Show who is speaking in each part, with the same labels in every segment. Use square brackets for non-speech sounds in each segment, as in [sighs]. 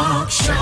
Speaker 1: Talk Show.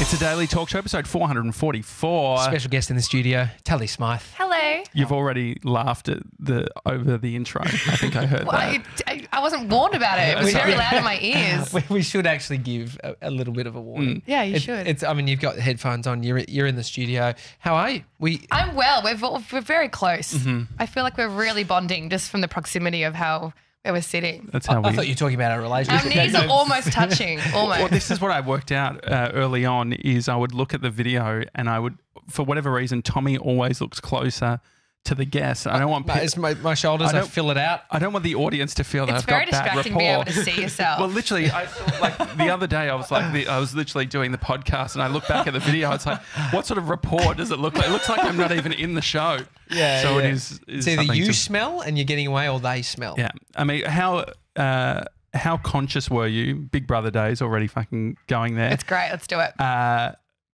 Speaker 2: It's a daily talk show, episode 444.
Speaker 3: Special guest in the studio, Tully Smyth.
Speaker 4: Hello.
Speaker 2: You've already laughed at the over the intro. I think I heard [laughs]
Speaker 4: Well,
Speaker 2: that.
Speaker 4: I, I wasn't warned about it. It was very loud in my [laughs] ears.
Speaker 3: We, we should actually give a, a little bit of a warning.
Speaker 4: Yeah, you
Speaker 3: It-
Speaker 4: should.
Speaker 3: It's. I mean, you've got headphones on. You're you're in the studio. How are you? We.
Speaker 4: I'm well. We're, we're very close.
Speaker 2: Mm-hmm.
Speaker 4: I feel like we're really bonding just from the proximity of how where we're sitting.
Speaker 2: That's
Speaker 3: I,
Speaker 2: how we.
Speaker 3: I thought you were talking about our relationship.
Speaker 4: Our knees are [laughs] almost touching. [laughs] Almost.
Speaker 2: well, this is what I worked out uh, early on. Is I would look at the video and I would, for whatever reason, Tommy always looks closer to the guest. I don't want.
Speaker 3: My,
Speaker 2: pe-
Speaker 3: it's my, my shoulders.
Speaker 2: I
Speaker 3: I,
Speaker 2: don't-
Speaker 3: fill it out.
Speaker 2: I don't want the audience to feel that
Speaker 4: it's
Speaker 2: I've
Speaker 4: very
Speaker 2: got bad
Speaker 4: distracting
Speaker 2: rapport.
Speaker 4: to be able to see [laughs] yourself.
Speaker 2: Well, literally, I saw, like the other day, I was like, the, I was literally doing the podcast, and I look back at the video. It's like, what sort of rapport does it look like? It looks like I'm not even in the show.
Speaker 3: Yeah.
Speaker 2: So it
Speaker 3: yeah.
Speaker 2: is. is
Speaker 3: It's either you
Speaker 2: to-
Speaker 3: smell and you're getting away, or they smell.
Speaker 2: Yeah. I mean, how uh, how conscious were you? Big Brother days already fucking going there.
Speaker 4: it's great. Let's do it.
Speaker 2: uh,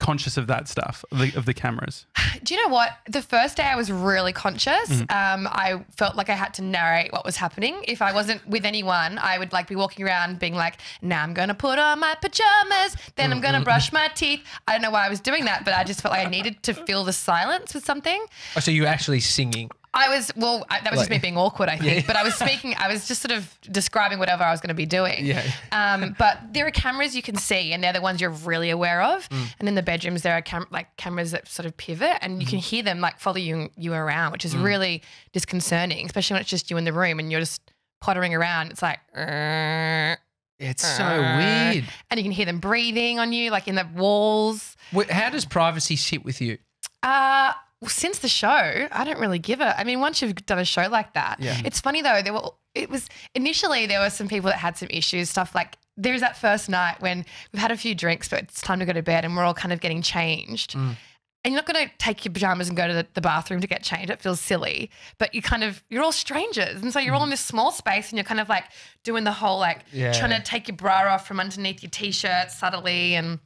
Speaker 2: conscious of that stuff of the, of the cameras. [sighs]
Speaker 4: Do you know what? The first day I was really conscious.
Speaker 2: Mm-hmm.
Speaker 4: Um, I felt like I had to narrate what was happening. If I wasn't with anyone, I would like be walking around being like, now I'm going to put on my pajamas, then I'm
Speaker 2: Mm-hmm.
Speaker 4: going to brush my teeth. I don't know why I was doing that, but I just felt like I needed to fill the silence with something.
Speaker 3: Oh, so you're actually singing.
Speaker 4: I was, well, I, that was just me being awkward, I [laughs] think.
Speaker 3: Yeah.
Speaker 4: But I was speaking, I was just sort of describing whatever I was going to be doing.
Speaker 3: Yeah.
Speaker 4: Um, but there are cameras you can see, and they're the ones you're really aware of.
Speaker 3: Mm.
Speaker 4: And in the bedrooms, there are cam- like cameras that sort of pivot, and you can
Speaker 3: Mm-hmm.
Speaker 4: hear them like follow you you around, which is
Speaker 3: Mm.
Speaker 4: really disconcerting, especially when it's just you in the room and you're just pottering around. It's like, "Err,
Speaker 3: It's so
Speaker 4: err,"
Speaker 3: weird.
Speaker 4: and you can hear them breathing on you, like in the walls.
Speaker 3: How does privacy sit with you?
Speaker 4: Uh, well, since the show, I don't really give it. I mean, once you've done a show like that,
Speaker 3: Yeah.
Speaker 4: it's funny though. There were it was initially there were some people that had some issues, stuff like there's that first night when we've had a few drinks, but it's time to go to bed, and we're all kind of getting changed. Mm. And you're not going to take your pajamas and go to the, the bathroom to get changed. It feels silly, but you kind of you're all strangers, and so you're all in mm. this small space, and you're kind of like doing the whole like
Speaker 3: Yeah.
Speaker 4: trying to take your bra off from underneath your t-shirt subtly, and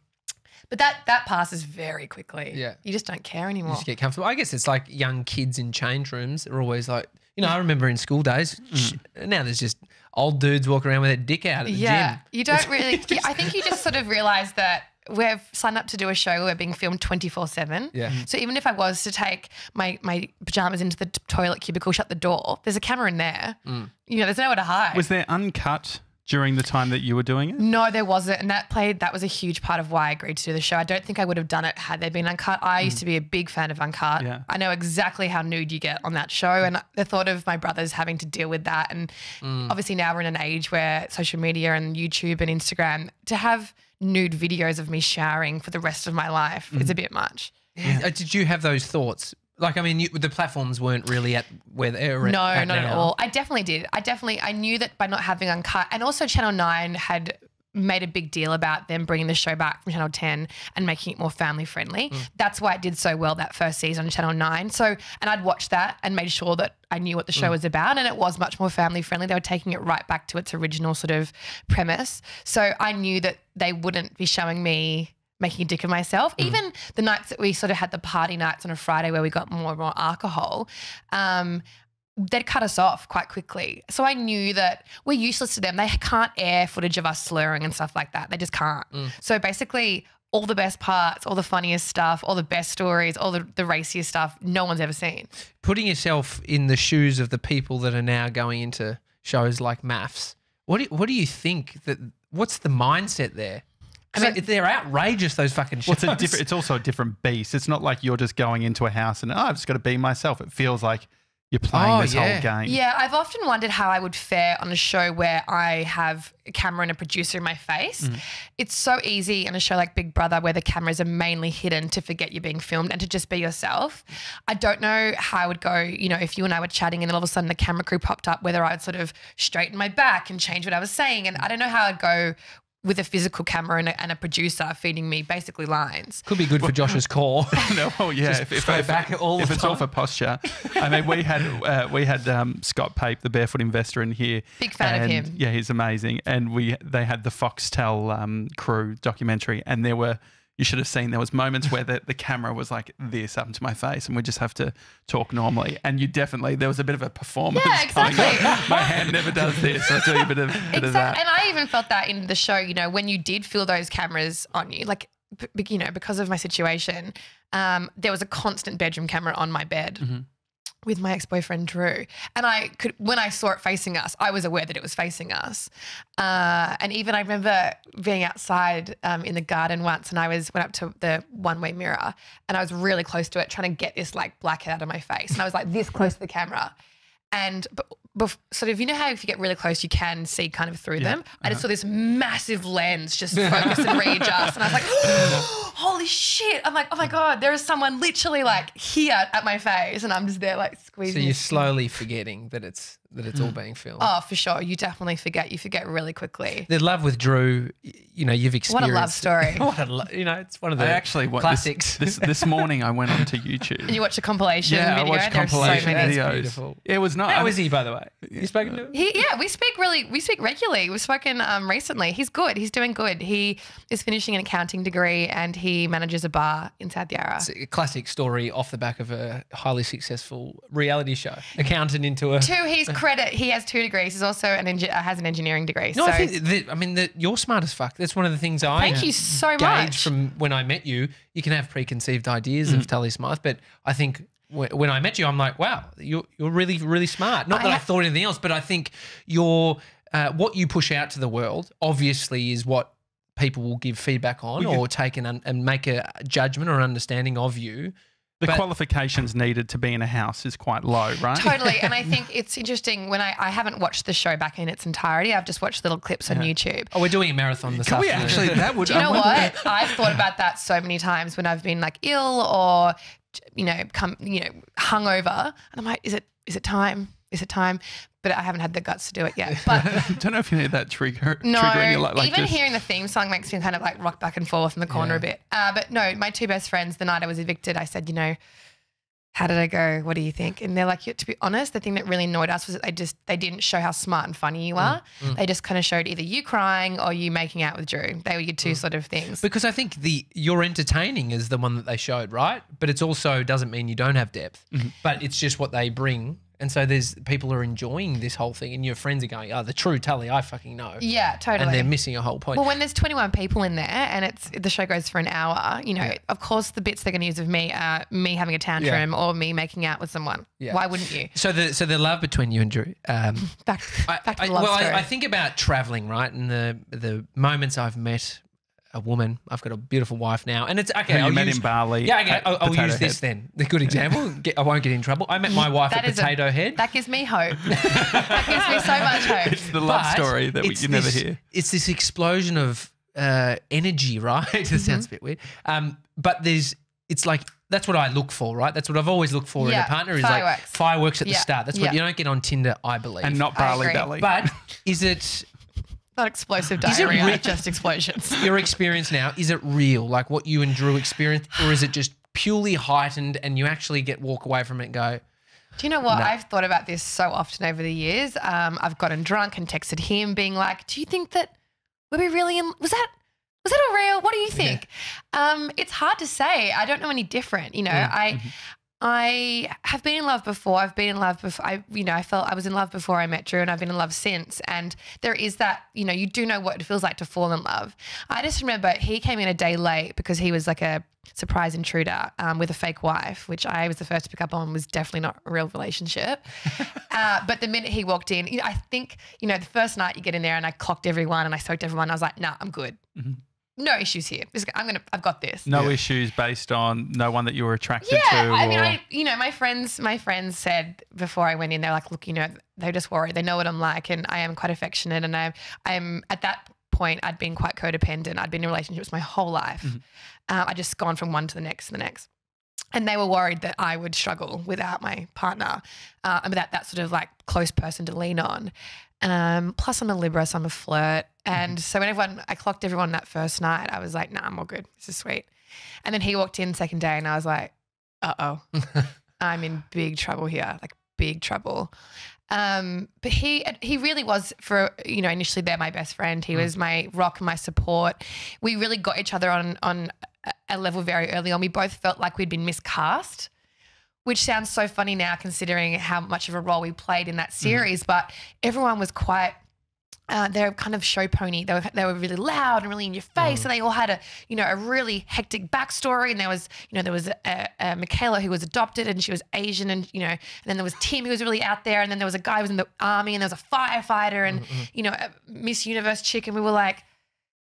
Speaker 4: but that that passes very quickly.
Speaker 3: Yeah.
Speaker 4: you just don't care anymore.
Speaker 3: You
Speaker 4: anymore.
Speaker 3: just get comfortable. I guess it's like young kids in change rooms. They're always like, you know, I remember in school days. sh- Now there's just old dudes walking around with their dick out at the
Speaker 4: Yeah,
Speaker 3: gym.
Speaker 4: you don't really. I think you just sort of [laughs] realize that we've signed up to do a show. We're being filmed twenty four seven.
Speaker 3: Yeah.
Speaker 4: So even if I was to take my my pajamas into the t- toilet cubicle, shut the door, there's a camera in there.
Speaker 3: Mm.
Speaker 4: You know, there's nowhere to hide.
Speaker 2: Was there uncut during the time that you were doing it?
Speaker 4: no, there wasn't, and that played. That was a huge part of why I agreed to do the show. I don't think I would have done it had they been uncut. I used to be a big fan of uncut.
Speaker 2: Yeah.
Speaker 4: I know exactly how nude you get on that show, and the thought of my brothers having to deal with that, and obviously now we're in an age where social media and YouTube and Instagram to have nude videos of me showering for the rest of my life is a bit much.
Speaker 3: Yeah. Uh, Did you have those thoughts? Like, I mean, you, the platforms weren't really at where they're
Speaker 4: No,
Speaker 3: at
Speaker 4: not at all. I definitely did. I definitely I knew that by not having uncut, and also Channel Nine had made a big deal about them bringing the show back from Channel 10 and making it more family friendly. Mm. That's why it did so well that first season on Channel 9. So, and I'd watched that and made sure that I knew what the show mm. was about and it was much more family friendly. They were taking it right back to its original sort of premise. So, I knew that they wouldn't be showing me making a dick of myself. Even the nights that we sort of had the party nights on a Friday where we got more and more alcohol, um, they'd cut us off quite quickly. So I knew that we're useless to them. They can't air footage of us slurring and stuff like that. They just can't. So basically, all the best parts, all the funniest stuff, all the best stories, all the, the raciest stuff, no one's ever seen.
Speaker 3: Putting yourself in the shoes of the people that are now going into shows like MAFS, what do, what do you think that? What's the mindset there? I mean,
Speaker 4: mean-
Speaker 3: they're outrageous. Those fucking
Speaker 2: Well,
Speaker 3: shows.
Speaker 2: it's a different. It's also a different beast. It's not like you're just going into a house and oh, I've just got to be myself. It feels like you're playing
Speaker 3: Oh,
Speaker 2: this
Speaker 3: yeah.
Speaker 2: whole game.
Speaker 4: Yeah, I've often wondered how I would fare on a show where I have a camera and a producer in my face. Mm. It's so easy on a show like Big Brother where the cameras are mainly hidden to forget you're being filmed and to just be yourself. I don't know how I would go, you know, if you and I were chatting and then all of a sudden the camera crew popped up, whether I'd sort of straighten my back and change what I was saying. And I don't know how I'd go with a physical camera and a, and a producer feeding me basically lines.
Speaker 3: Could be good for Josh's [laughs] core.
Speaker 2: no, well, yeah.
Speaker 3: Just
Speaker 2: if, if, if-
Speaker 3: back all
Speaker 2: if
Speaker 3: the
Speaker 2: it's all for posture, I mean, we had uh, we had um, Scott Pape, the barefoot investor, in here.
Speaker 4: Big fan of him.
Speaker 2: Yeah, he's amazing. And we they had the Foxtel um, crew documentary, and there were you should have seen there was moments where the, the camera was like this up to my face and we just have to talk normally. And you definitely there was a bit of a performance
Speaker 4: Yeah, [laughs] exactly.
Speaker 2: My hand never does this. I do a bit of bit of that.
Speaker 4: Exactly. And I even felt that in the show, you know, when you did feel those cameras on you, like, you know, because of my situation, um, there was a constant bedroom camera on my bed.
Speaker 2: Mm-hmm.
Speaker 4: With my ex-boyfriend Drew, and I could, when I saw it facing us, I was aware that it was facing us. Uh, and even I remember being outside um, in the garden once, and I was went up to the one-way mirror, and I was really close to it, trying to get this like blackhead out of my face, and I was like this close to the camera, and but, bef- sort of you know how if you get really close you can see kind of through them. I
Speaker 2: Uh-huh.
Speaker 4: just saw this massive lens just [laughs] focus and readjust. And i was like [gasps] holy shit. I'm like oh my god there is someone literally like here at my face. And i'm just there like squeezing.
Speaker 3: So
Speaker 4: you're
Speaker 3: slowly forgetting that it's that it's all being filmed.
Speaker 4: oh for sure you definitely forget you forget really quickly
Speaker 3: The love with Drew, you know, you've experienced.
Speaker 4: what a love story [laughs]
Speaker 3: what a lo- you know, it's one of the
Speaker 2: I actually wa-
Speaker 3: classics.
Speaker 2: This, this this [laughs] morning I went onto YouTube.
Speaker 4: and you watched a compilation
Speaker 2: yeah,
Speaker 4: video
Speaker 2: I watched
Speaker 4: there's so
Speaker 2: compilation
Speaker 4: many.
Speaker 2: Videos.
Speaker 3: beautiful.
Speaker 2: It was not.
Speaker 3: How is he, by the way? You spoken to him?
Speaker 4: He, yeah, we speak really, we speak regularly. We've spoken um, recently. He's good. He's doing good. He is finishing an accounting degree and he manages a bar in South Yarra.
Speaker 3: It's a classic story off the back of a highly successful reality show. Accountant into a.
Speaker 4: To his credit, he has two degrees. He's also an engi- uh, has an engineering degree.
Speaker 3: No,
Speaker 4: so
Speaker 3: I think that, I mean that you're smart as fuck. That's one of the things I
Speaker 4: thank you so
Speaker 3: gauged
Speaker 4: much.
Speaker 3: from when I met you. You can have preconceived ideas
Speaker 4: Mm.
Speaker 3: of Tully Smyth, but I think wh- when I met you, I'm like, wow, you're you're really really smart. Not
Speaker 4: I
Speaker 3: that I thought anything else, but I think your uh, what you push out to the world obviously is what people will give feedback on
Speaker 2: Well, you-
Speaker 3: or take an un- and make a judgment or understanding of you.
Speaker 2: The
Speaker 3: but-
Speaker 2: qualifications needed to be in a house is quite low, right? [laughs]
Speaker 4: Totally. And I [laughs] think it's interesting when I, I haven't watched the show back in its entirety. I've just watched little clips on YouTube.
Speaker 3: Oh, we're doing a marathon this
Speaker 2: Can we actually? That would.
Speaker 4: Do you
Speaker 2: I
Speaker 4: know
Speaker 2: wonder-
Speaker 4: what? I've thought about that so many times when I've been like ill or you know come you know hungover, and I'm like, is it is it time? Is it time? But I haven't had the guts to do it yet. [laughs] But [laughs]
Speaker 2: don't know if you need that trigger.
Speaker 4: no,
Speaker 2: like, like
Speaker 4: even
Speaker 2: this.
Speaker 4: hearing the theme song makes me kind of like rock back and forth in the corner a bit. Uh, but no, my two best friends, the night I was evicted, I said, you know, how did I go? What do you think? And they're like, yeah, to be honest, the thing that really annoyed us was that they just they didn't show how smart and funny you are. They just kind of showed either you crying or you making out with Drew. They were your two sort of things.
Speaker 3: Because I think the you're entertaining is the one that they showed, right? But it's also doesn't mean you don't have depth.
Speaker 2: Mm-hmm.
Speaker 3: But it's just what they bring. And so there's people are enjoying this whole thing and your friends are going, Oh, the true Tully, I fucking know.
Speaker 4: yeah, totally.
Speaker 3: And they're missing a whole point.
Speaker 4: Well, when there's 21 people in there and it's the show goes for an hour, you know, of course the bits they're going to use of me are me having a tantrum or me making out with someone.
Speaker 3: Yeah.
Speaker 4: Why wouldn't you?
Speaker 3: so the so the love between you and Drew. Um, [laughs]
Speaker 4: Back,
Speaker 3: I,
Speaker 4: back to
Speaker 3: I-
Speaker 4: the love
Speaker 3: well,
Speaker 4: story.
Speaker 3: I, I think about traveling, right? And the the moments I've met a woman. I've got a beautiful wife now, and it's okay.
Speaker 2: Who you
Speaker 3: I'll
Speaker 2: met
Speaker 3: use,
Speaker 2: in Bali
Speaker 3: Yeah, okay. I'll, I'll
Speaker 2: Potato
Speaker 3: use this then. The [laughs] good example. [laughs] Get, I won't get in trouble. I met my wife
Speaker 4: That
Speaker 3: at
Speaker 4: is a-
Speaker 3: Potato Head.
Speaker 4: that gives me hope. [laughs] that gives me so much hope.
Speaker 2: It's the love
Speaker 3: But
Speaker 2: story that we,
Speaker 3: it's
Speaker 2: you never
Speaker 3: this-
Speaker 2: hear.
Speaker 3: It's this explosion of uh, energy, right? it sounds
Speaker 4: Mm-hmm.
Speaker 3: a bit weird. Um, but there's, it's like that's what I look for, right? That's what I've always looked for in a partner is like
Speaker 4: fireworks.
Speaker 3: fireworks at the start. That's what
Speaker 4: yeah.
Speaker 3: you don't get on Tinder, I believe.
Speaker 2: And not
Speaker 4: I
Speaker 2: Bali. Belly.
Speaker 3: But is it
Speaker 4: Not explosive diarrhea,
Speaker 3: re-
Speaker 4: just explosions. [laughs]
Speaker 3: your experience now? Is it real, like what you and Drew experienced, or is it just purely heightened and you actually get walk away from it and go,
Speaker 4: Do you know what? I've thought about this so often over the years. Um, I've gotten drunk and texted him, being like, "Do you think that were we really in? Was that was that all real? What do you think?" Um, it's hard to say. I don't know any different. You know, I I have been in love before. I've been in love before. I you know I felt I was in love before I met Drew, and I've been in love since. And there is that you know you do know what it feels like to fall in love. I just remember he came in a day late because he was like a surprise intruder um, with a fake wife, which I was the first to pick up on was definitely not a real relationship. [laughs] uh, but the minute he walked in, you know, I think you know the first night you get in there and I clocked everyone and I soaked everyone. I was like, nah, I'm good. No issues here. This- I'm gonna. I've got this.
Speaker 2: no issues based on no one that you were attracted
Speaker 4: Yeah,
Speaker 2: to.
Speaker 4: I mean,
Speaker 2: or-
Speaker 4: I you know, my friends, my friends said before I went in, they're like, look, you know, they're just worried. They know what I'm like, and I am quite affectionate, and I'm, I'm at that point, I'd been quite codependent. I'd been in relationships my whole life. Uh, I just gone from one to the next to the next. And they were worried that I would struggle without my partner uh, and without that sort of like close person to lean on. Um, plus, I'm a Libra, so I'm a flirt. And so when everyone, I clocked everyone that first night, I was like, nah, I'm all good. This is sweet. And then he walked in second day, and I was like, uh oh, [laughs] I'm in big trouble here, like big trouble. Um, but he he really was for you know initially they're my best friend. He was my rock, and my support. We really got each other on on a level very early on. We both felt like we'd been miscast, which sounds so funny now considering how much of a role we played in that mm-hmm. series. But everyone was quite. Uh, they're kind of show pony. They were they were really loud and really in your mm-hmm. face, and they all had a you know a really hectic backstory. And there was you know there was a, a Michaela who was adopted and she was Asian, and you know and then there was Tim who was really out there, and then there was a guy who was in the army, and there was a firefighter, and mm-hmm. you know Miss Universe chick, and we were like,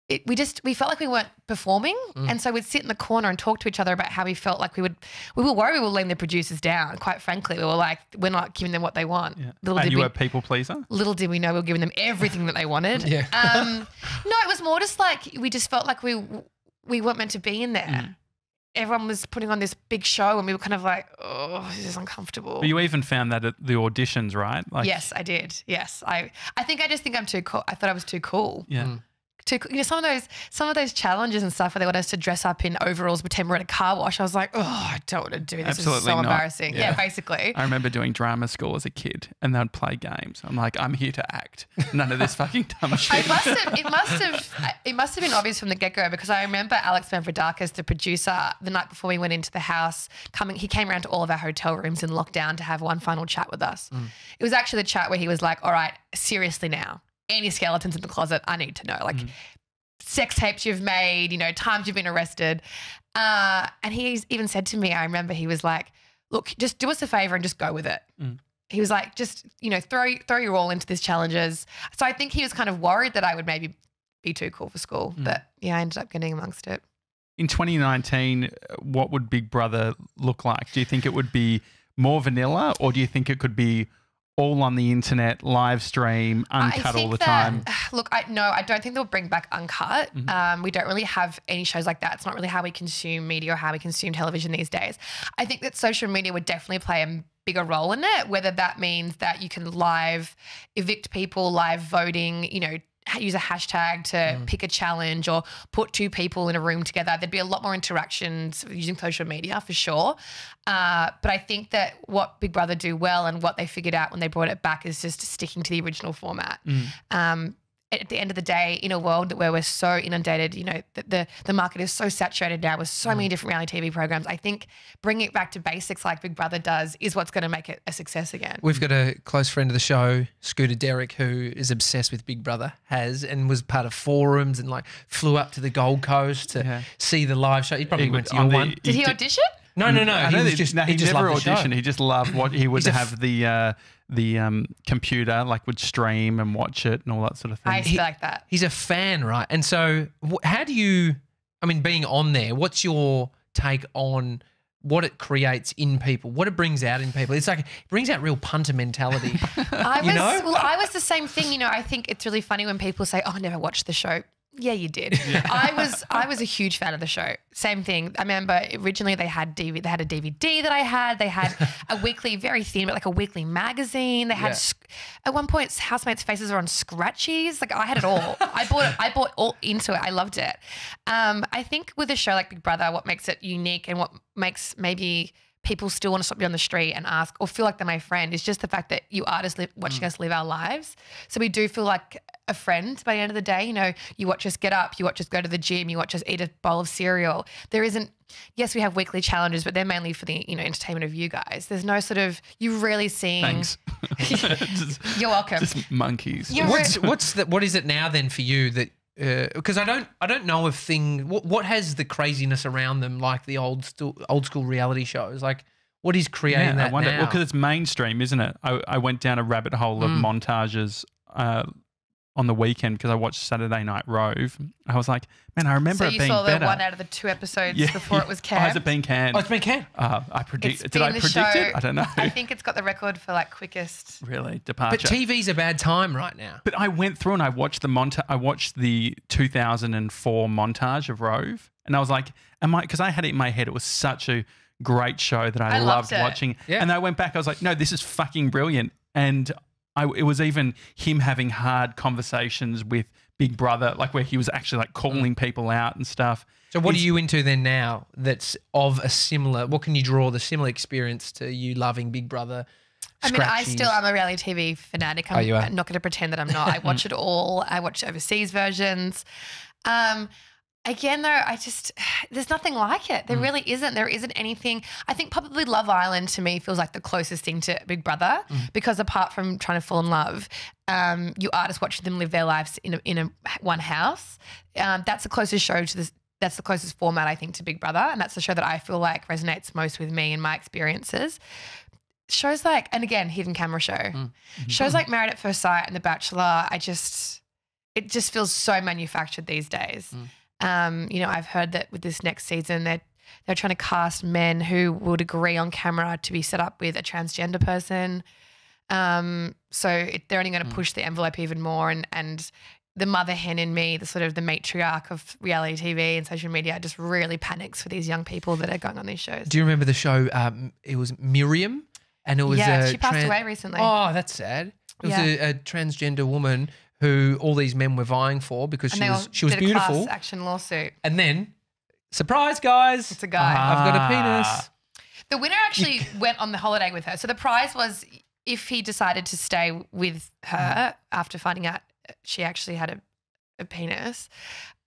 Speaker 4: it, we just we felt like we weren't performing, and so we'd sit in the corner and talk to each other about how we felt like we would. We were worried we were letting the producers down. Quite frankly, we were like, we're not giving them what they want. Little
Speaker 2: and
Speaker 4: did
Speaker 2: you
Speaker 4: we,
Speaker 2: were people pleaser.
Speaker 4: little did we know we were giving them everything that they wanted. [laughs]
Speaker 3: Yeah.
Speaker 4: Um, no, it was more just like we just felt like we we weren't meant to be in there.
Speaker 2: Mm.
Speaker 4: Everyone was putting on this big show, and we were kind of like, oh, this is uncomfortable.
Speaker 2: But you even found that at the auditions, right? Like,
Speaker 4: yes, I did. Yes, I. I think I just think I'm too cool. I thought I was too cool.
Speaker 2: Yeah.
Speaker 4: Too, cool. you know, some of those some of those challenges and stuff where they want us to dress up in overalls, pretend we're at a car wash. I was like, oh, I don't want to do this. this is so
Speaker 2: not.
Speaker 4: embarrassing. Yeah,
Speaker 2: Yeah.
Speaker 4: basically.
Speaker 2: I remember doing drama school as a kid, and they'd play games. I'm like, I'm here to act. None of this [laughs] fucking dumb shit.
Speaker 4: It must have. It must [laughs] have. It must have been obvious from the get go because I remember Alex Mavroidakis, the producer, the night before we went into the house, coming. He came around to all of our hotel rooms in lockdown to have one final chat with us. Mm. It was actually the chat where he was like, "All right, seriously now, any skeletons in the closet? I need to know. Like, mm. sex tapes you've made. You know, times you've been arrested." Uh, and he even said to me, I remember he was like, "Look, just do us a favor and just go with it." Mm. he was like, just you know, throw throw your all into these challenges. So I think he was kind of worried that I would maybe be too cool for school, mm. but yeah, I ended up getting amongst it.
Speaker 2: In 2019, uh, what would Big Brother look like? Do you think it would be more vanilla, or do you think it could be all on the internet, live stream, uncut all the time? [sighs]
Speaker 4: Look, I no, I don't think they'll bring back uncut.
Speaker 2: Mm-hmm.
Speaker 4: Um, we don't really have any shows like that. It's not really how we consume media or how we consume television these days. I think that social media would definitely play a bigger role in it. Whether that means that you can live evict people, live voting, you know. Use a hashtag to
Speaker 2: Mm.
Speaker 4: pick a challenge or put two people in a room together. There'd be a lot more interactions using social media for sure. Uh, but I think that what Big Brother do well and what they figured out when they brought it back is just sticking to the original format.
Speaker 2: Mm.
Speaker 4: Um, at the end of the day, in a world that where we're so inundated, you know, the the, the market is so saturated now with so
Speaker 2: Mm.
Speaker 4: many different reality TV programs. I think bringing it back to basics like Big Brother does is what's going to make it a success again.
Speaker 3: We've got a close friend of the show, Scooter Derrick, who is obsessed with Big Brother, has and was part of forums and like flew up to the Gold Coast to
Speaker 2: Yeah.
Speaker 3: see the live show. He probably
Speaker 2: He
Speaker 3: went
Speaker 2: would-
Speaker 3: to your
Speaker 2: on the-
Speaker 3: one.
Speaker 4: Did he audition?
Speaker 3: No, no, no.
Speaker 2: I
Speaker 3: He
Speaker 2: know
Speaker 3: was just
Speaker 2: no,
Speaker 3: he, just
Speaker 2: never
Speaker 3: loved the show.
Speaker 2: auditioned. He just loved what he would
Speaker 3: He's a f-
Speaker 2: have the uh, the um, computer like would stream and watch it and all that sort of thing.
Speaker 4: I used to like that.
Speaker 3: He's a fan, right? And so, wh- how do you? I mean, being on there, what's your take on what it creates in people? What it brings out in people? It's like it brings out real punter mentality. [laughs]
Speaker 4: I
Speaker 3: You
Speaker 4: was
Speaker 3: know?
Speaker 4: well, I was the same thing. You know, I think it's really funny when people say, "Oh, I never watched the show." Yeah, you did. [laughs] I was I was a huge fan of the show. Same thing. I remember originally they had DV, they had a DVD that I had. They had [laughs] a weekly, very thin, but like a weekly magazine. They had
Speaker 3: Yeah.
Speaker 4: sc- at one point housemates' faces were on scratchies. Like I had it all. I bought it. I bought all into it. I loved it. Um, I think with a show like Big Brother, what makes it unique and what makes maybe people still want to stop you on the street and ask or feel like they're my friend is just the fact that you are just li- watching mm. us live our lives. So we do feel like a friend by the end of the day. You know, you watch us get up, you watch us go to the gym, you watch us eat a bowl of cereal. There isn't, yes, we have weekly challenges, but they're mainly for the, you know, entertainment of you guys. There's no sort of, you really seeing.
Speaker 2: Thanks. just, [laughs]
Speaker 4: You're welcome.
Speaker 2: just monkeys.
Speaker 4: You're
Speaker 3: what's what's the, what is it now then for you that because I don't I don't know if thing what what has the craziness around them like the old stu- old school reality shows like what is creating
Speaker 2: Yeah,
Speaker 3: that
Speaker 2: I wonder.
Speaker 3: now?
Speaker 2: Well, because it's mainstream, isn't it? I, I went down a rabbit hole of
Speaker 3: Mm.
Speaker 2: montages uh, on the weekend because I watched Saturday Night Rove. I was like, man, I remember
Speaker 4: so
Speaker 2: it
Speaker 4: you
Speaker 2: being
Speaker 4: saw the
Speaker 2: better.
Speaker 4: one out of the two episodes
Speaker 2: Yeah.
Speaker 4: before it was
Speaker 2: Oh,
Speaker 4: canned.
Speaker 2: has it been canned?
Speaker 3: oh, it's been canned.
Speaker 2: uh, I predict.
Speaker 4: It's
Speaker 2: Did I
Speaker 4: been the
Speaker 2: predict
Speaker 4: show-
Speaker 2: it? I don't know.
Speaker 4: I think it's got the record for like quickest.
Speaker 2: really departure. But.
Speaker 3: TV's a bad time right now.
Speaker 2: But I went through and I watched the monta- I watched the 2004 montage of Rove, and I was like, "Am I?" Because I had it in my head. It was such a great show that I,
Speaker 4: I loved
Speaker 2: loved watching.
Speaker 3: Yeah.
Speaker 2: And I went back. I was like, "No, this is fucking brilliant." And I, it was even him having hard conversations with Big Brother, like where he was actually like calling people out and stuff.
Speaker 3: So what
Speaker 2: It's-
Speaker 3: are you into then now that's of a similar what can you draw the similar experience to you loving Big Brother?
Speaker 4: I mean, I still am a reality TV fanatic. I'm
Speaker 3: Oh, you are?
Speaker 4: not going to pretend that I'm not. I watch it all. I watch overseas versions. Um, again though i just [sighs] there's nothing like it.
Speaker 3: Mm.
Speaker 4: there really isn't. There isn't anything. I think probably love island to me feels like the closest thing to big brother
Speaker 3: Mm.
Speaker 4: because apart from trying to fall in love um, you are just watching them live their lives in a, in a one house. Um, that's the closest show to this that's the closest format i think to big brother. And that's the show that i feel like resonates most with me and my experiences. Shows like and again hidden camera show.
Speaker 3: Mm.
Speaker 4: shows like married at first sight and the bachelor i just it just feels so manufactured these days.
Speaker 3: Mm.
Speaker 4: Um, you know i've heard that with this next season they're they're trying to cast men who would agree on camera to be set up with a transgender person um, so it, they're only going to
Speaker 3: Mm.
Speaker 4: push the envelope even more and and the mother hen in me, the sort of the matriarch of reality TV and social media, just really panics for these young people that are going on these shows.
Speaker 3: Do you remember the show? Um, it was Miriam, and it was
Speaker 4: yeah, she passed away recently.
Speaker 3: Oh, that's sad. It was
Speaker 4: Yeah.
Speaker 3: a, a transgender woman who all these men were vying for because
Speaker 4: and
Speaker 3: she was she was
Speaker 4: did a class
Speaker 3: beautiful.
Speaker 4: action lawsuit.
Speaker 3: And then, surprise, guys!
Speaker 4: It's a guy.
Speaker 3: I've got a
Speaker 2: Ah.
Speaker 3: penis.
Speaker 4: The winner actually went on the holiday with her. So the prize was if he decided to stay with her after finding out she actually had a, a penis.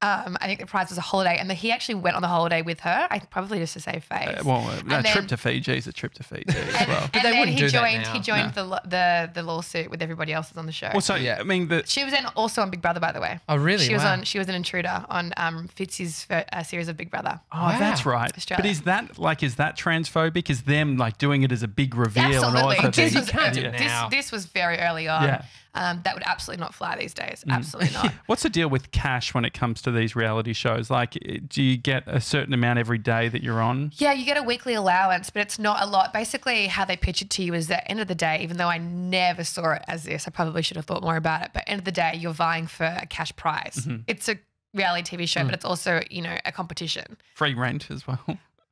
Speaker 4: Um, I think the prize was a holiday, and that he actually went on the holiday with her. I probably just to save face.
Speaker 2: Uh, well, a
Speaker 4: And
Speaker 2: trip to Fiji is a trip to Fiji as [laughs]
Speaker 4: and,
Speaker 2: well.
Speaker 4: and
Speaker 3: they
Speaker 4: then
Speaker 3: wouldn't
Speaker 4: he
Speaker 3: do that
Speaker 4: joined.
Speaker 3: now.
Speaker 4: He joined the, the the lawsuit with everybody else that's on the show.
Speaker 2: Also,
Speaker 3: Yeah.
Speaker 2: I mean, the,
Speaker 4: she was in, also on Big Brother, by the way.
Speaker 3: Oh, really?
Speaker 4: She was
Speaker 3: Wow.
Speaker 4: on. She was an intruder on um, Fitzy's uh, series of Big Brother.
Speaker 2: oh, that's right.
Speaker 4: Australia.
Speaker 2: But is that like, is that transphobic? Is them like doing it as a big reveal and all
Speaker 4: Absolutely. This was,
Speaker 2: yeah.
Speaker 4: this, this was very early on.
Speaker 2: Yeah.
Speaker 4: Um, that would absolutely not fly these days.
Speaker 3: Mm.
Speaker 4: Absolutely not. [laughs]
Speaker 2: What's the deal with cash when it comes to these reality shows? Like, do you get a certain amount every day that you're on?
Speaker 4: Yeah, you get a weekly allowance, but it's not a lot. Basically, how they pitch it to you is that end of the day, even though I never saw it as this, I probably should have thought more about it. But end of the day, you're vying for a cash prize.
Speaker 2: Mm-hmm.
Speaker 4: It's a reality TV
Speaker 2: Mm.
Speaker 4: show, but it's also you know a competition.
Speaker 2: Free rent as well.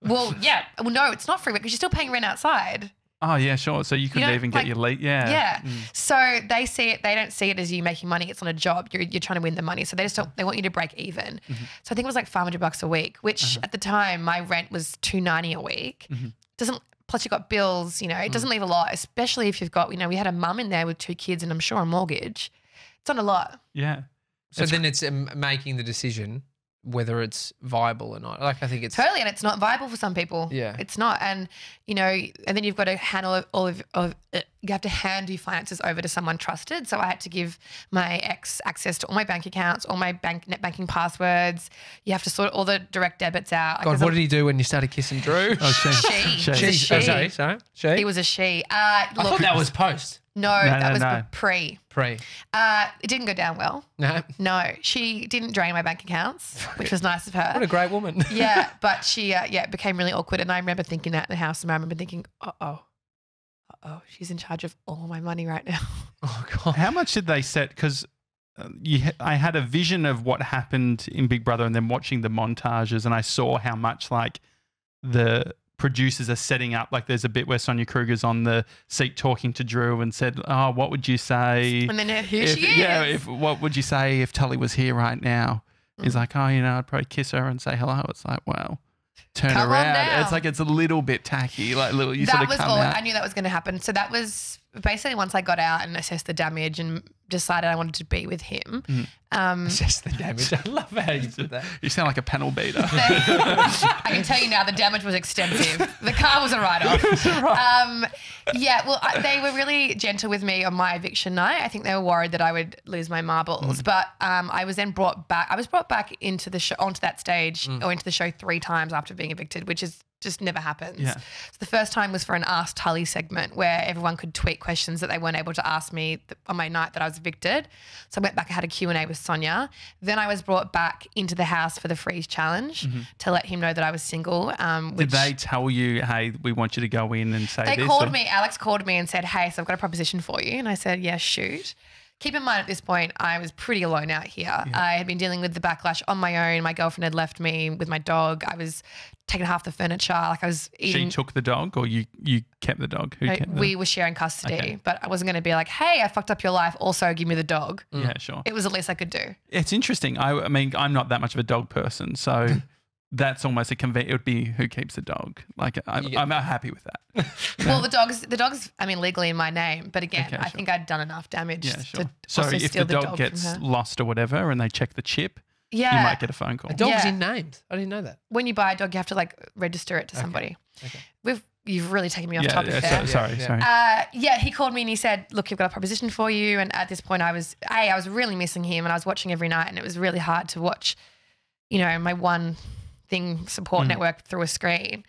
Speaker 4: Well, yeah. Well, no, it's not free rent because you're still paying rent outside.
Speaker 2: Oh yeah, sure. So you couldn't
Speaker 4: don't,
Speaker 2: even get
Speaker 4: like-
Speaker 2: your lead. Yeah.
Speaker 4: Yeah.
Speaker 2: Mm.
Speaker 4: So they see it. They don't see it as you making money. It's not a job. You're, you're trying to win the money. So they just don't. They want you to break even.
Speaker 2: Mm-hmm.
Speaker 4: So I think it was like 500 bucks a week, which
Speaker 2: Uh-huh.
Speaker 4: at the time my rent was 290 a week.
Speaker 2: Mm-hmm.
Speaker 4: Doesn't. Plus you got bills. You know, it
Speaker 2: Mm.
Speaker 4: doesn't leave a lot, especially if you've got. You know, we had a mum in there with two kids, and I'm sure a mortgage. It's not a lot.
Speaker 2: Yeah.
Speaker 3: So then it's um, making the decision whether it's viable or not. Like I think it's
Speaker 4: Totally, and it's not viable for some people.
Speaker 3: Yeah.
Speaker 4: it's not, and you know, and then you've got to handle all of, of uh, you have to hand your finances over to someone trusted. So I had to give my ex access to all my bank accounts, all my bank net banking passwords. You have to sort all the direct debits out.
Speaker 3: God. What did he do when you started kissing Drew?
Speaker 2: Oh, she.
Speaker 4: She.
Speaker 2: she-
Speaker 4: She's a
Speaker 3: She- oh, sorry, sorry, she.
Speaker 4: He was a she. Uh,
Speaker 3: I
Speaker 4: look,
Speaker 3: thought that was post
Speaker 4: no,
Speaker 2: No,
Speaker 4: that
Speaker 2: no,
Speaker 4: was
Speaker 2: no.
Speaker 4: pre.
Speaker 3: pre.
Speaker 4: Uh, it didn't go down well.
Speaker 3: No,
Speaker 4: No, she didn't drain my bank accounts, which was nice of her.
Speaker 3: what a great woman.
Speaker 4: yeah, but she, uh, yeah, it became really awkward. And I remember thinking that in the house, and I remember thinking, uh oh, oh, she's in charge of all my money right now. [laughs]
Speaker 3: oh god.
Speaker 2: How much did they set? Because you, I had a vision of what happened in Big Brother, and then watching the montages, and I saw how much like the producers are setting up. Like, there's a bit where Sonia Kruger's on the seat talking to Drew and said, "Oh, what would you say?"
Speaker 4: And then uh, here
Speaker 2: if,
Speaker 4: she is.
Speaker 2: Yeah, if what would you say if Tully was here right now? He's
Speaker 4: Mm.
Speaker 2: like, oh, you know, I'd probably kiss her and say hello. It's like, well, turn
Speaker 4: Come
Speaker 2: around. It's like it's a little bit tacky, like little. You sort of
Speaker 4: was
Speaker 2: come
Speaker 4: all.
Speaker 2: out.
Speaker 4: I knew that was going to happen. So that was basically once I got out and assessed the damage and decided I wanted to be with him.
Speaker 2: Mm-hmm.
Speaker 4: Um,
Speaker 3: Assess the damage. I love how you said that.
Speaker 2: you sound like a panel beater. [laughs]
Speaker 4: I can tell you now the damage was extensive. The car was a write off. [laughs] Um, yeah, well, I, they were really gentle with me on my eviction night. I think they were worried that I would lose my marbles. But um, I was then brought back. I was brought back into the show, onto that stage or into the show three times after being evicted, which is just never happens.
Speaker 2: Yeah.
Speaker 4: So the first time was for an Ask Tully segment where everyone could tweet questions that they weren't able to ask me on my night that I was evicted. So I went back, I had a Q&A with Sonia. Then I was brought back into the house for the freeze challenge to let him know that I was single. Um,
Speaker 2: Did they tell you, hey, we want you to go in and say
Speaker 4: they
Speaker 2: this?
Speaker 4: called
Speaker 2: or-
Speaker 4: me, Alex called me and said, hey, so I've got a proposition for you. And I said, yeah, shoot. Keep in mind at this point, I was pretty alone out here. I had been dealing with the backlash on my own. My girlfriend had left me with my dog. I was taking half the furniture. Like I was eating.
Speaker 2: She took the dog, or you you kept the dog? Who kept the
Speaker 4: we were sharing custody,
Speaker 2: Okay.
Speaker 4: but I wasn't going to be like, "Hey, I fucked up your life. Also, give me the dog."
Speaker 2: Yeah, sure.
Speaker 4: It was the least I could do.
Speaker 2: It's interesting. I, I mean, I'm not that much of a dog person, so [laughs] that's almost a conven. It would be who keeps the dog. Like I'm,
Speaker 3: You get-
Speaker 2: I'm happy with that. [laughs]
Speaker 4: Well, the dogs, the dogs. I mean, legally in my name, but again,
Speaker 2: Okay,
Speaker 4: I
Speaker 2: sure.
Speaker 4: think I'd done enough damage
Speaker 2: Yeah, sure.
Speaker 4: to
Speaker 2: So
Speaker 4: also
Speaker 2: if
Speaker 4: steal
Speaker 2: the dog,
Speaker 4: from
Speaker 2: gets lost or whatever, and they check the chip,
Speaker 4: Yeah.
Speaker 2: you might get a phone call.
Speaker 3: A dog's
Speaker 4: Yeah.
Speaker 3: in names. I didn't know that.
Speaker 4: when you buy a dog, you have to like register it to
Speaker 3: Okay.
Speaker 4: somebody.
Speaker 3: Okay.
Speaker 4: We've you've really taken me off
Speaker 2: yeah,
Speaker 4: topic
Speaker 2: yeah,
Speaker 4: there.
Speaker 2: so- sorry,
Speaker 3: Yeah,
Speaker 2: sorry.
Speaker 4: Uh, yeah, he called me and he said, "Look, you've got a proposition for you." And at this point, I was, a, I was really missing him, and I was watching every night, and it was really hard to watch, you know, my one thing support
Speaker 2: Mm.
Speaker 4: network through a screen.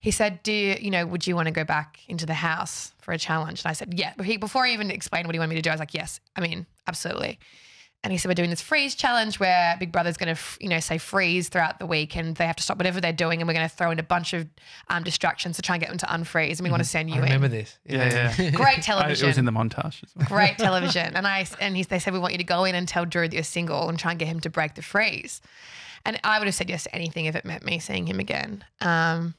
Speaker 4: He said, "Do you, you know, would you want to go back into the house for a challenge?" And I said, "Yeah." But he, before he even explained what he wanted me to do, I was like, "Yes." I mean, absolutely. And he said, "We're doing this freeze challenge where Big Brother's going to, you know, say freeze throughout the week, and they have to stop whatever they're doing, and we're going to throw in a bunch of um, distractions to try and get them to unfreeze, and we want to send
Speaker 3: I
Speaker 4: you in."
Speaker 3: remember this.
Speaker 2: Yeah, yeah. [laughs]
Speaker 4: Great
Speaker 2: I-
Speaker 4: television.
Speaker 2: it was in the montage. As well.
Speaker 4: Great television. [laughs] And I and he, they said we want you to go in and tell Drew that you're single and try and get him to break the freeze. And I would have said yes to anything if it meant me seeing him again. Um,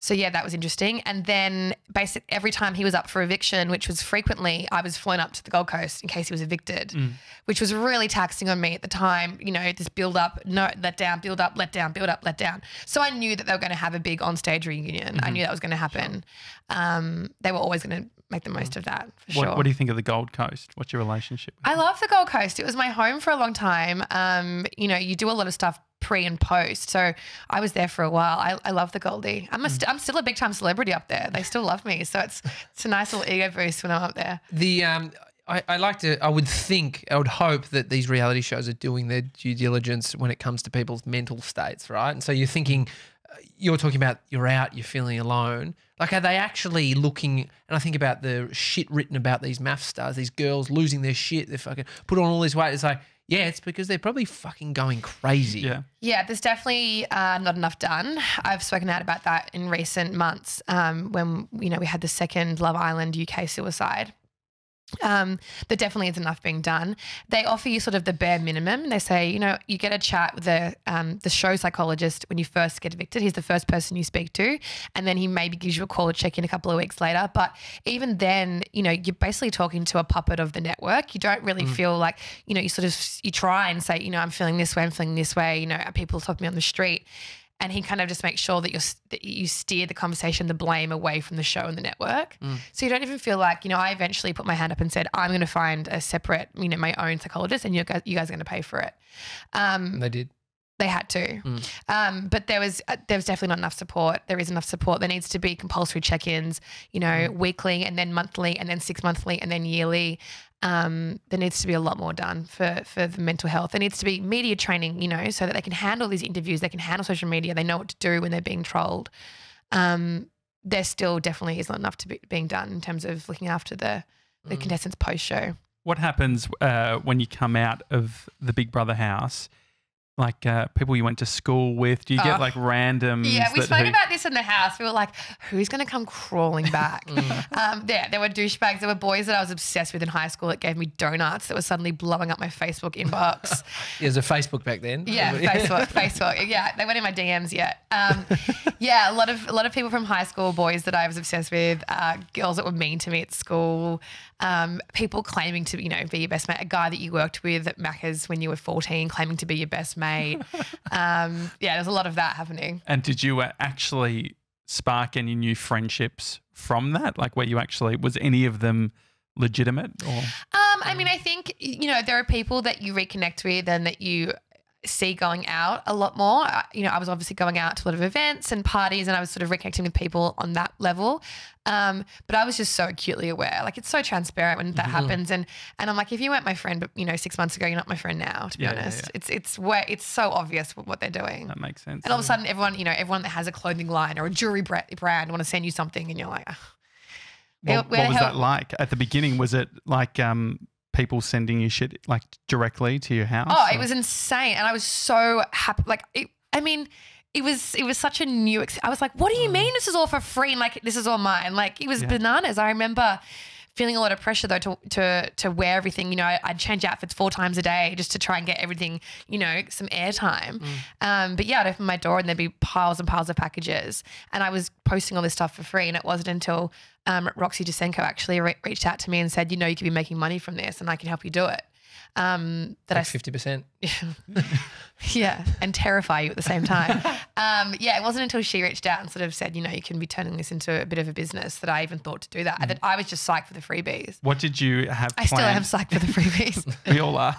Speaker 4: so yeah, that was interesting. And then basic every time he was up for eviction, which was frequently, I was flown up to the Gold Coast in case he was evicted,
Speaker 2: Mm.
Speaker 4: which was really taxing on me at the time. You know, this build up, no, let down, build up, let down, build up, let down. So I knew that they were going to have a big on stage reunion. I
Speaker 2: Mhm.
Speaker 4: knew that was going to happen. Um, they were always going to make the most of that for
Speaker 2: What,
Speaker 4: sure.
Speaker 2: what do you think of the Gold Coast? What's your relationship? With
Speaker 4: I love the Gold Coast. It was my home for a long time. Um, you know, you do a lot of stuff pre and post. So I was there for a while. I, I love the Goldie. I'm a st- I'm still a big time celebrity up there. They still love me. So it's it's a nice little ego boost when I'm up there.
Speaker 3: The um, I, I like to. I would think. I would hope that these reality shows are doing their due diligence when it comes to people's mental states, right? And so you're thinking, uh, you're talking about you're out, you're feeling alone. Like, are they actually looking? And I think about the shit written about these MAFS stars, these girls losing their shit. They're fucking put on all this weight. It's like, yeah, it's because they're probably fucking going crazy.
Speaker 2: yeah.
Speaker 4: Yeah, there's definitely uh, not enough done. I've spoken out about that in recent months um, when you know we had the second Love Island UK suicide. Um, there definitely is enough being done. They offer you sort of the bare minimum. They say, you know, you get a chat with the um, the show psychologist when you first get evicted. He's the first person you speak to, and then he maybe gives you a call to check in a couple of weeks later. But even then, you know, you're basically talking to a puppet of the network. You don't really feel like, you know, you sort of you try and say, you know, I'm feeling this way, I'm feeling this way. You know, people stop me on the street and he kind of just makes sure that you that you steer the conversation, the blame away from the show and the network. So you don't even feel like you know. I eventually put my hand up and said, "I'm going to find a separate, you know, my own psychologist, and you guys, you guys are going to pay for it." Um,
Speaker 3: they did.
Speaker 4: they had to, um, but there was uh, there was definitely not enough support. There is enough support. There needs to be compulsory check-ins, you know, weekly and then monthly and then six monthly and then yearly. Um, there needs to be a lot more done for for the mental health. There needs to be media training, you know, so that they can handle these interviews. They can handle social media. They know what to do when they're being trolled. Um, there still definitely is not enough to be being done in terms of looking after the the contestants post show.
Speaker 2: What happens uh, when you come out of the Big Brother house? Like uh, people you went to school with? Do you get
Speaker 4: Oh.
Speaker 2: like random?
Speaker 4: Yeah, we spoke about this in the house. We were like, who's going to come crawling back? [laughs] um, yeah, there were douchebags. There were boys that I was obsessed with in high school that gave me donuts that were suddenly blowing up my Facebook inbox. [laughs]
Speaker 3: There's a Facebook back then.
Speaker 4: yeah, [laughs] Facebook, Facebook. Yeah, they weren't in my DMs yet. Um, yeah, a lot of a lot of people from high school, boys that I was obsessed with, uh, girls that were mean to me at school, um, people claiming to you know be your best mate, a guy that you worked with at Macca's when you were 14, claiming to be your best mate. Um, yeah, there's a lot of that happening.
Speaker 2: And did you uh, actually spark any new friendships from that? Like, where you actually was any of them legitimate? Or
Speaker 4: Um, I mean, I think you know there are people that you reconnect with and that you see going out a lot more. You know, I was obviously going out to a lot of events and parties, and I was sort of reconnecting with people on that level. Um, but I was just so acutely aware. Like it's so transparent when that happens, and and I'm like, if you weren't my friend, but you know, six months ago, you're not my friend now. To be
Speaker 2: Yeah, yeah,
Speaker 4: honest,
Speaker 2: yeah.
Speaker 4: it's it's where it's so obvious what they're doing.
Speaker 2: that makes sense.
Speaker 4: And all of a sudden, everyone, you know, everyone that has a clothing line or a jewelry bra- brand want to send you something, and you're like, "Ugh,
Speaker 2: what, what was that like at the beginning? Was it like um, people sending you shit like directly to your house?
Speaker 4: Oh, it was insane, and I was so happy. Like, it, I mean, it was it was such a new. Ex- I was like, "What do you mean this is all for free? And like, this is all mine?" Like, it was
Speaker 2: Mm. Yeah.
Speaker 4: bananas. I remember feeling a lot of pressure though to to to wear everything. You know, I'd change outfits four times a day just to try and get everything. You know, some airtime.
Speaker 2: Mm.
Speaker 4: Um, but yeah, I'd open my door and there'd be piles and piles of packages, and I was posting all this stuff for free. And it wasn't until um, Roxy Jacenko actually re- reached out to me and said, "You know, you could be making money from this, and I can help you do it." Um, that I
Speaker 3: fifty percent. [laughs]
Speaker 4: yeah, and terrify you at the same time. [laughs] um, yeah, it wasn't until she reached out and sort of said, you know, you can be turning this into a bit of a business that I even thought to do that.
Speaker 2: Mm.
Speaker 4: That I was just psyched for the freebies.
Speaker 2: What did you have
Speaker 4: I still am psyched for the freebies. [laughs]
Speaker 2: we all are.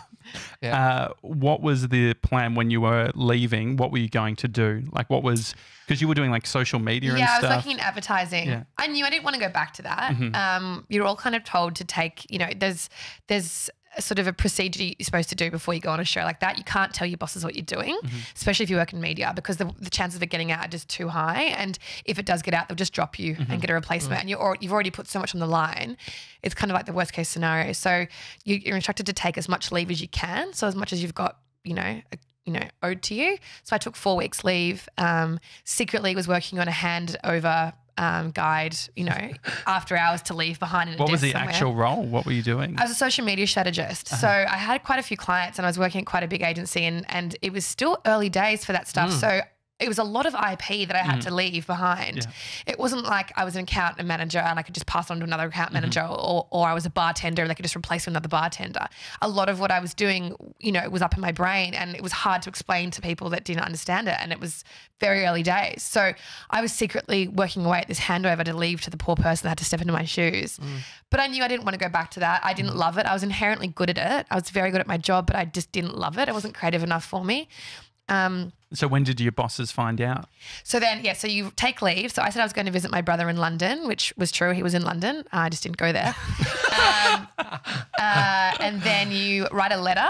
Speaker 3: Yeah.
Speaker 2: Uh, what was the plan when you were leaving? What were you going to do? Like, what was because you were doing like social media and
Speaker 4: yeah, I was
Speaker 2: stuff.
Speaker 4: working in advertising.
Speaker 2: Yeah.
Speaker 4: I knew I didn't want to go back to that.
Speaker 2: Mhm.
Speaker 4: Um, you're all kind of told to take, you know, there's there's a sort of a procedure you're supposed to do before you go on a show like that. You can't tell your bosses what you're doing,
Speaker 2: Mm-hmm.
Speaker 4: especially if you work in media, because the, the chances of it getting out are just too high. And if it does get out, they'll just drop you
Speaker 2: Mm-hmm.
Speaker 4: and get a replacement. And you're, you've already put so much on the line. It's kind of like the worst case scenario. So you, you're instructed to take as much leave as you can. So as much as you've got, you know, a, you know, owed to you. So I took four weeks leave. Um, secretly was working on a handover um, guide, you know, after hours to leave behind in a
Speaker 2: what was the
Speaker 4: somewhere.
Speaker 2: actual role? What were you doing?
Speaker 4: I was a social media strategist. So
Speaker 2: Uh-huh.
Speaker 4: I had quite a few clients and I was working at quite a big agency and, and it was still early days for that stuff. So it was a lot of IP that I had to leave behind.
Speaker 2: Mm. Yeah.
Speaker 4: It wasn't like I was an account manager and I could just pass on to another account
Speaker 2: Mm-hmm.
Speaker 4: manager or, or I was a bartender and they could just replace with another bartender. A lot of what I was doing, you know, was up in my brain and it was hard to explain to people that didn't understand it. And it was very early days. So I was secretly working away at this handover to leave to the poor person that had to step into my shoes. But I knew I didn't want to go back to that. I didn't love it. I was inherently good at it. I was very good at my job, but I just didn't love it. It wasn't creative enough for me. Um,
Speaker 2: so when did your bosses find out?
Speaker 4: so then, yeah, so you take leave. So I said I was going to visit my brother in London, which was true. He was in London. I just didn't go there. [laughs] um, uh, and then you write a letter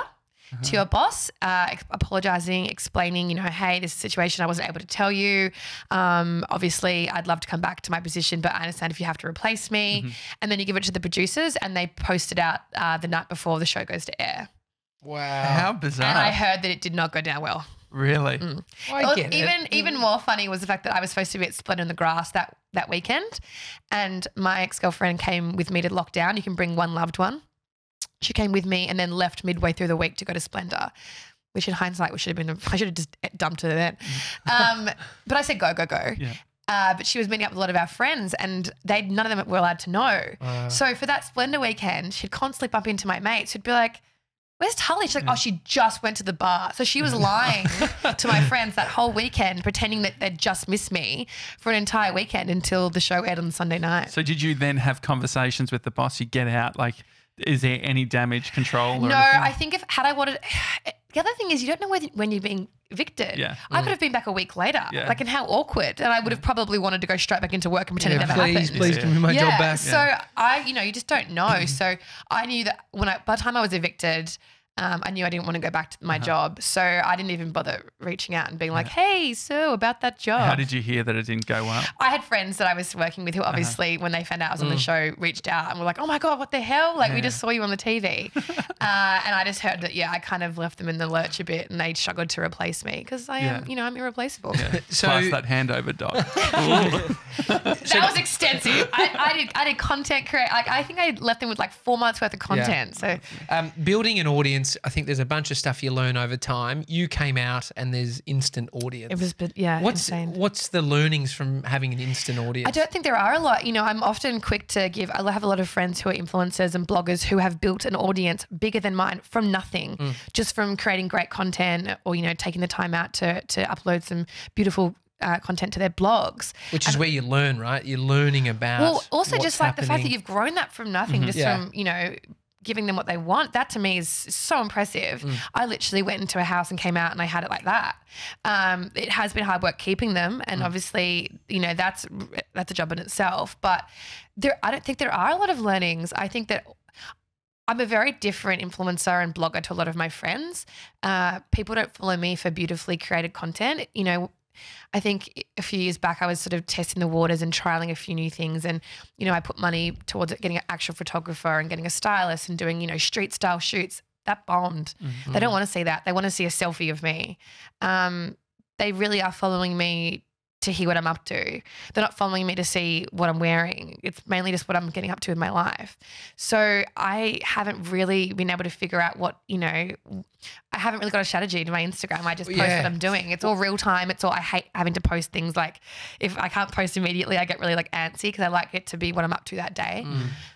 Speaker 4: to your boss, uh, ex- apologizing, explaining, you know, hey, this is a situation I wasn't able to tell you. Um, obviously, I'd love to come back to my position, but I understand if you have to replace me. And then you give it to the producers, and they post it out uh, the night before the show goes to air.
Speaker 3: Wow.
Speaker 2: How bizarre!
Speaker 4: And I heard that it did not go down well.
Speaker 2: Really?
Speaker 3: I
Speaker 4: Well,
Speaker 3: get it.
Speaker 4: even even more funny was the fact that I was supposed to be at Splendour in the Grass that that weekend, and my ex girlfriend came with me to lockdown. You can bring one loved one. She came with me and then left midway through the week to go to Splendour, which in hindsight we should have been. [laughs] I should have just dumped her then. Um, but I said go go go.
Speaker 2: Yeah.
Speaker 4: Uh, but she was meeting up with a lot of our friends, and they none of them were allowed to know.
Speaker 3: Uh,
Speaker 4: So for that Splendour weekend, she'd constantly bump into my mates who'd be like, Where's Tully? She's like, Oh, she just went to the bar. So she was lying [laughs] to my friends that whole weekend, pretending that they'd just missed me for an entire weekend until the show aired on Sunday night.
Speaker 2: So did you then have conversations with the boss? You get out like, is there any damage control? Or
Speaker 4: no,
Speaker 2: anything?
Speaker 4: I think if had I wanted, [sighs] the other thing is you don't know when, when you're being evicted.
Speaker 2: Yeah.
Speaker 4: I mm. could have been back a week later.
Speaker 2: Yeah.
Speaker 4: Like, and how awkward. And I would have probably wanted to go straight back into work and pretend
Speaker 3: yeah,
Speaker 4: it never
Speaker 3: please,
Speaker 4: happened.
Speaker 3: please give me my job back.
Speaker 4: So I, you know, you just don't know. [clears throat] so I knew that when I, by the time I was evicted, um, I knew I didn't want to go back to my
Speaker 2: Uh-huh.
Speaker 4: job. So I didn't even bother reaching out and being like, hey, so about that job.
Speaker 2: How did you hear that it didn't go well?
Speaker 4: I had friends that I was working with who
Speaker 2: Uh-huh.
Speaker 4: obviously, when they found out I was
Speaker 2: Mm.
Speaker 4: on the show, reached out and were like, oh my God, what the hell? Like, we just saw you on the TV. [laughs] uh, and I just heard that, yeah, I kind of left them in the lurch a bit and they struggled to replace me because I am,
Speaker 2: Yeah.
Speaker 4: you know, I'm irreplaceable. [laughs]
Speaker 3: So
Speaker 2: Plus that handover doc. [laughs]
Speaker 4: That was extensive. I, I did I did content create. Like I think I left them with like four months worth of content. So
Speaker 3: um, building an audience, I think there's a bunch of stuff you learn over time. You came out and there's instant audience.
Speaker 4: it was, but yeah,
Speaker 3: what's
Speaker 4: insane.
Speaker 3: what's the learnings from having an instant audience?
Speaker 4: I don't think there are a lot. You know, I'm often quick to give. I have a lot of friends who are influencers and bloggers who have built an audience bigger than mine from nothing,
Speaker 3: Mm.
Speaker 4: just from creating great content or you know taking the time out to to upload some beautiful uh, content to their blogs.
Speaker 3: Which is where you learn, right? You're learning about.
Speaker 4: Well, also just like the fact that you've grown that from nothing, just
Speaker 3: Yeah.
Speaker 4: from you know giving them what they want. That to me is so impressive.
Speaker 3: Mm.
Speaker 4: I literally went into a house and came out and I had it like that. Um, it has been hard work keeping them, and
Speaker 3: Mm.
Speaker 4: obviously, you know that's that's a job in itself. But there, I don't think there are a lot of learnings. I think that. I'm a very different influencer and blogger to a lot of my friends. Uh, people don't follow me for beautifully created content. You know, I think a few years back I was sort of testing the waters and trialing a few new things. And you know I put money towards getting an actual photographer and getting a stylist and doing you know street style shoots. That bombed. They don't want to see that. They want to see a selfie of me. Um, they really are following me to hear what I'm up to. They're not following me to see what I'm wearing. It's mainly just what I'm getting up to in my life. So I haven't really been able to figure out what you know I haven't really got a strategy to my Instagram. I just post
Speaker 3: Yeah.
Speaker 4: what I'm doing. It's all real time. It's all I hate having to post things like if I can't post immediately, I get really like antsy because I like it to be what I'm up to that day.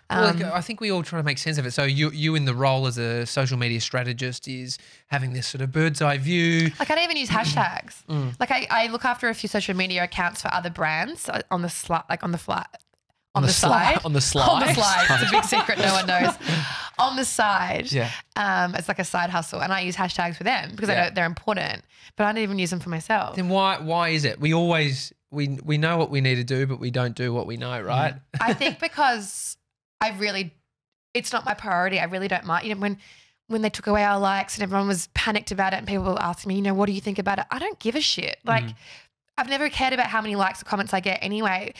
Speaker 3: Well,
Speaker 4: Um,
Speaker 3: like, I think we all try to make sense of it. So you you in the role as a social media strategist is having this sort of bird's eye view.
Speaker 4: Like I don't even use hashtags. Like I, I look after a few social media accounts for other brands uh, on the slide, like on the flat, on, the, slide,
Speaker 3: on the slide. [laughs]
Speaker 4: on the slide. It's a big secret no one knows. [laughs] On the side,
Speaker 3: Yeah.
Speaker 4: um, it's like a side hustle, and I use hashtags for them because I know they're important. But I don't even use them for myself.
Speaker 3: Then why why is it? We always we we know what we need to do, but we don't do what we know, right?
Speaker 4: I [laughs] think because I really, it's not my priority. I really don't mind. You know, when when they took away our likes and everyone was panicked about it, and people were asking me, you know, what do you think about it? I don't give a shit. Like, I've never cared about how many likes or comments I get anyway.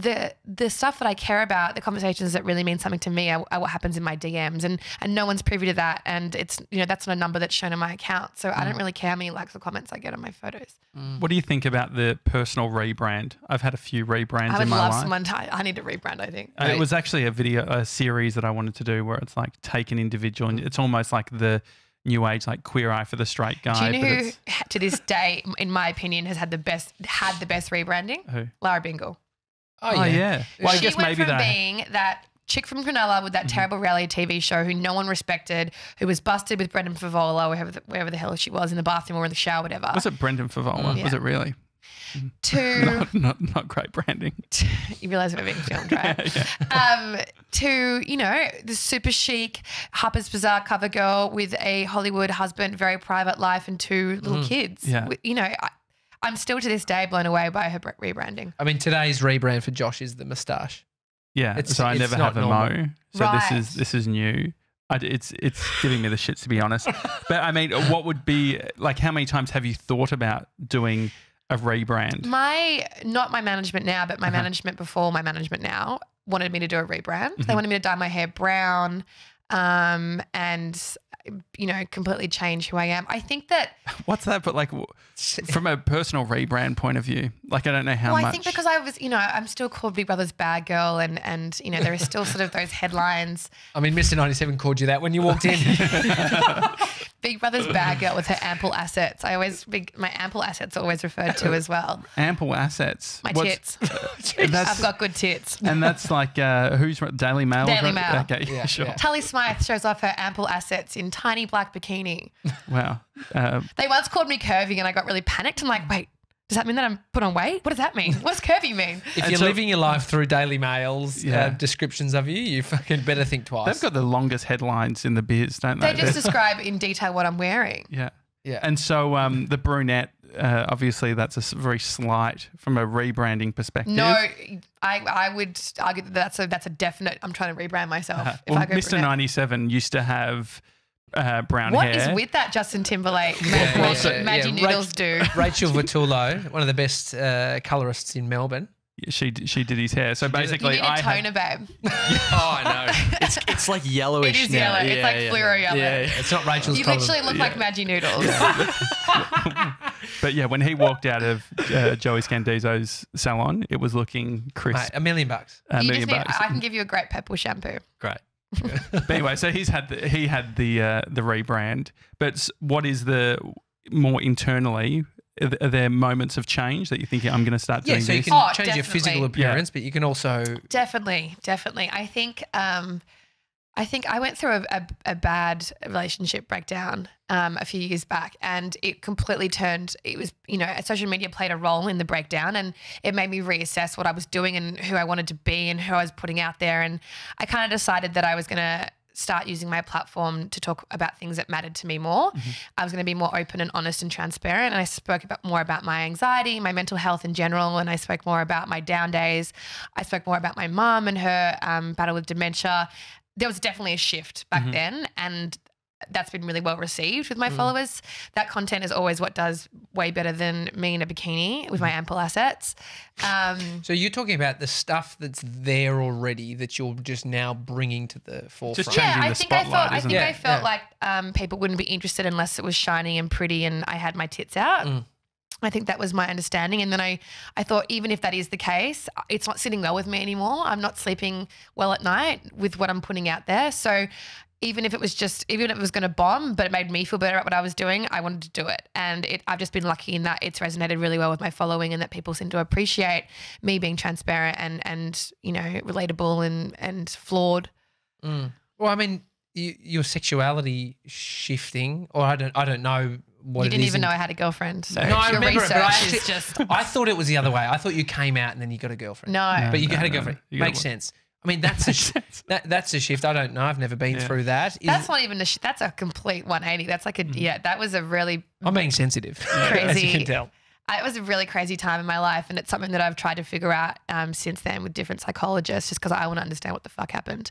Speaker 4: The the stuff that I care about, the conversations that really mean something to me, are, are what happens in my DMs, and and no one's privy to that. And it's you know that's not a number that's shown in my account, so I don't mm. really care how many likes or comments I get on my photos. Mm.
Speaker 2: What do you think about the personal rebrand? I've had a few rebrands
Speaker 4: I would
Speaker 2: in my
Speaker 4: love
Speaker 2: life.
Speaker 4: someone. I need to rebrand. I think.
Speaker 2: Uh, it was actually a video, a series that I wanted to do where it's like take an individual and mm. it's almost like the new age, like queer eye for the straight guy.
Speaker 4: Do you know who, to this day, in my opinion, has had the best had the best rebranding?
Speaker 2: who?
Speaker 4: Lara Bingle.
Speaker 2: Oh, yeah. Well, I
Speaker 4: she
Speaker 2: guess
Speaker 4: went
Speaker 2: maybe
Speaker 4: from
Speaker 2: they.
Speaker 4: being that chick from Cronulla with that
Speaker 2: Mm-hmm.
Speaker 4: terrible reality TV show who no one respected, who was busted with Brendan Fevola, wherever the, wherever the hell she was in the bathroom or in the shower, whatever.
Speaker 2: Was it Brendan Fevola?
Speaker 4: Mm.
Speaker 2: Was it really?
Speaker 4: to [laughs]
Speaker 2: Not, not, not great branding. [laughs]
Speaker 4: you realize we're being filmed, right?
Speaker 2: yeah.
Speaker 4: um, to you know the super chic Harper's Bazaar cover girl with a Hollywood husband, very private life, and two little kids.
Speaker 2: Yeah.
Speaker 4: You know, I, I'm still to this day blown away by her bre- rebranding.
Speaker 3: I mean, today's rebrand for Josh is the moustache.
Speaker 2: Yeah.
Speaker 3: It's-
Speaker 2: so I
Speaker 3: it's
Speaker 2: never
Speaker 3: not
Speaker 2: have a
Speaker 3: normal.
Speaker 2: mo. So this is this is new. I d it's it's giving me the shits to be honest. But I mean, what would be like? How many times have you thought about doing a rebrand?
Speaker 4: My not my management now, but my
Speaker 2: Uh-huh.
Speaker 4: management before my management now wanted me to do a rebrand. They
Speaker 2: Mhm.
Speaker 4: wanted me to dye my hair brown, um, and you know, completely change who I am. I think that [laughs]
Speaker 2: What's that? But like, [laughs] from a personal rebrand point of view, like I don't know how
Speaker 4: well,
Speaker 2: much.
Speaker 4: I think because I was, you know, I'm still called Big Brother's bad girl, and and you know, there are still sort of those headlines. [laughs]
Speaker 3: I mean, Mr. 97 called you that when you walked in.
Speaker 4: Big Brother's bad girl with her ample assets. I always big my ample assets are always referred to as well.
Speaker 2: ample assets.
Speaker 4: My
Speaker 2: What's-
Speaker 4: tits.
Speaker 2: that's-
Speaker 4: I've got good tits.
Speaker 2: and that's like uh, who's Daily Mail?
Speaker 4: Daily
Speaker 2: right?
Speaker 4: Mail.
Speaker 2: Okay,
Speaker 3: Yeah,
Speaker 2: sure.
Speaker 3: yeah.
Speaker 4: Tully Smyth shows off her ample assets in tiny black bikini. [laughs]
Speaker 2: Wow. Uh,
Speaker 4: They once called me curvy and I got really panicked. I'm like, wait, does that mean that I'm put on weight? What does that mean? What does curvy mean? [laughs]
Speaker 3: if you're
Speaker 2: so-
Speaker 3: living your life through Daily Mail's
Speaker 2: Yeah.
Speaker 3: uh, descriptions of you, you fucking better think twice.
Speaker 2: they've got the longest headlines in the biz, don't they?
Speaker 4: They just [laughs] describe in detail what I'm wearing.
Speaker 2: yeah.
Speaker 3: yeah.
Speaker 2: And so um, the brunette, uh, obviously, that's a very slight from a rebranding perspective.
Speaker 4: No, I, I would argue that that's a that's a definite. I'm trying to rebrand myself.
Speaker 2: Uh,
Speaker 4: If
Speaker 2: well,
Speaker 4: I go
Speaker 2: Mr.
Speaker 4: brunette.
Speaker 2: 97 used to have uh, brown
Speaker 4: What
Speaker 2: hair.
Speaker 4: is with that Justin Timberlake?
Speaker 3: Yeah,
Speaker 4: Mag-
Speaker 3: yeah, yeah,
Speaker 4: Maggie
Speaker 3: yeah.
Speaker 4: Noodles do.
Speaker 3: Rachel Vitullo, one of the best uh, colorists in Melbourne.
Speaker 2: she she did his hair. So
Speaker 3: did it.
Speaker 4: You
Speaker 2: basically,
Speaker 4: need a
Speaker 2: I had,
Speaker 4: toner, babe. [laughs]
Speaker 3: Oh, I know.
Speaker 1: It's it's like yellowish.
Speaker 4: It is
Speaker 1: now.
Speaker 4: yellow. It's like fluoro yellow.
Speaker 1: Yeah, yeah.
Speaker 3: It's not Rachel's
Speaker 4: You
Speaker 3: problem.
Speaker 4: literally look like Maggi Noodles. [laughs]
Speaker 2: but yeah, when he walked out of uh, Joey Scandizzo's salon, it was looking crisp.
Speaker 3: Mate, a million bucks.
Speaker 2: a
Speaker 4: you
Speaker 2: million
Speaker 4: just need,
Speaker 2: bucks.
Speaker 4: I can give you a great purple shampoo.
Speaker 3: Great. [laughs]
Speaker 2: But anyway, so he's had the, he had the uh, the rebrand. But what is the more internally? Are there moments of change that you think I'm going to start
Speaker 3: Yeah,
Speaker 2: doing
Speaker 3: so you
Speaker 2: this?
Speaker 3: can
Speaker 4: Oh,
Speaker 3: change your physical
Speaker 4: definitely.
Speaker 3: appearance, but you can also
Speaker 4: Definitely, definitely. I think um, I think I went through a, a, a bad relationship breakdown um, a few years back, and it completely turned. It was you know social media played a role in the breakdown, and it made me reassess what I was doing and who I wanted to be and who I was putting out there, and I kind of decided that I was going to start using my platform to talk about things that mattered to me more. I was going to be more open and honest and transparent. And I spoke about more about my anxiety, my mental health in general. And I spoke more about my down days. I spoke more about my mum and her um, battle with dementia. There was definitely a shift back then. And that's been really well received with my followers. That content is always what does way better than me in a bikini with my ample assets. Um,
Speaker 3: So you're talking about the stuff that's there already that you're just now bringing to the forefront.
Speaker 2: change-
Speaker 4: yeah,
Speaker 2: changing
Speaker 4: I
Speaker 2: the
Speaker 4: think I felt.
Speaker 2: spotlight,
Speaker 4: I
Speaker 2: isn't
Speaker 4: think
Speaker 3: it?
Speaker 4: I felt
Speaker 3: Yeah.
Speaker 4: like um, people wouldn't be interested unless it was shiny and pretty, and I had my tits out.
Speaker 3: Mm.
Speaker 4: I think that was my understanding, and then I, I thought even if that is the case, it's not sitting well with me anymore. I'm not sleeping well at night with what I'm putting out there. So, even if it was just even if it was going to bomb, but it made me feel better about what I was doing, I wanted to do it. And it, I've just been lucky in that it's resonated really well with my following, and that people seem to appreciate me being transparent and and you know relatable and and flawed.
Speaker 3: Mm. Well, I mean, you, your sexuality shifting, or I don't, I don't know what
Speaker 4: you didn't
Speaker 3: is
Speaker 4: even
Speaker 3: in-
Speaker 4: know I had a girlfriend. So
Speaker 3: No, I
Speaker 4: your
Speaker 3: remember it, but I
Speaker 4: research is
Speaker 3: actually-
Speaker 4: just [laughs]
Speaker 3: I thought it was the other way. I thought you came out and then you got a girlfriend.
Speaker 4: no.
Speaker 2: No.
Speaker 3: but you
Speaker 2: no,
Speaker 3: had a
Speaker 2: no,
Speaker 3: girlfriend.
Speaker 2: you
Speaker 3: Makes sense. I mean, that's a sh- that, that's a shift. I don't know. I've never been
Speaker 2: Yeah.
Speaker 3: through that. Is-
Speaker 4: That's not even a. Sh- that's a complete 180. That's like a
Speaker 3: Mm.
Speaker 4: yeah. That was a really
Speaker 3: I'm being sensitive, [laughs] as you
Speaker 4: Crazy.
Speaker 3: can tell.
Speaker 4: It was a really crazy time in my life, and it's something that I've tried to figure out um, since then with different psychologists, just because I want to understand what the fuck happened.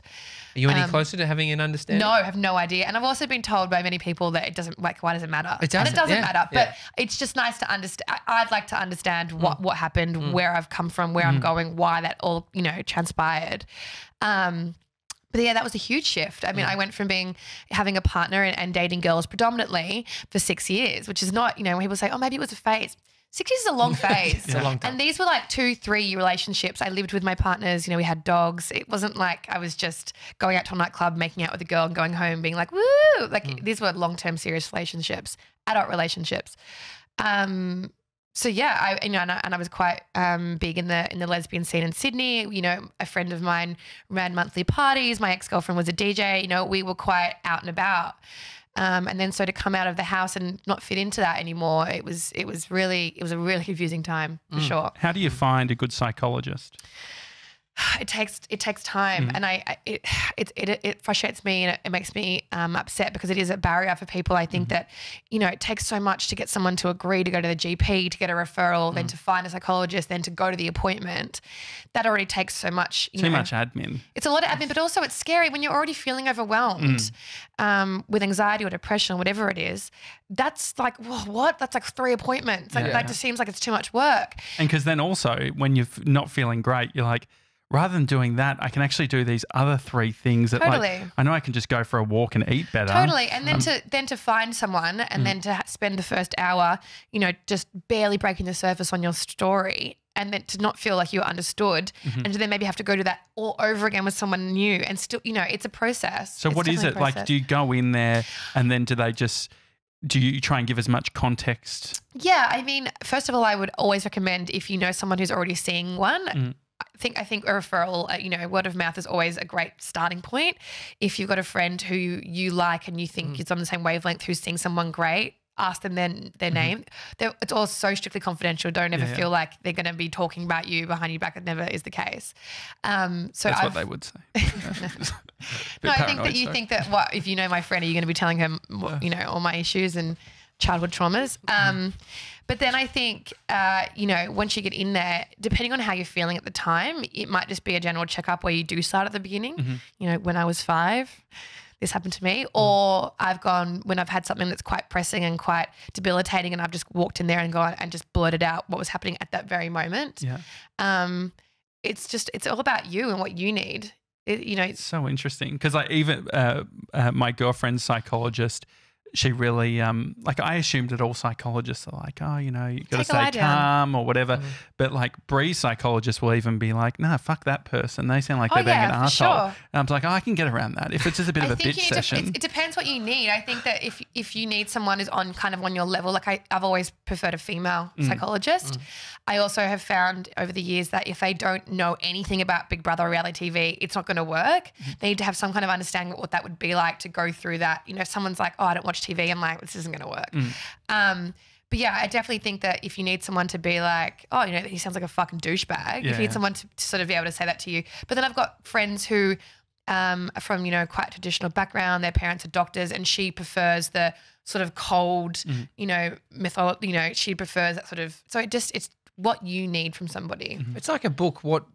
Speaker 3: Are you any
Speaker 4: Um,
Speaker 3: closer to having an understanding?
Speaker 4: No, I have no idea, and I've also been told by many people that it doesn't like why does it matter?
Speaker 3: It doesn't,
Speaker 4: it doesn't
Speaker 3: yeah,
Speaker 4: matter,
Speaker 3: yeah.
Speaker 4: but it's just nice to understand. I'd like to understand
Speaker 3: Mm.
Speaker 4: what what happened, where I've come from, where I'm going, why that all you know transpired. Um, but yeah, that was a huge shift. I mean,
Speaker 3: Mm.
Speaker 4: I went from being having a partner and, and dating girls predominantly for six years, which is not, you know, when people say, oh, maybe it was a phase. Six years is a long [laughs] phase.
Speaker 3: It's a long time.
Speaker 4: And these were like two, three year relationships. I lived with my partners, you know, we had dogs. It wasn't like I was just going out to a nightclub, making out with a girl and going home being like, woo. Like
Speaker 3: Mm.
Speaker 4: these were long term serious relationships, adult relationships. Um, so yeah, I you know, and I, and I was quite um, big in the in the lesbian scene in Sydney. You know, a friend of mine ran monthly parties. My ex girlfriend was a DJ. You know, we were quite out and about. Um, and then so to come out of the house and not fit into that anymore, it was it was really it was a really confusing time for sure.
Speaker 2: How do you find a good psychologist? [sighs]
Speaker 4: It takes it takes time, and I I- it, [sighs] it it it frustrates me and it, it makes me um, upset because it is a barrier for people. I think that you know it takes so much to get someone to agree to go to the GP, to get a referral, then to find a psychologist, then to go to the appointment. That already takes so much. You
Speaker 2: Too
Speaker 4: know,
Speaker 2: much admin.
Speaker 4: it's a lot of admin, but also it's scary when you're already feeling overwhelmed um, with anxiety or depression or whatever it is. That's like, whoa, what? That's like three appointments. Like,
Speaker 2: Yeah.
Speaker 4: that just seems like it's too much work.
Speaker 2: And because then also when you're not feeling great, you're like, rather than doing that, I can actually do these other three things that like I know I can just go for a walk and eat better.
Speaker 4: Totally. And then
Speaker 2: Um,
Speaker 4: to then to find someone and then to spend the first hour, you know, just barely breaking the surface on your story. And then to not feel like you're understood,
Speaker 2: Mm-hmm.
Speaker 4: and to then maybe have to go to that all over again with someone new, and still, you know, it's a process.
Speaker 2: So
Speaker 4: It's
Speaker 2: what is it like? Do you go in there and then do they just do you try and give as much context?
Speaker 4: Yeah, I mean, first of all, I would always recommend if you know someone who's already seeing one.
Speaker 2: Mm.
Speaker 4: I think I think a referral, uh, you know, word of mouth is always a great starting point. If you've got a friend who you like and you think
Speaker 2: Mm.
Speaker 4: is on the same wavelength who's seeing someone great, ask them their their name. They're, it's all so strictly confidential. Don't ever
Speaker 2: Mm-hmm. Yeah, yeah.
Speaker 4: feel like they're going to be talking about you behind your back. It never is the case. Um, so
Speaker 2: That's
Speaker 4: I've,
Speaker 2: what they would say. [laughs] [laughs]
Speaker 4: no, I think that you think that what if you know my friend, are you going to be telling her, you know, all my issues and childhood traumas? Um, but then I think, uh, you know, once you get in there, depending on how you're feeling at the time, it might just be a general checkup where you do start at the beginning. You know, when I was five. This happened to me, or I've gone when I've had something that's quite pressing and quite debilitating, and I've just walked in there and gone and just blurted out what was happening at that very moment.
Speaker 2: Yeah.
Speaker 4: Um, it's just it's all about you and what you need. It, you know,
Speaker 2: It's so interesting because I even uh, uh, my girlfriend's psychologist. She really um like I assumed that all psychologists are like oh you know you got to
Speaker 4: Take a lie
Speaker 2: stay
Speaker 4: down.
Speaker 2: calm or whatever, but like Bree's psychologist will even be like nah fuck that person they sound like
Speaker 4: Oh,
Speaker 2: they're being an asshole.
Speaker 4: sure.
Speaker 2: And I'm like oh I can get around that if it's just a bit of a
Speaker 4: think
Speaker 2: bitch
Speaker 4: you
Speaker 2: session.
Speaker 4: it, it depends what you need. I think that if if you need someone who's on kind of on your level, like I, I've always preferred a female
Speaker 2: Mm.
Speaker 4: psychologist. I also have found over the years that if they don't know anything about Big Brother or reality TV, it's not going to work.
Speaker 2: Mm-hmm.
Speaker 4: They need to have some kind of understanding of what that would be like to go through that. You know, if someone's like, "Oh, I don't watch TV," I'm like, "This isn't going to work."
Speaker 2: Mm.
Speaker 4: Um, but yeah, I definitely think that if you need someone to be like, oh, you know, he sounds like a fucking douchebag. if you need someone to, to sort of be able to say that to you. But then I've got friends who um, are from, you know, quite traditional background. Their parents are doctors, and she prefers the sort of cold,
Speaker 2: Mm-hmm.
Speaker 4: you know, mytho. You know, she prefers that sort of. So it just it's what you need from somebody.
Speaker 2: Mm-hmm.
Speaker 3: It's like a book. What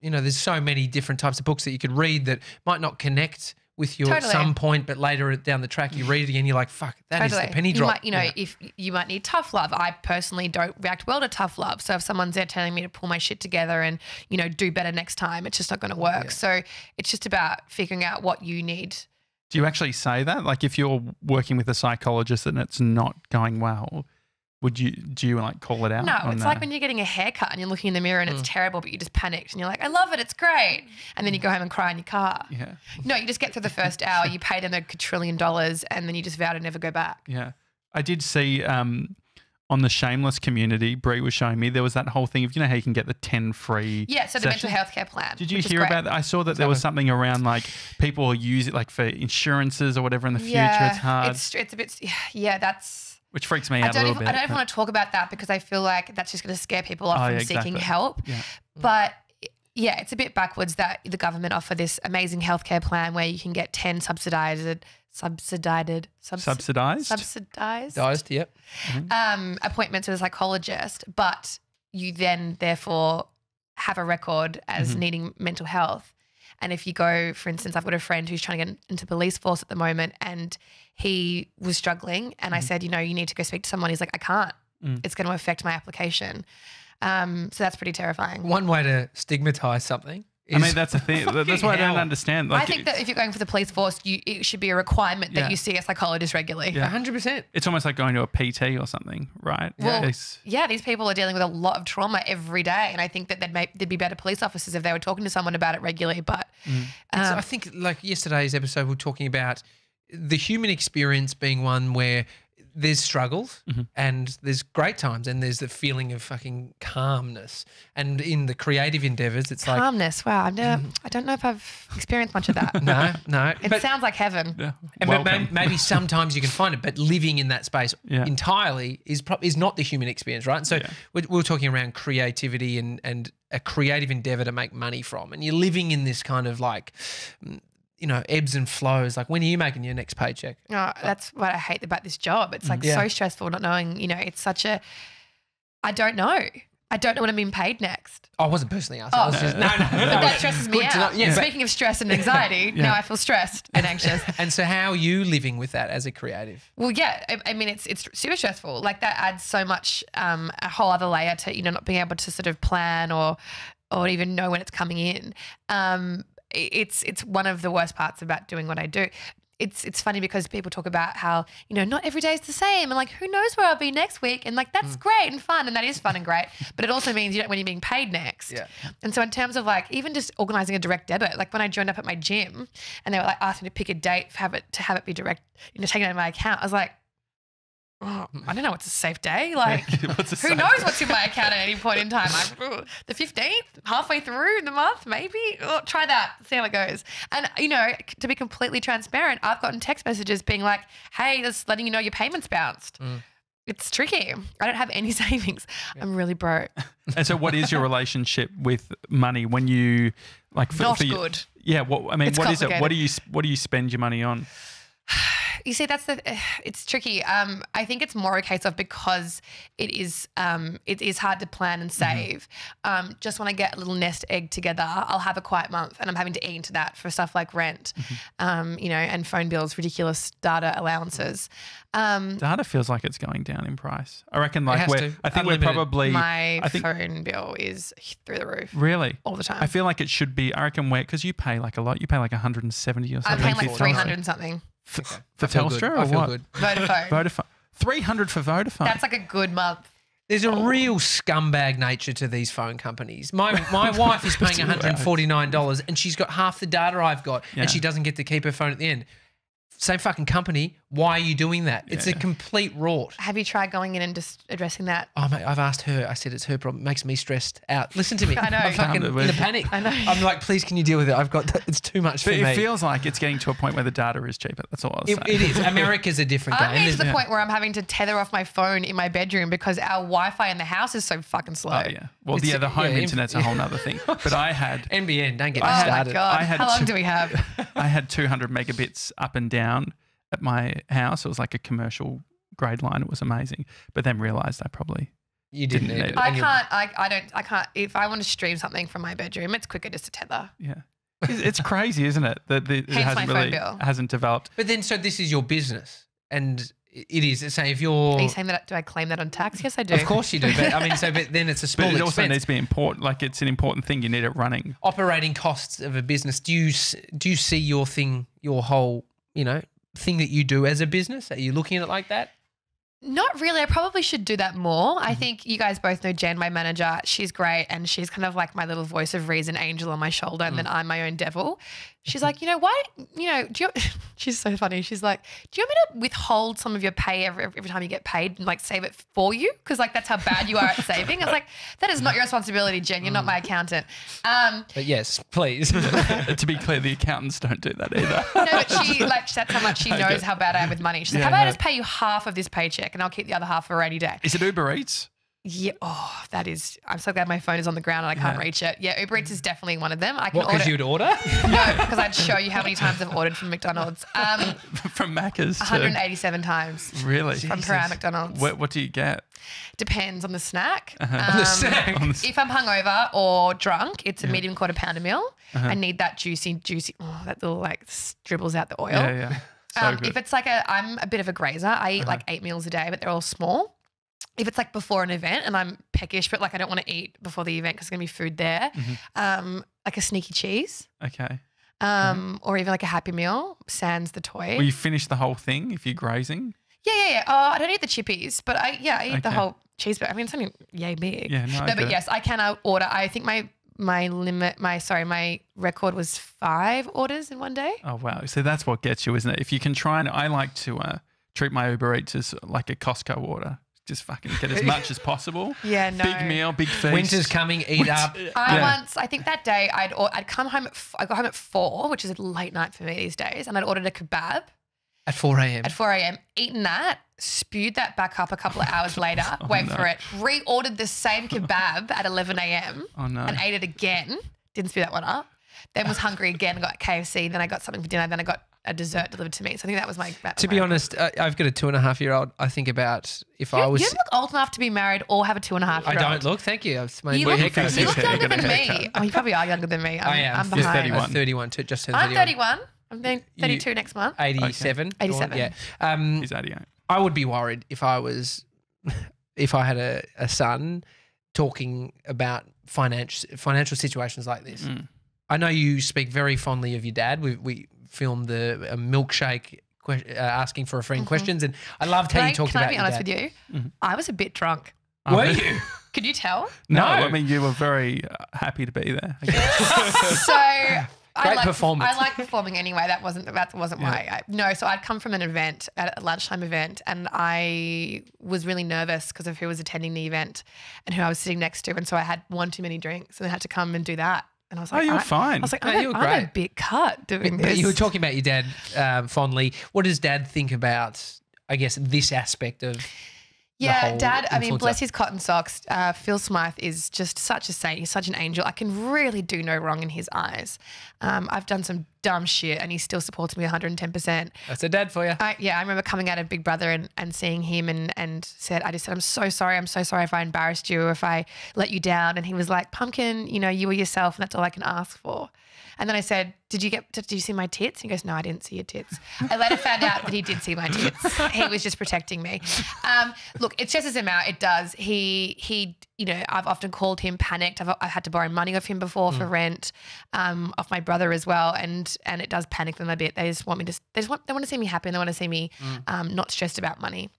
Speaker 3: you know, there's so many different types of books that you could read that might not connect with you
Speaker 4: Totally.
Speaker 3: at some point, but later down the track you read it again, you're like, "Fuck, that is the penny
Speaker 4: You
Speaker 3: drop."
Speaker 4: might, you know,
Speaker 3: Yeah.
Speaker 4: if you might need tough love. I personally don't react well to tough love. So if someone's there telling me to pull my shit together and you know do better next time, it's just not going to work.
Speaker 3: Yeah.
Speaker 4: So it's just about figuring out what you need.
Speaker 2: Do you actually say that? Like if you're working with a psychologist and it's not going well, would you do you like call it out?
Speaker 4: No, it's like when you're getting a haircut and you're looking in the mirror and it's terrible, but you just panicked and you're like, I love it, it's great. And then you go home and cry in your car.
Speaker 2: yeah,
Speaker 4: No, you just get through the first hour, you pay them a quadrillion dollars, and then you just vow to never go back.
Speaker 2: yeah. I did see um, on the Shameless community, Brie was showing me there was that whole thing of you know how you can get the ten free.
Speaker 4: Yeah, so the mental health care plan.
Speaker 2: Did you hear about that? I saw that there was something around like people use it like for insurances or whatever in the future.
Speaker 4: Yeah,
Speaker 2: it's hard,
Speaker 4: It's, it's a bit, yeah, that's.
Speaker 2: Which freaks me
Speaker 4: I
Speaker 2: out a
Speaker 4: don't,
Speaker 2: little
Speaker 4: even,
Speaker 2: bit.
Speaker 4: I don't even want to talk about that because I feel like that's just going to scare people off
Speaker 2: Oh,
Speaker 4: from
Speaker 2: yeah,
Speaker 4: seeking
Speaker 2: exactly.
Speaker 4: help.
Speaker 2: Yeah.
Speaker 4: But yeah, it's a bit backwards that the government offer this amazing healthcare plan where you can get 10 subsidized, subsidized, subs-
Speaker 2: Subsidized?
Speaker 4: subsidized
Speaker 3: Diced, yep.
Speaker 4: um, appointments with a psychologist, but you then therefore have a record as
Speaker 2: Mhm.
Speaker 4: needing mental health. And if you go, for instance, I've got a friend who's trying to get into police force at the moment and he was struggling. And I said, you know, you need to go speak to someone. He's like, I can't.
Speaker 2: Mm.
Speaker 4: It's going to affect my application. Um, so that's pretty terrifying.
Speaker 3: One way to stigmatize something. Is
Speaker 2: I mean, that's a thing. [laughs] That's
Speaker 3: fucking
Speaker 2: why I don't
Speaker 3: hell.
Speaker 2: understand.
Speaker 4: I
Speaker 2: Like,
Speaker 4: think that if you're going for the police force, you, it should be a requirement that
Speaker 2: Yeah.
Speaker 4: you see a psychologist regularly.
Speaker 2: Yeah.
Speaker 3: 100%.
Speaker 2: it's almost like going to a PT or something, right?
Speaker 4: Well,
Speaker 2: It's-
Speaker 4: yeah, these people are dealing with a lot of trauma every day, and I think that they'd, make, they'd be better police officers if they were talking to someone about it regularly. But
Speaker 3: It's-
Speaker 4: um,
Speaker 3: I think like yesterday's episode, we are talking about the human experience being one where there's struggles
Speaker 2: Mhm.
Speaker 3: and there's great times and there's the feeling of fucking calmness. And in the creative endeavors, it's like,
Speaker 4: calmness. Wow, I've never, I don't know if I've experienced much of that. [laughs]
Speaker 3: no, no.
Speaker 4: It
Speaker 3: But-
Speaker 4: sounds like heaven.
Speaker 2: yeah.
Speaker 3: And but maybe, maybe [laughs] sometimes you can find it, but living in that space
Speaker 2: Yeah.
Speaker 3: entirely is pro- is not the human experience, right? And so
Speaker 2: Yeah.
Speaker 3: we're, we're talking around creativity and and a creative endeavor to make money from, and you're living in this kind of like, mm, you know, ebbs and flows. Like when are you making your next paycheck?
Speaker 4: Oh, that's what I hate about this job. It's like
Speaker 3: Mm. Yeah.
Speaker 4: so stressful not knowing, you know, it's such a, I don't know. I don't know when I'm being paid next.
Speaker 3: I wasn't personally asking.
Speaker 4: Oh.
Speaker 3: was just, [laughs] no, no,
Speaker 4: But
Speaker 3: no.
Speaker 4: that stresses me out.
Speaker 3: know. Yeah, but-
Speaker 4: Speaking of stress and [laughs] anxiety,
Speaker 2: Yeah.
Speaker 4: now I feel stressed and anxious. [laughs]
Speaker 3: And so, how are you living with that as a creative?
Speaker 4: Well, yeah, I, I mean, it's it's super stressful. Like that adds so much, um, a whole other layer to you know not being able to sort of plan or or even know when it's coming in. Um, i- it's it's one of the worst parts about doing what I do. It's it's funny because people talk about how you know not every day is the same and like who knows where I'll be next week and like that's mm. great and fun and that is fun and great [laughs] but it also means you don't know when you're being paid next
Speaker 3: Yeah.
Speaker 4: and so in terms of like even just organizing a direct debit like when I joined up at my gym and they were like asking me to pick a date for have it to have it be direct you know taken out of my account I was like oh, I don't know what's a safe day [laughs] like who knows what's in my account at any point in time? I, the 15th, halfway through the month, maybe. Oh, try that, see how it goes. And, you know, to be completely transparent, I've gotten text messages being like, hey, just letting you know your payment's bounced.
Speaker 3: Mm.
Speaker 4: It's tricky. I don't have any [laughs] savings. I'm really broke.
Speaker 2: And so, what is your relationship with money when you like? For,
Speaker 4: Not
Speaker 2: for you-
Speaker 4: good.
Speaker 2: yeah. What I mean,
Speaker 4: It's
Speaker 2: what is it? What do you what do you spend your money on? [sighs] [sighs]
Speaker 4: You see, that's the. [sighs] It's tricky. Um, I think it's more a case of because it is. Um, it is hard to plan and save. Um, just when I get a little nest egg together, I'll have a quiet month, and I'm having to eat into that for stuff like rent, um, you know, and phone bills, ridiculous data allowances. Um,
Speaker 2: Data feels like it's going down in price. I reckon. Like we're,
Speaker 3: to.
Speaker 2: I think we're probably.
Speaker 4: my
Speaker 2: I think
Speaker 4: phone bill is through the roof
Speaker 2: really.
Speaker 4: all the time.
Speaker 2: I feel like it should be. I reckon we're because you pay like a lot. You pay like 170 or something.
Speaker 4: I'm paying like 300 and something.
Speaker 2: For,
Speaker 3: Okay.
Speaker 2: for
Speaker 3: I feel good.
Speaker 2: Telstra or
Speaker 3: I feel
Speaker 2: what?
Speaker 3: good.
Speaker 4: Vodafone.
Speaker 2: Vodafone. 300 for Vodafone.
Speaker 4: That's like a good month.
Speaker 3: There's a real scumbag nature to these phone companies. My my [laughs] wife is paying $149 and she's got half the data I've got
Speaker 2: Yeah.
Speaker 3: and she doesn't get to keep her phone at the end. Same fucking company. Why are you doing that? It's a complete rort.
Speaker 4: Have you tried going in and just addressing that?
Speaker 3: Oh, mate, I've asked her. I said it's her problem. It makes me stressed out. Listen to me. [laughs]
Speaker 4: I know.
Speaker 3: I'm fucking
Speaker 2: Calm
Speaker 3: in a panic.
Speaker 4: I know.
Speaker 3: I'm like, please, can you deal with it? I've got it's too much for
Speaker 2: but
Speaker 3: me.
Speaker 2: it feels like it's getting to a point where the data is cheaper. That's all I was
Speaker 3: It-
Speaker 2: saying.
Speaker 3: it is. America's a different [laughs]
Speaker 4: I'm
Speaker 3: game.
Speaker 4: getting to the
Speaker 3: There's-
Speaker 4: point where I'm having to tether off my phone in my bedroom because our Wi-Fi in the house is so fucking slow.
Speaker 2: Oh yeah. Well,
Speaker 3: It's-
Speaker 2: yeah, the home
Speaker 3: yeah,
Speaker 2: internet's a whole nother thing. [laughs] But I had
Speaker 3: NBN, don't get
Speaker 4: Oh
Speaker 3: me
Speaker 4: my
Speaker 3: started.
Speaker 4: god!
Speaker 2: I had
Speaker 4: How long
Speaker 2: to-
Speaker 4: do we have?
Speaker 2: I had 200 megabits up and down at my house. It was like a commercial grade line. It was amazing. But then realized I probably
Speaker 3: You didn't
Speaker 2: Didn't
Speaker 3: need
Speaker 2: need
Speaker 3: it.
Speaker 2: it.
Speaker 4: I can't. I, I don't. I can't. If I want to stream something from my bedroom, it's quicker just to tether.
Speaker 2: yeah. It's, it's crazy, isn't it? That the, it hasn't really
Speaker 4: bill.
Speaker 2: hasn't developed.
Speaker 3: But then, so this is your business, and it is. It's say if you're,
Speaker 4: Are you saying that? Do I claim that on tax? Yes, I do.
Speaker 3: of course you do. But I mean, so but then it's a small. [laughs]
Speaker 2: But
Speaker 3: small
Speaker 2: it also
Speaker 3: expense.
Speaker 2: needs to be important. Like it's an important thing. You need it running.
Speaker 3: Operating costs of a business. Do you do you see your thing, your whole, you know, thing that you do as a business? Are you looking at it like that?
Speaker 4: Not really. I probably should do that more.
Speaker 2: Mm-hmm.
Speaker 4: I think you guys both know Jen, my manager. She's great. And she's kind of like my little voice of reason angel on my shoulder. And
Speaker 2: Mm.
Speaker 4: then I'm my own devil. She's like, you know, why, you know, do you, [laughs] she's so funny. She's like, do you want me to withhold some of your pay every, every time you get paid and like save it for you? Because like that's how bad you are at [laughs] saving. I was like, that is not your responsibility, Jen. You're not my accountant. Um,
Speaker 3: But yes, please. [laughs]
Speaker 2: to be clear, the accountants don't do that either.
Speaker 4: no, but she like that's how much she knows
Speaker 2: Okay.
Speaker 4: how bad I am with money. She's like,
Speaker 2: Yeah,
Speaker 4: how about I just pay you half of this paycheck and I'll keep the other half for a rainy day.
Speaker 2: Is it Uber Eats?
Speaker 4: Yeah. Oh, that is. I'm so glad my phone is on the ground and I can't
Speaker 2: Yeah.
Speaker 4: reach it. Yeah, Uber Eats is definitely one of them. I can
Speaker 3: what? Because
Speaker 4: order.
Speaker 3: you'd order? [laughs]
Speaker 4: no, because I'd show you how many times I've ordered from McDonald's. Um, [laughs]
Speaker 2: From Macca's to
Speaker 4: 187 times
Speaker 2: really.
Speaker 4: from per hour McDonald's.
Speaker 2: What, what do you get?
Speaker 4: Depends on the snack.
Speaker 3: The
Speaker 4: Um,
Speaker 3: snack.
Speaker 2: On the- [laughs]
Speaker 4: If I'm hungover or drunk, it's a medium quarter pounder meal.
Speaker 2: Uh-huh.
Speaker 4: I need that juicy, juicy. Oh, that little like dribbles out the oil.
Speaker 2: yeah, yeah. So
Speaker 4: um, if it's like a, I'm a bit of a grazer. I eat
Speaker 2: Uh-huh.
Speaker 4: like eight meals a day, but they're all small. If it's like before an event and I'm peckish, but like I don't want to eat before the event because there's gonna be food there,
Speaker 2: Mhm.
Speaker 4: um, like a sneaky cheese,
Speaker 2: okay.
Speaker 4: um, or even like a happy meal, sans the toy.
Speaker 2: Will you finish the whole thing if you're grazing?
Speaker 4: yeah, yeah, yeah. Oh, I don't eat the chippies, but I yeah, I eat the
Speaker 2: Okay.
Speaker 4: whole cheeseburger. I mean, it's only yay big.
Speaker 2: Yeah, no.
Speaker 4: No, but yes, I can uh, order. I think my my limit, my sorry, my record was five orders in one day.
Speaker 2: Oh wow! So that's what gets you, isn't it? If you can try and I like to uh, treat my Uber Eats as like a Costco order. Just fucking get as [laughs] much as possible.
Speaker 4: Yeah, no.
Speaker 2: Big meal, big feast.
Speaker 3: Winter's coming, eat up.
Speaker 4: I
Speaker 2: Yeah.
Speaker 4: once, I think that day, I'd I'd come home. At, f- I got home at four, which is a late night for me these days, and I'd ordered a kebab
Speaker 3: At 4 a.m.
Speaker 4: at four a.m. Eaten that, spewed that back up a couple of hours [laughs] later.
Speaker 2: Oh,
Speaker 4: wait
Speaker 2: no.
Speaker 4: for it. Reordered the same kebab at eleven a.m.
Speaker 2: Oh no!
Speaker 4: and ate it again. Didn't spew that one up. Then was hungry again. Got KFC. Then I got something for dinner. Then I got a dessert delivered to me. So I think that was my. That
Speaker 3: to
Speaker 4: was
Speaker 3: be
Speaker 4: my-
Speaker 3: honest, uh, I've got a two and a half year old. I think about if
Speaker 4: you,
Speaker 3: I was.
Speaker 4: you don't look old enough to be married or have a two and a half.
Speaker 3: I
Speaker 4: year
Speaker 3: don't
Speaker 4: old.
Speaker 3: look. Thank you. I've made
Speaker 4: You look,
Speaker 2: haircut
Speaker 3: haircut.
Speaker 4: you look younger
Speaker 2: got a
Speaker 4: than me. Oh, you probably are younger than me. I'm,
Speaker 3: I am.
Speaker 4: I'm
Speaker 3: He's
Speaker 4: behind.
Speaker 2: 31.
Speaker 3: I'm 31. Too, just turned
Speaker 4: I'm
Speaker 3: 31.
Speaker 4: 31. I'm doing 32 next month.
Speaker 3: 87.
Speaker 4: 87.
Speaker 3: Yeah. Um,
Speaker 2: He's 88.
Speaker 3: I would be worried if I was, [laughs] if I had a, a son talking about financial financial situations like this.
Speaker 2: Mm.
Speaker 3: I know you speak very fondly of your dad. We we filmed the a milkshake que- uh, asking for a friend
Speaker 4: Mhm.
Speaker 3: questions, and I loved how
Speaker 4: Can,
Speaker 3: you
Speaker 4: I,
Speaker 3: talked
Speaker 4: can
Speaker 3: about
Speaker 4: I be honest
Speaker 3: dad.
Speaker 4: with you?
Speaker 2: Mhm.
Speaker 4: I was a bit drunk.
Speaker 3: Were you? [laughs]
Speaker 4: Could you tell?
Speaker 2: No,
Speaker 3: No.
Speaker 2: I mean you were very uh, happy to be there. I guess. [laughs] [laughs]
Speaker 4: so I
Speaker 3: Great
Speaker 4: like,
Speaker 3: performance.
Speaker 4: I like performing anyway. That wasn't that wasn't why. I, no, so I'd come from an event at a lunchtime event, and I was really nervous because of who was attending the event and who I was sitting next to, and so I had one too many drinks, and I had to come and do that. And I was like, oh,
Speaker 2: you were
Speaker 4: I,
Speaker 2: fine.
Speaker 4: I was like,
Speaker 3: No,
Speaker 4: I'm,
Speaker 3: you
Speaker 4: a,
Speaker 3: were
Speaker 4: I'm a bit cut doing
Speaker 3: But
Speaker 4: this.
Speaker 3: you were talking about your dad um, fondly. What does dad think about? I guess this aspect of the
Speaker 4: Yeah, Dad. I mean, bless his cotton socks. Uh, Phil Smyth is just such a saint. He's such an angel. I can really do no wrong in his eyes. Um, I've done some dumb shit, and he still supports me 110. percent
Speaker 3: That's a dad for you.
Speaker 4: I, yeah, I remember coming out of Big Brother and, and seeing him and and said, I just said, I'm so sorry. I'm so sorry if I embarrassed you or if I let you down. And he was like, Pumpkin, you know, you were yourself, and that's all I can ask for. And then I said, Did you get? Did you see my tits? He goes, No, I didn't see your tits. I later found out that he did see my tits. He was just protecting me. Um, look, it stresses him out. It does. He he. You know, I've often called him panicked. I've, I've had to borrow money off him before for rent, um, off my brother as well, and and it does panic them a bit. They just want me to. They just want. They want to see me happy. and They want to see me um, not stressed about money.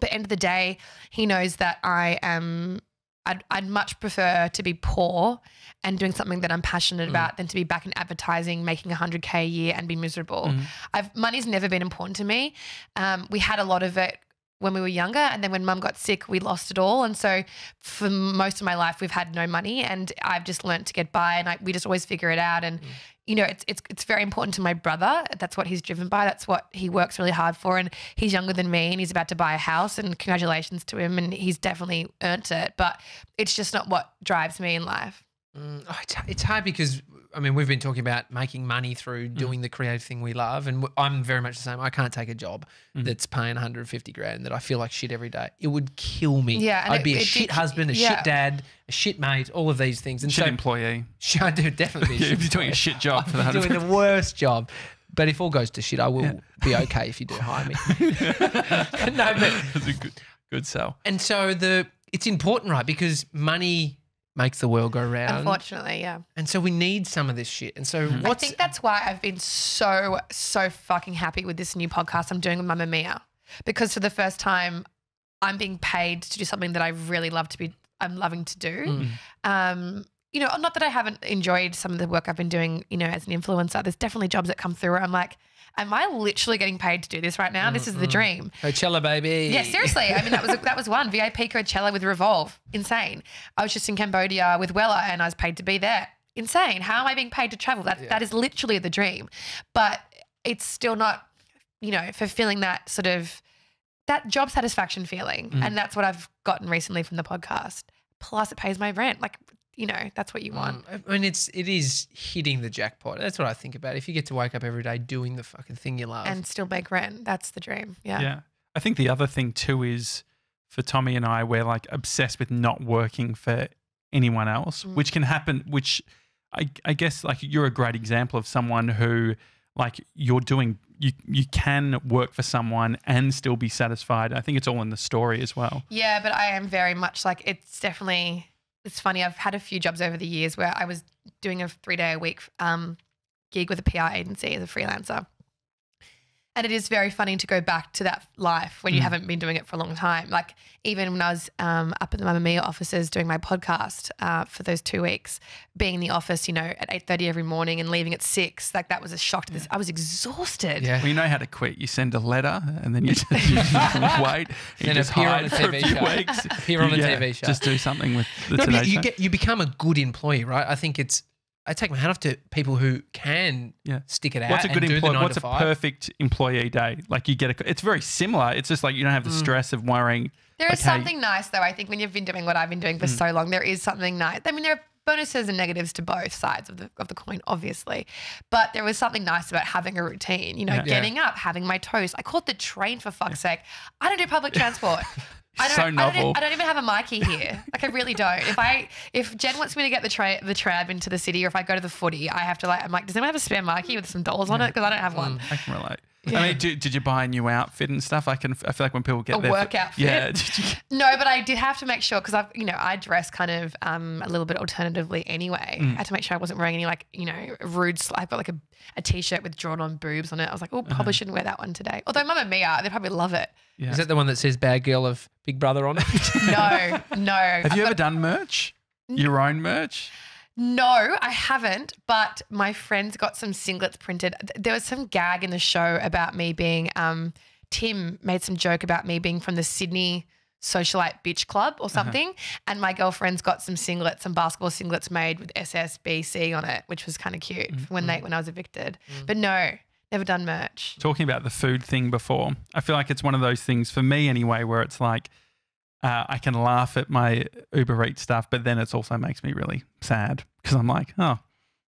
Speaker 4: But end of the day, he knows that I am. I'd, I'd much prefer to be poor and doing something that I'm passionate
Speaker 3: Mm.
Speaker 4: about than to be back in advertising, making 100k a year and be miserable.
Speaker 2: Mhm.
Speaker 4: I've money's never been important to me. Um, we had a lot of it when we were younger, and then when Mum got sick, we lost it all. And so for most of my life, we've had no money, and I've just learned to get by, and I, we just always figure it out. And you know, it's it's it's very important to my brother. That's what he's driven by. That's what he works really hard for. And he's younger than me, and he's about to buy a house. And congratulations to him. And he's definitely earned it. But it's just not what drives me in life.
Speaker 3: Mm, oh, it's hard because I mean we've been talking about making money through
Speaker 2: Mm.
Speaker 3: doing the creative thing we love, and I'm very much the same. I can't take a job
Speaker 2: Mm.
Speaker 3: that's paying 150 grand that I feel like shit every day. It would kill me.
Speaker 4: Yeah,
Speaker 3: I'd
Speaker 4: it-
Speaker 3: be a shit
Speaker 4: did-
Speaker 3: husband, a
Speaker 4: yeah.
Speaker 3: shit dad, a shit mate, all of these things. And
Speaker 2: Shit
Speaker 3: so
Speaker 2: employee. [laughs]
Speaker 3: Shit, I do definitely. [laughs] Be
Speaker 2: Yeah, if you're doing a shit job for the
Speaker 3: I'm doing the worst job. But if all goes to shit, I will
Speaker 2: Yeah.
Speaker 3: be okay if you do hire me. [laughs] no, but
Speaker 2: That's a good, good sell.
Speaker 3: and so the it's important, right? Because money makes the world go round.
Speaker 4: Unfortunately, yeah.
Speaker 3: And so we need some of this shit. And so
Speaker 2: Mm.
Speaker 4: I
Speaker 3: what's
Speaker 4: think that's why I've been so, so fucking happy with this new podcast I'm doing with Mamamia. Because for the first time, I'm being paid to do something that I really love to be. I'm loving to do. Um, you know, not that I haven't enjoyed some of the work I've been doing. You know, as an influencer, there's definitely jobs that come through where I'm like, am I literally getting paid to do this right now? This is the dream.
Speaker 3: Coachella, baby.
Speaker 4: Yeah, seriously. I mean, that was that was one VIP Coachella with Revolve. Insane. I was just in Cambodia with Wella, and I was paid to be there. Insane. How am I being paid to travel? That that is literally the dream, but it's still not, you know, fulfilling that sort of that job satisfaction feeling, mm. and that's what I've gotten recently from the podcast. Plus, it pays my rent. Like, you know, that's what you want.
Speaker 3: Um, I mean, it's it is hitting the jackpot. That's what I think about. If you get to wake up every day doing the fucking thing you love,
Speaker 4: and still make rent. That's the dream. Yeah.
Speaker 2: Yeah. I think the other thing too is for Tommy and I, we're like obsessed with not working for anyone else,
Speaker 4: Mm.
Speaker 2: which can happen. Which I, I guess like you're a great example of someone who like you're doing. You you can work for someone and still be satisfied. I think it's all in the story as well.
Speaker 4: Yeah, but I am very much like it's definitely it's funny. I've had a few jobs over the years where I was doing a three day a week um, gig with a PR agency as a freelancer. And it is very funny to go back to that life when you
Speaker 2: Mm.
Speaker 4: haven't been doing it for a long time. Like even when I was um, up at the Mamamia offices doing my podcast uh, for those two weeks, being in the office, you know, at eight thirty every morning and leaving at six, like that was a shock to this. I was exhausted.
Speaker 3: yeah.
Speaker 2: Well, you know how to quit. You send a letter and then you just, [laughs] [laughs] you just wait. You
Speaker 3: Then
Speaker 2: just
Speaker 3: appear on
Speaker 2: hide
Speaker 3: a
Speaker 2: for a
Speaker 3: TV
Speaker 2: few
Speaker 3: show.
Speaker 2: weeks. [laughs]
Speaker 3: Appear on a
Speaker 2: Yeah,
Speaker 3: TV show.
Speaker 2: Just do something with the
Speaker 3: No,
Speaker 2: Today
Speaker 3: but you get you become a good employee, right? I think it's. I take my hat off to people who can
Speaker 2: Yeah.
Speaker 3: stick it out.
Speaker 2: What's a good
Speaker 3: and
Speaker 2: employee? What's a perfect employee day? Like you get a. It's very similar. It's just like you don't have the
Speaker 3: Mm.
Speaker 2: stress of worrying.
Speaker 4: There is
Speaker 2: Okay.
Speaker 4: something nice though. I think when you've been doing what I've been doing for so long, there is something nice. I mean, there are bonuses and negatives to both sides of the of the coin, obviously. But there was something nice about having a routine. You know,
Speaker 2: Yeah.
Speaker 4: getting up, having my toast. I caught the train for fuck's sake. I don't do public [laughs] transport. I don't,
Speaker 2: So
Speaker 4: I don't,
Speaker 2: novel.
Speaker 4: I don't even have a Myki here. Like I really don't. If I if Jen wants me to get the tra- the tram into the city, or if I go to the footy, I have to like. I'm like, does anyone have a spare Myki with some dollars on it? Because I don't have one.
Speaker 2: Mm, I can relate. I mean, did, did you buy a new outfit and stuff? I can. I feel like when people get
Speaker 4: A
Speaker 2: their
Speaker 4: work outfit?
Speaker 2: Yeah. [laughs]
Speaker 4: No, but I did have to make sure because I've, you know, I dress kind of um, a little bit alternatively anyway.
Speaker 2: Mm.
Speaker 4: I had to make sure I wasn't wearing any like, you know, rude. Sl- I've got like a, a t-shirt with drawn on boobs on it. I was like, oh,
Speaker 2: Uh-huh.
Speaker 4: probably shouldn't wear that one today. Although Mamamia, they probably love it.
Speaker 2: yeah.
Speaker 3: Is that the one that says "Bad Girl of Big Brother" on it? [laughs]
Speaker 4: No, [laughs] no.
Speaker 2: have
Speaker 4: I've
Speaker 2: you ever done merch? Your own merch?
Speaker 4: No, I haven't. But my friends got some singlets printed. There was some gag in the show about me being. Um, Tim made some joke about me being from the Sydney Socialite bitch Club
Speaker 2: Uh-huh.
Speaker 4: or something, and my girlfriend's got some singlets, some basketball singlets made with SSBC on it, which was kind of cute
Speaker 2: Mm-hmm.
Speaker 4: when they when I was evicted. But no, never done merch.
Speaker 2: Talking about the food thing before, I feel like it's one of those things for me anyway, where it's like uh, I can laugh at my Uber Eats stuff, but then it also makes me really sad because I'm like, oh,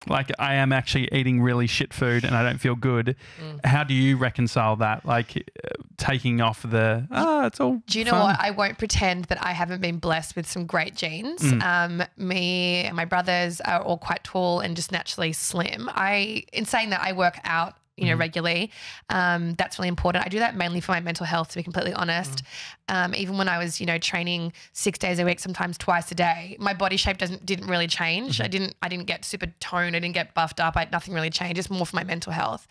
Speaker 2: like I am actually eating really shit food and I don't feel good.
Speaker 4: Mm.
Speaker 2: How do you reconcile that? Like uh, taking off the ah, it's all.
Speaker 4: Do you know
Speaker 2: fun.
Speaker 4: what? I won't pretend that I haven't been blessed with some great genes.
Speaker 2: Mm.
Speaker 4: Um, me and my brothers are all quite tall and just naturally slim. I, in saying that, I work out. You know,
Speaker 2: Mhm.
Speaker 4: regularly. Um, that's really important. I do that mainly for my mental health, to be completely honest. Um, even when I was, you know, training six days a week, sometimes twice a day, my body shape doesn't didn't really change. I didn't I didn't get super toned. I didn't get buffed up. I, nothing really changed. It's more for my mental health.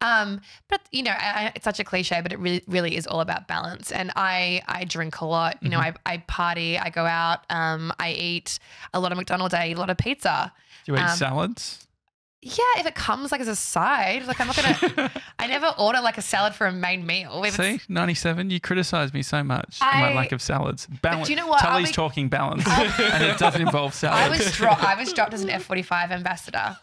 Speaker 4: Um, but you know, I, it's such a cliche, but it really, really is all about balance. And I, I drink a lot. You know, I, I party, I go out, um, I eat a lot of McDonald's, I eat a lot of pizza.
Speaker 2: Do you eat
Speaker 4: um,
Speaker 2: salads?
Speaker 4: Yeah, if it comes like as a side, like I'm not gonna. [laughs] I never order like a salad for a main meal. If
Speaker 2: See, 97, you criticise me so much on my lack of salads. Balance.
Speaker 4: do you know what?
Speaker 2: Tully's
Speaker 4: be-
Speaker 2: talking balance, [laughs] and it doesn't involve salads. [laughs]
Speaker 4: I was dro- I was dropped as an F45 ambassador.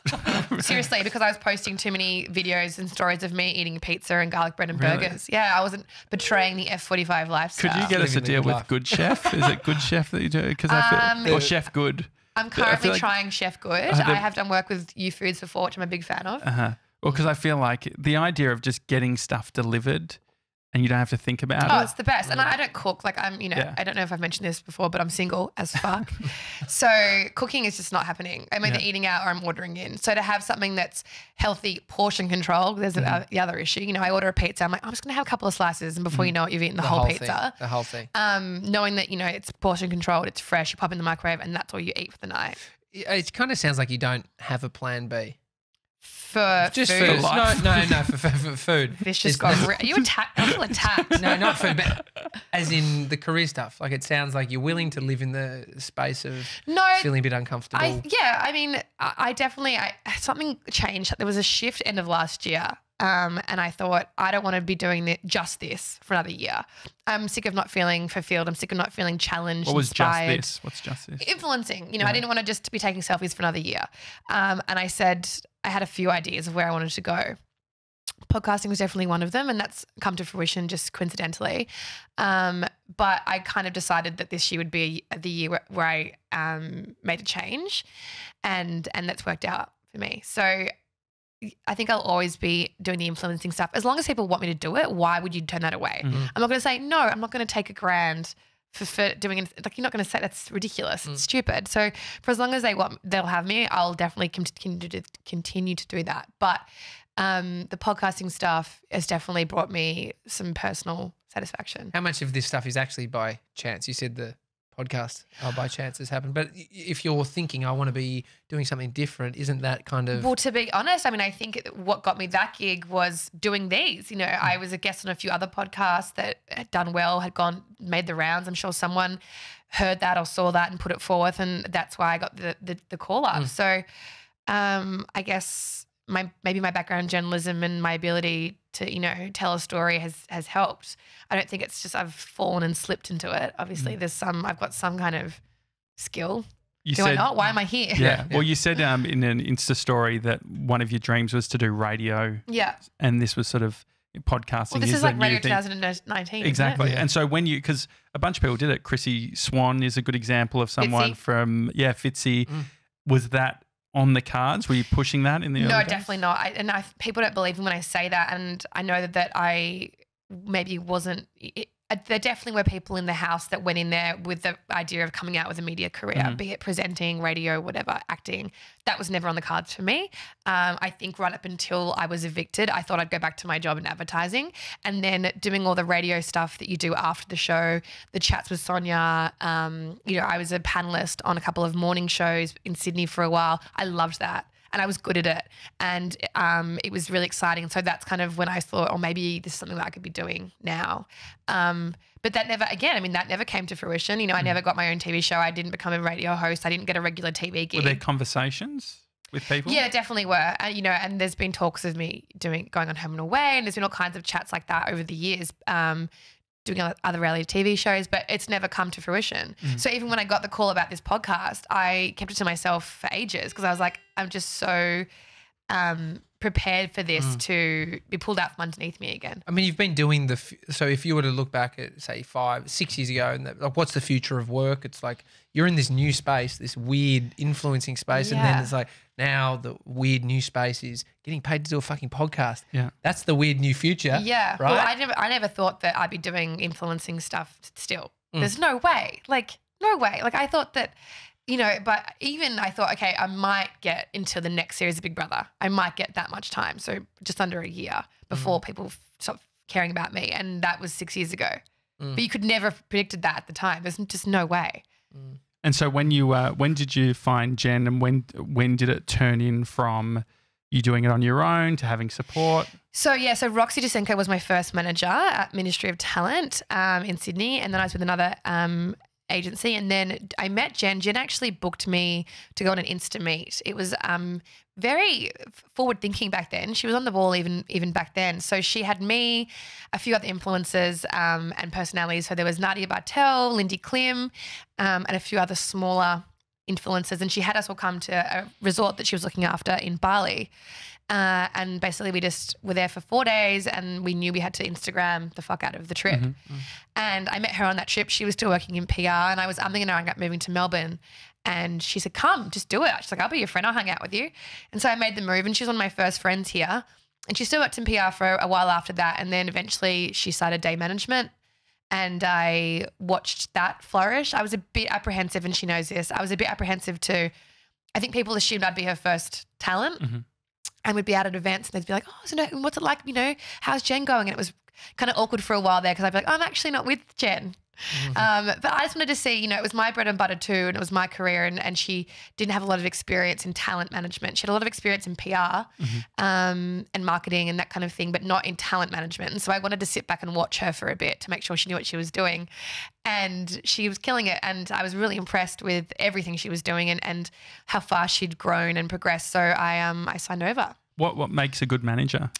Speaker 4: Seriously, because I was posting too many videos and stories of me eating pizza and garlic bread and
Speaker 2: Really?
Speaker 4: burgers. Yeah, I wasn't betraying the F45 lifestyle.
Speaker 2: Could you get us a deal with. Good Chef? Is it Good Chef that you do? Because I
Speaker 4: Um,
Speaker 2: feel, or Chef Good.
Speaker 4: I'm currently
Speaker 2: like-
Speaker 4: trying Chef Good. I have done work with YouFoodz before, which I'm a big fan of.
Speaker 2: Uh huh. Well, because I feel like the idea of just getting stuff delivered and you don't have to think about
Speaker 4: Oh,
Speaker 2: it.
Speaker 4: it's the best. And I, I don't cook. Like I'm, you know,
Speaker 2: Yeah.
Speaker 4: I don't know if I've mentioned this before, but I'm single as fuck. [laughs] so cooking is just not happening. I'm either
Speaker 2: Yeah.
Speaker 4: eating out or I'm ordering in. So to have something that's healthy, portion control, there's
Speaker 2: Mm-hmm.
Speaker 4: a, the other issue. You know, I order a pizza. I'm like, I'm just gonna have a couple of slices, and before you
Speaker 2: Mm-hmm.
Speaker 4: know it, you've eaten the,
Speaker 3: The
Speaker 4: whole,
Speaker 3: thing.
Speaker 4: pizza.
Speaker 3: The whole thing.
Speaker 4: Um, knowing that you know it's portion controlled, it's fresh. You pop in the microwave, and that's all you eat for the night.
Speaker 3: It kind of sounds like you don't have a plan B.
Speaker 4: For
Speaker 3: Just
Speaker 4: food.
Speaker 3: food. No,
Speaker 2: life.
Speaker 3: no, no, for, for, for food. [laughs]
Speaker 4: This just got. Re- are you attacked? I feel attacked.
Speaker 3: No, not food, but as in the career stuff. Like it sounds like you're willing to live in the space of
Speaker 4: No,
Speaker 3: feeling a bit uncomfortable.
Speaker 4: I yeah, I mean, I, I definitely I, something changed. There was a shift end of last year, um, and I thought I don't want to be doing thi- just this for another year. I'm sick of not feeling fulfilled. I'm sick of not feeling challenged.
Speaker 2: What was
Speaker 4: inspired.
Speaker 2: just this? What's just this?
Speaker 4: Influencing, you know, I didn't want to just be taking selfies for another year. Um, and I said I had a few ideas of where I wanted to go. Podcasting was definitely one of them, and that's come to fruition just coincidentally. Um, but I kind of decided that this year would be the year where, where I um, made a change, and and that's worked out for me. So I think I'll always be doing the influencing stuff as long as people want me to do it. Why would you turn that away?
Speaker 2: Mhm.
Speaker 4: I'm not going to say no. I'm not going to take a grand for, for doing it. Like you're not going to say that's ridiculous. It's stupid. So for as long as they want, they'll have me. I'll definitely continue to continue to do that. But um, the podcasting stuff has definitely brought me some personal satisfaction.
Speaker 3: How much of this stuff is actually by chance? You said the podcast oh, by chance has happened, but if you're thinking I want to be doing something different, isn't that kind of
Speaker 4: Well, to be honest, I mean, I think what got me that gig was doing these. You know, hmm. I was a guest on a few other podcasts that had done well, had gone, made the rounds. I'm sure someone heard that or saw that and put it forth, and that's why I got the the, the call up. Hmm. So, um, I guess my maybe my background in journalism and my ability to you know tell a story has has helped. I don't think it's just I've fallen and slipped into it. Obviously, there's some I've got some kind of skill.
Speaker 2: You
Speaker 4: Do I not? Why am I here?
Speaker 2: Yeah.
Speaker 3: Yeah.
Speaker 2: Well, you said um, in an Insta story that one of your dreams was to do radio,
Speaker 4: yeah.
Speaker 2: and this was sort of podcasting.
Speaker 4: Well, this
Speaker 2: is
Speaker 4: is like
Speaker 2: new
Speaker 4: Radio 2019.
Speaker 2: Exactly.
Speaker 3: Yeah.
Speaker 2: And so when you, because a bunch of people did it, Chrissy Swan is a good example of someone
Speaker 4: Fitzy.
Speaker 2: from, yeah, Fitzy.
Speaker 3: Mm.
Speaker 2: Was that on the cards? Were you pushing that in the
Speaker 4: No, definitely not. I, and I, people don't believe me when I say that. And I know that, that I maybe wasn't. It, there definitely were people in the house that went in there with the idea of coming out with a media career,
Speaker 2: Mhm.
Speaker 4: be it presenting, radio, whatever, acting. That was never on the cards for me. Um, I think right up until I was evicted, I thought I'd go back to my job in advertising. And then doing all the radio stuff that you do after the show, the chats with Sonia. Um, you know, I was a panelist on a couple of morning shows in Sydney for a while. I loved that and I was good at it, and um, it was really exciting. So that's kind of when I thought, oh, maybe this is something that I could be doing now. Um, but that never, again, I mean, that never came to fruition. You know, I never got my own TV show. I didn't become a radio host. I didn't get a regular TV gig.
Speaker 2: Were there conversations with people?
Speaker 4: Yeah, definitely were. And you know, and there's been talks of me doing going on Home and Away, and there's been all kinds of chats like that over the years. Um, doing other- reality TV shows, but it's never come to fruition. So even when I got the call about this podcast, I kept it to myself for ages because I was like, I'm just so um, prepared for this to be pulled out from underneath me again.
Speaker 3: I mean, you've been doing the. f- So if you were to look back at say five, six years ago, and that, like, what's the future of work? It's like you're in this new space, this weird influencing space, and then
Speaker 4: Yeah.
Speaker 3: it's like now the weird new space is getting paid to do a fucking podcast.
Speaker 2: Yeah.
Speaker 3: That's the weird new future.
Speaker 4: Yeah.
Speaker 3: Right.
Speaker 4: Well, I never, I never thought that I'd be doing influencing stuff still.
Speaker 3: Mm.
Speaker 4: There's no way. Like, no way. Like, I thought that, you know, but even I thought, okay, I might get into the next series of Big Brother. I might get that much time. So just under a year before people f- stop caring about me. And that was six years ago.
Speaker 3: Mm.
Speaker 4: But you could never have predicted that at the time. There's just no way.
Speaker 2: And so when you, uh, when did you find Jen, and when, when did it turn in from you doing it on your own to having support?
Speaker 4: So yeah, so Roxy Jacenko was my first manager at Ministry of Talent um, in Sydney, and then I was with another um, agency, and then I met Jen. Jen actually booked me to go on an Insta meet. It was um, very forward thinking back then. She was on the ball even even back then. So she had me, a few other influencers um, and personalities. So there was Nadia Bartel, Lindy Klim, um, and a few other smaller influencers, and she had us all come to a resort that she was looking after in Bali. Uh, and basically, we just were there for four days, and we knew we had to Instagram the fuck out of the trip. And I met her on that trip. She was still working in PR, and I was umming and ahhing about moving to Melbourne. And she said, "Come, just do it." She's like, "I'll be your friend. I'll hang out with you." And so I made the move, and she's one of my first friends here. And she still worked in PR for a while after that, and then eventually she started Day Management and I watched that flourish. I was a bit apprehensive, and she knows this. I was a bit apprehensive too. I think people assumed I'd be her first talent,
Speaker 2: Mhm.
Speaker 4: And we'd be out at events, and they'd be like, "Oh, so no, what's it like? You know, how's Jen going?" And it was kind of awkward for a while there because I'd be like, "I'm actually not with Jen. Um, but I just wanted to see, you know, it was my bread and butter too, and it was my career. And, and she didn't have a lot of experience in talent management. She had a lot of experience in PR um, and marketing and that kind of thing, but not in talent management. And so I wanted to sit back and watch her for a bit to make sure she knew what she was doing. And she was killing it. And I was really impressed with everything she was doing and, and how far she'd grown and progressed. So I um I signed over.
Speaker 2: What what makes a good manager?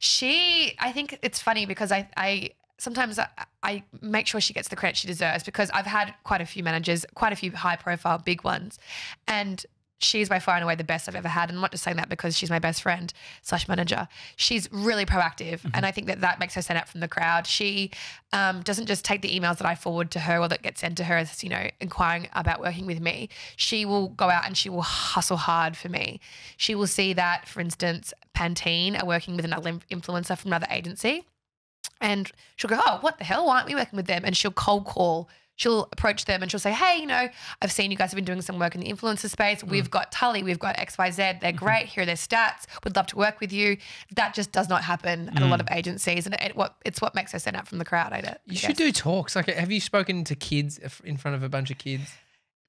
Speaker 4: She, I think it's funny because I, I sometimes I, I make sure she gets the credit she deserves because I've had quite a few managers, quite a few high profile big ones, and she's by far and away the best I've ever had. And I'm not just saying that because she's my best friend slash manager. She's really proactive, and I think that that makes her stand out from the crowd. She um, doesn't just take the emails that I forward to her or that get sent to her as you know inquiring about working with me. She will go out and she will hustle hard for me. She will see that, for instance, Pantene are working with another influencer from another agency. And she'll go, Oh, what the hell? Why aren't we working with them? And she'll cold call. She'll approach them and she'll say, Hey, you know, I've seen you guys have been doing some work in the influencer space. Mm. We've got Tully, we've got XYZ. They're mm-hmm. great. Here are their stats. We'd love to work with you. That just does not happen at a lot mm. of agencies. And it, what it's what makes her stand out from the crowd. I, don't- I
Speaker 3: You should do talks. Like, have you spoken to kids uh, in front of a bunch of kids?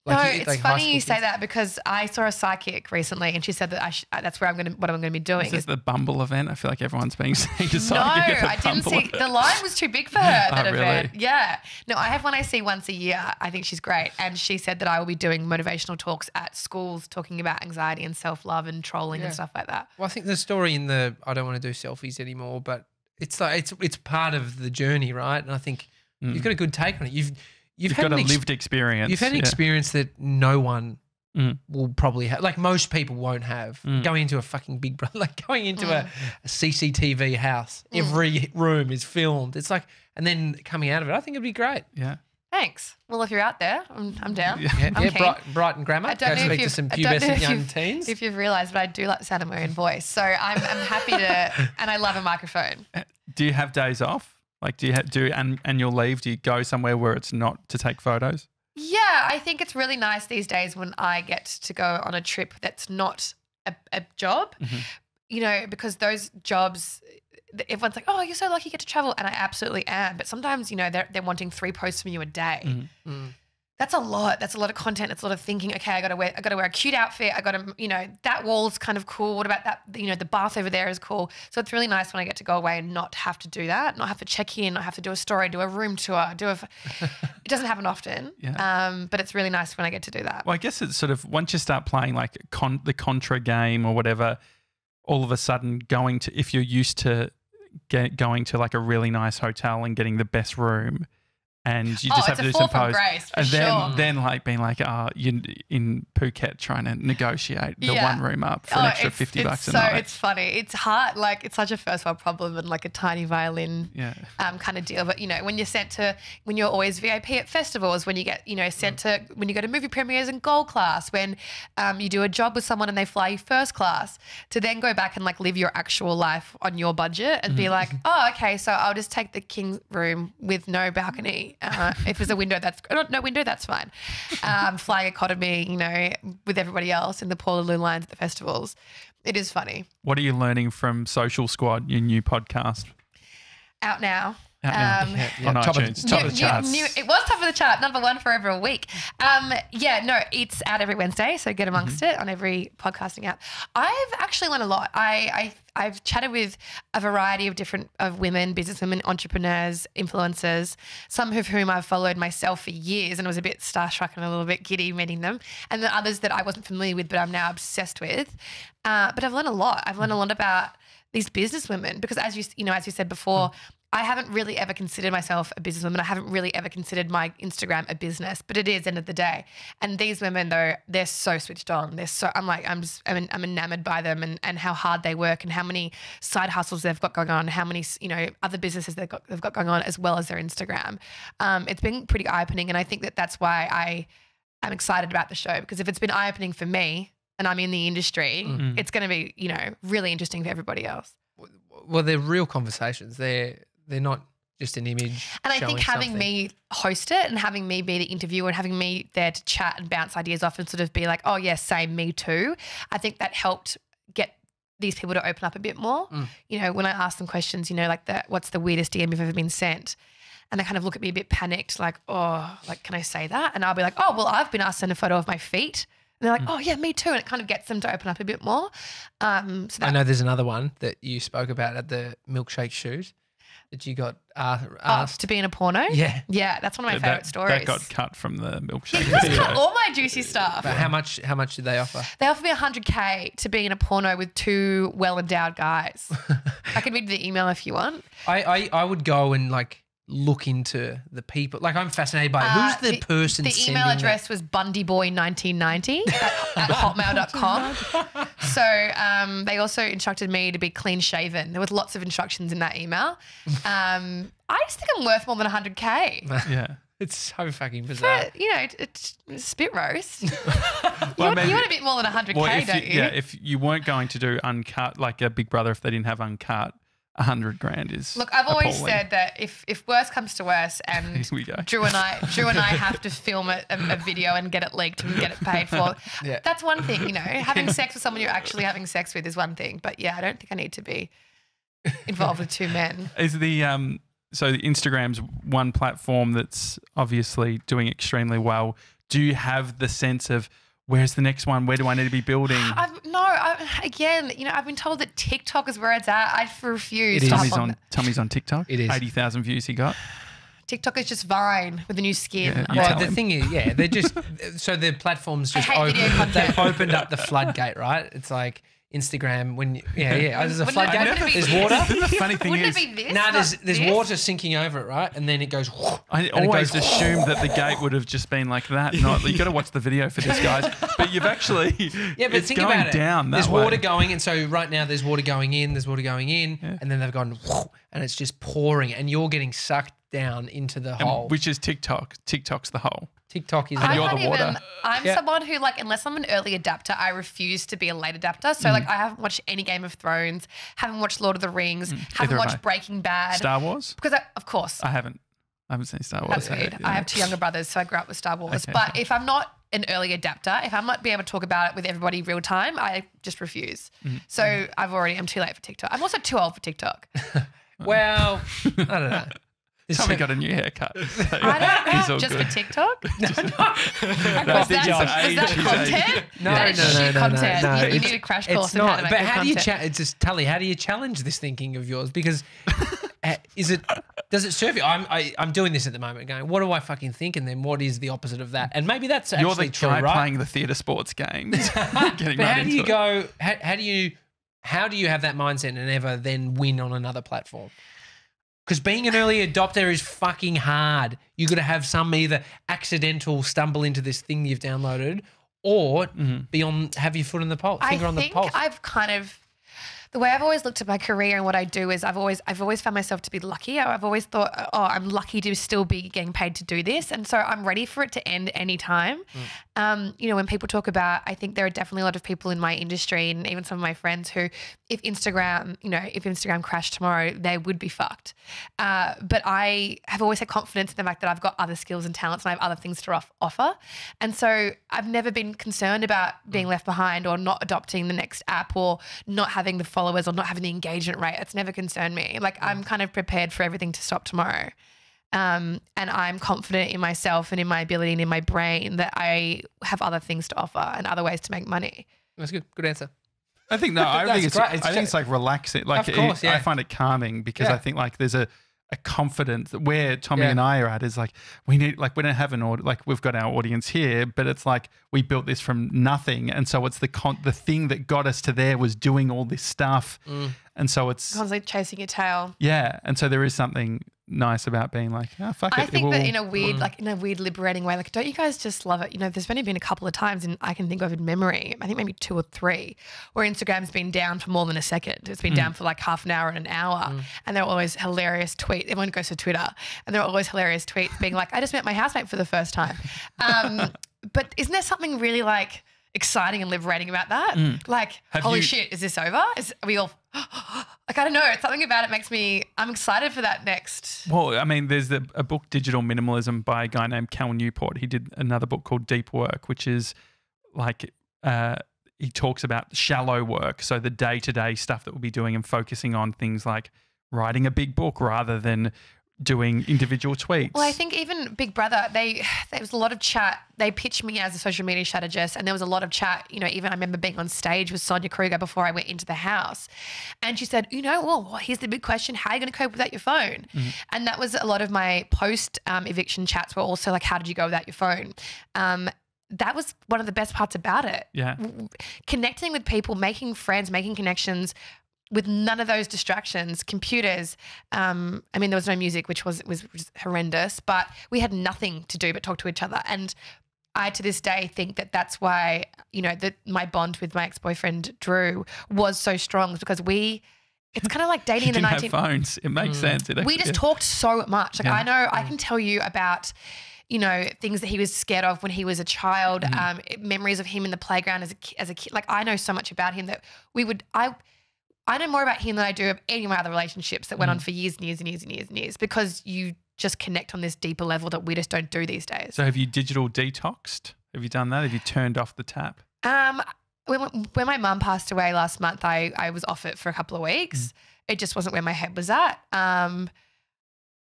Speaker 4: No,
Speaker 3: Like, you-
Speaker 4: it's
Speaker 3: like
Speaker 4: funny you say
Speaker 3: kids?
Speaker 4: that because I saw a psychic recently, and she said that I sh- uh, that's where I'm going to what I'm going to be doing.
Speaker 2: Is this the Bumble event? I feel like everyone's being [laughs] seen to
Speaker 4: no,
Speaker 2: psychic at the
Speaker 4: I didn't see
Speaker 2: event.
Speaker 4: the line was too big for her at [laughs] oh, that
Speaker 2: Oh, really?
Speaker 4: event. Yeah. No, I have one I see once a year. I think she's great. And she said that I will be doing motivational talks at schools talking about anxiety and self love and trolling
Speaker 3: Yeah.
Speaker 4: and stuff like that.
Speaker 3: Well, I think the story in the I don't want to do selfies anymore, but it's like it's it's part of the journey, right? And I think you've mm. got a good take on it. You've you've,
Speaker 2: You've
Speaker 3: had
Speaker 2: got a
Speaker 3: ex-
Speaker 2: lived experience.
Speaker 3: You've had an
Speaker 2: yeah.
Speaker 3: experience that no one
Speaker 2: Mm.
Speaker 3: will probably have, like most people won't have.
Speaker 2: Mm.
Speaker 3: Going into a fucking big brother, [laughs] like going into a, a CCTV house,
Speaker 4: Mm.
Speaker 3: every room is filmed. It's like, and then coming out of it, I think it'd be great.
Speaker 2: Yeah.
Speaker 4: Thanks. Well, if you're out there, I'm, I'm down.
Speaker 2: Yeah.
Speaker 3: Yeah,
Speaker 4: I'm
Speaker 3: yeah
Speaker 4: keen.
Speaker 3: Bright, Brighton Grammar.
Speaker 4: I don't
Speaker 3: Go
Speaker 4: know if
Speaker 3: speak to
Speaker 4: you've,
Speaker 3: some
Speaker 4: I don't know
Speaker 3: pubescent
Speaker 4: if
Speaker 3: young
Speaker 4: you've-
Speaker 3: teens.
Speaker 4: If you've realised, but I do like the sound of my own voice. So I'm, I'm happy to, [laughs] and I love a microphone.
Speaker 2: Do you have days off? Like, do you ha- do an- annual leave? Do you go somewhere where it's not to take photos?
Speaker 4: Yeah, I think it's really nice these days when I get to go on a trip that's not a, a job,
Speaker 2: Mhm.
Speaker 4: you know, because those jobs, everyone's like, oh, you're so lucky you get to travel. And I absolutely am. But sometimes, you know, they're, they're wanting three posts from you a day.
Speaker 2: Mhm.
Speaker 3: Mm.
Speaker 4: That's a lot. That's a lot of content. It's a lot of thinking. Okay, I gotta wear. I gotta wear a cute outfit. I gotta, you know, that wall's kind of cool. What about that? You know, the bath over there is cool. So it's really nice when I get to go away and not have to do that, not have to check in, not have to do a story, do a room tour, do a. [laughs] it doesn't happen often.
Speaker 2: Yeah.
Speaker 4: Um, but it's really nice when I get to do that.
Speaker 2: Well, I guess it's sort of once you start playing like con- the Contra game or whatever, all of a sudden going to if you're used to get, going to like a really nice hotel and getting the best room, and you
Speaker 4: oh,
Speaker 2: just have to do some
Speaker 4: from
Speaker 2: posts.
Speaker 4: grace for
Speaker 2: And then,
Speaker 4: sure.
Speaker 2: then like being like, oh, you in Phuket trying to negotiate the
Speaker 4: Yeah.
Speaker 2: one room up for an
Speaker 4: Oh,
Speaker 2: extra
Speaker 4: it's-
Speaker 2: fifty
Speaker 4: it's
Speaker 2: bucks a
Speaker 4: so,
Speaker 2: night.
Speaker 4: It's funny. It's hard. Like it's such a first world problem and like a tiny violin
Speaker 2: yeah,
Speaker 4: um, kind of deal. But you know, when you're sent to when you're always VIP at festivals, when you get you know sent to when you go to movie premieres in gold class, when um, you do a job with someone and they fly you first class, to then go back and like live your actual life on your budget and be like, oh, okay, so I'll just take the king's room with no balcony. Uh, if there's a window, that's no, no window, that's fine. Um, flying economy, you know, with everybody else in the Portaloo lines at the festivals. It is funny.
Speaker 2: what are you learning from Social Squad, your new podcast?
Speaker 4: Out now.
Speaker 2: Out now.
Speaker 4: Um,
Speaker 3: Yeah, yeah,
Speaker 2: On
Speaker 3: top of-
Speaker 2: iTunes.
Speaker 3: top
Speaker 4: New-
Speaker 3: of the charts.
Speaker 4: new- it was top of the chart, number one for over a week. Um, yeah, no, it's out every Wednesday, so get amongst
Speaker 3: Mm-hmm.
Speaker 4: it on every podcasting app. I've actually learned a lot. I, I I've chatted with a variety of different of women, businesswomen, entrepreneurs, influencers, some of whom I've followed myself for years, and I was a bit starstruck and a little bit giddy meeting them, and then others that I wasn't familiar with, but I'm now obsessed with. Uh, but I've learned a lot. I've learned a lot about these businesswomen because, as you you know, as you said before. I haven't really ever considered myself a businesswoman. I haven't really ever considered my Instagram a business, but it is end of the day. And these women, though, they're so switched on. They're so I'm like I'm just I'm, I'm enamored by them and, and how hard they work and how many side hustles they've got going on, how many you know other businesses they've got they've got going on as well as their Instagram. Um, it's been pretty eye opening, and I think that that's why I am excited about the show because if it's been eye opening for me and I'm in the industry,
Speaker 2: Mm.
Speaker 4: it's going to be you know really interesting for everybody else.
Speaker 3: Well, they're real conversations. They're they're not just an image.
Speaker 4: And I think having
Speaker 3: something.
Speaker 4: me host it and having me be the interviewer and having me there to chat and bounce ideas off and sort of be like, oh, yes, same, me too. I think that helped get these people to open up a bit more.
Speaker 3: Mm.
Speaker 4: You know, when I ask them questions, you know, like the, what's the weirdest DM you've ever been sent? and they kind of look at me a bit panicked, like, oh, like, can I say that? And I'll be like, oh, well, I've been asked to send a photo of my feet. And they're like, oh, yeah, me too. And it kind of gets them to open up a bit more. Um, so
Speaker 3: I know there's another one that you spoke about at the milkshake shoot that you got uh,
Speaker 4: oh,
Speaker 3: asked.
Speaker 4: to be in a porno.
Speaker 3: yeah.
Speaker 4: Yeah, that's one of my
Speaker 2: that,
Speaker 4: favorite stories.
Speaker 2: that got cut from the milkshake.
Speaker 4: You guys
Speaker 2: video.
Speaker 4: cut all my juicy stuff.
Speaker 3: But how much? How much did they offer?
Speaker 4: They offered me 100K to be in a porno with two well endowed guys. [laughs] I can read the email if you want.
Speaker 3: I, I I would go and like look into the people. Like I'm fascinated by
Speaker 4: Uh,
Speaker 3: who's the, person.
Speaker 4: The
Speaker 3: sending
Speaker 4: email
Speaker 3: that?
Speaker 4: address was bundyboy1990 at, [laughs] at hotmail.com. [laughs] so um, they also instructed me to be clean shaven. There was lots of instructions in that email. Um, I just think I'm worth more than 100K. [laughs]
Speaker 2: yeah.
Speaker 3: It's so fucking bizarre.
Speaker 4: But, you know, it's, it's spit roast. you,
Speaker 2: Well,
Speaker 4: want,
Speaker 2: maybe-
Speaker 4: you want a bit more than 100K,
Speaker 2: Well, if
Speaker 4: don't
Speaker 2: you,
Speaker 4: you?
Speaker 2: yeah, if you weren't going to do uncut, like a Big Brother, if they didn't have uncut, a hundred grand is.
Speaker 4: Look, I've always
Speaker 2: appalling.
Speaker 4: said that if if worse comes to worse, [laughs] and
Speaker 2: we go.
Speaker 4: Drew and I, Drew and I [laughs] have to film a, a, a video and get it leaked and get it paid for. [laughs]
Speaker 3: Yeah.
Speaker 4: That's one thing, you know. Having sex with someone you're actually having sex with is one thing, but yeah, I don't think I need to be involved with two men.
Speaker 2: Is the um so the Instagram's one platform that's obviously doing extremely well. Do you have the sense of where's the next one? Where do I need to be building?
Speaker 4: I've no, I, again, you know, I've been told that TikTok is where it's at. I refuse.
Speaker 3: It
Speaker 4: to
Speaker 2: Tommy's on Tommy's on TikTok.
Speaker 3: It is.
Speaker 2: eighty thousand views he got.
Speaker 4: TikTok is just Vine with a new skin.
Speaker 2: Yeah,
Speaker 3: Well, the
Speaker 2: him.
Speaker 3: thing is, yeah, they're just [laughs] so the platforms just opened,
Speaker 4: content.
Speaker 3: they opened up the floodgate, right? It's like Instagram when you, yeah, yeah, there's a [laughs]
Speaker 4: Wouldn't it-
Speaker 3: floodgate.
Speaker 4: wouldn't
Speaker 3: There's
Speaker 4: this?
Speaker 3: water.
Speaker 2: the funny thing
Speaker 4: Wouldn't
Speaker 2: is,
Speaker 4: it be this?
Speaker 3: Now there's there's
Speaker 4: this?
Speaker 3: water sinking over it, right? And then it goes.
Speaker 2: I always
Speaker 3: goes-
Speaker 2: assumed that the gate would have just been like that. Not you got to watch the video for this, guys. But you've actually [laughs]
Speaker 3: Yeah, but
Speaker 2: it's
Speaker 3: think
Speaker 2: going
Speaker 3: about it.
Speaker 2: down. That
Speaker 3: there's
Speaker 2: way.
Speaker 3: water going, and so right now there's water going in, there's water going in, and then they've gone, and it's just pouring, and you're getting sucked down into the
Speaker 2: And
Speaker 3: hole.
Speaker 2: which is TikTok. TikTok's the hole.
Speaker 3: TikTok is.
Speaker 2: And
Speaker 4: I
Speaker 2: you're
Speaker 4: can't
Speaker 2: the water.
Speaker 4: even. I'm
Speaker 3: Yeah.
Speaker 4: someone who like unless I'm an early adapter, I refuse to be a late adapter.
Speaker 2: Mm.
Speaker 4: So like I haven't watched any Game of Thrones, haven't watched Lord of the Rings,
Speaker 2: Either
Speaker 4: haven't
Speaker 2: have I.
Speaker 4: watched Breaking Bad
Speaker 2: Star Wars.
Speaker 4: because I, of course
Speaker 2: I haven't. I haven't seen Star Wars.
Speaker 4: that's weird.
Speaker 2: Yeah.
Speaker 4: I have two younger brothers, so I grew up with Star Wars.
Speaker 2: Okay.
Speaker 4: But if I'm not an early adapter, if I'm not being able to talk about it with everybody real time, I just refuse.
Speaker 2: Mm-hmm.
Speaker 4: So I've already I'm too late for TikTok. I'm also too old for TikTok. [laughs]
Speaker 3: well, I don't know. There's
Speaker 2: Tommy got a new haircut. [laughs] so
Speaker 4: I don't [laughs]
Speaker 2: all
Speaker 4: just
Speaker 2: good. [laughs]
Speaker 4: for TikTok.
Speaker 2: No,
Speaker 4: Was
Speaker 2: it's
Speaker 4: that,
Speaker 2: just
Speaker 4: was that content?
Speaker 3: No,
Speaker 4: that is
Speaker 3: no, no,
Speaker 4: shit
Speaker 3: no, no,
Speaker 4: content.
Speaker 3: no,
Speaker 4: You, you
Speaker 3: it's-
Speaker 4: need a crash course in how
Speaker 3: not. But how do you?
Speaker 4: content.
Speaker 3: Cha- it's just Tully. How do you challenge this thinking of yours? Because uh, is it? Does it serve you? I'm I, I'm doing this at the moment, going, what do I fucking think, and then what is the opposite of that? And maybe that's
Speaker 2: You're
Speaker 3: actually
Speaker 2: the
Speaker 3: true,
Speaker 2: guy
Speaker 3: right?
Speaker 2: playing the theatre sports games. Getting
Speaker 3: but
Speaker 2: right
Speaker 3: how do you
Speaker 2: it.
Speaker 3: go? How, how do you? How do you have that mindset and ever then win on another platform? Because being an early adopter is fucking hard. You've got to have some either accidental stumble into this thing you've downloaded, or
Speaker 2: Mhm.
Speaker 3: be on have your foot in the pulse,
Speaker 4: I
Speaker 3: finger on the
Speaker 4: think
Speaker 3: pulse.
Speaker 4: I've kind of the way I've always looked at my career and what I do is I've always I've always found myself to be lucky. I've always thought, oh, I'm lucky to still be getting paid to do this, and so I'm ready for it to end any time. Um, you know, when people talk about, I think there are definitely a lot of people in my industry and even some of my friends who, if Instagram, you know, if Instagram crashed tomorrow, they would be fucked. Uh, but I have always had confidence in the fact that I've got other skills and talents and I have other things to off- offer, and so I've never been concerned about being left behind or not adopting the next app or not having the followers or not having the engagement rate. It's never concerned me. Like I'm kind of prepared for everything to stop tomorrow. Um, and I'm confident in myself and in my ability and in my brain that I have other things to offer and other ways to make money.
Speaker 3: That's good. Good answer.
Speaker 2: I think no. I think it's.
Speaker 3: great.
Speaker 2: I
Speaker 3: It's
Speaker 2: think it's like relaxing. Like
Speaker 3: Of course,
Speaker 2: it-
Speaker 3: yeah.
Speaker 2: I find it calming because
Speaker 3: Yeah.
Speaker 2: I think like there's a a confidence where Tommy
Speaker 3: Yeah.
Speaker 2: and I are at is like we need like we don't have an aud like we've got our audience here, but it's like we built this from nothing, and so it's the con- the thing that got us to there was doing all this stuff,
Speaker 3: Mm.
Speaker 2: and so it's
Speaker 4: Constantly chasing your tail.
Speaker 2: yeah, and so there is something nice about being like oh fuck
Speaker 4: I
Speaker 2: it. it
Speaker 4: think
Speaker 2: will-
Speaker 4: that in a weird, like in a weird liberating way, like don't you guys just love it? You know, there's only been a couple of times, and I can think of in memory, I think maybe two or three, where Instagram's been down for more than a second. It's been
Speaker 2: Mm.
Speaker 4: down for like half an hour and an hour, and there are always hilarious tweets. Everyone goes to Twitter, and there are always hilarious tweets being like, "I just met my housemate for the first time." Um, [laughs] but isn't there something really like? Exciting and liberating about that. Like,
Speaker 2: Mm. Have
Speaker 4: holy
Speaker 2: you-
Speaker 4: shit, is this over? Is are we all [gasps] like I don't know. It's something about it makes me I'm excited for that next
Speaker 2: Well, I mean, there's the, a book, Digital Minimalism, by a guy named Cal Newport. He did another book called Deep Work, which is like uh, he talks about shallow work. So the day to day stuff that we'll be doing and focusing on things like writing a big book rather than doing individual tweets.
Speaker 4: Well, I think even Big Brother, they [sighs] there was a lot of chat. They pitched me as a social media strategist, and there was a lot of chat. You know, even I remember being on stage with Sonia Kruger before I went into the house, and she said, "You know, well, here's the big question: How are you going to cope without your phone?" And that was a lot of my post um, eviction chats were also like, "How did you go without your phone?" Um, that was one of the best parts about it.
Speaker 2: yeah.
Speaker 4: Connecting with people, making friends, making connections with none of those distractions, computers. Um, I mean, there was no music, which was was was horrendous, but we had nothing to do but talk to each other. And I, to this day, think that that's why you know that my bond with my ex boyfriend Drew was so strong because we. It's kind of like dating [laughs]
Speaker 2: You
Speaker 4: in the
Speaker 2: didn't
Speaker 4: nineteen.
Speaker 2: phones. It makes sense. It
Speaker 4: we just
Speaker 2: yeah.
Speaker 4: talked so much. Like
Speaker 2: Yeah.
Speaker 4: I know I can tell you about, you know, things that he was scared of when he was a child,
Speaker 2: Mm-hmm.
Speaker 4: um, memories of him in the playground as a ki- as a kid. Like I know so much about him that we would I. I know more about him than I do of any of my other relationships that went
Speaker 2: Mm.
Speaker 4: on for years and years and years and years and years because you just connect on this deeper level that we just don't do these days.
Speaker 2: So have you digital detoxed? Have you done that? Have you turned off the tap?
Speaker 4: Um, when, when my mum passed away last month, I, I was off it for a couple of weeks. It just wasn't where my head was at. Um,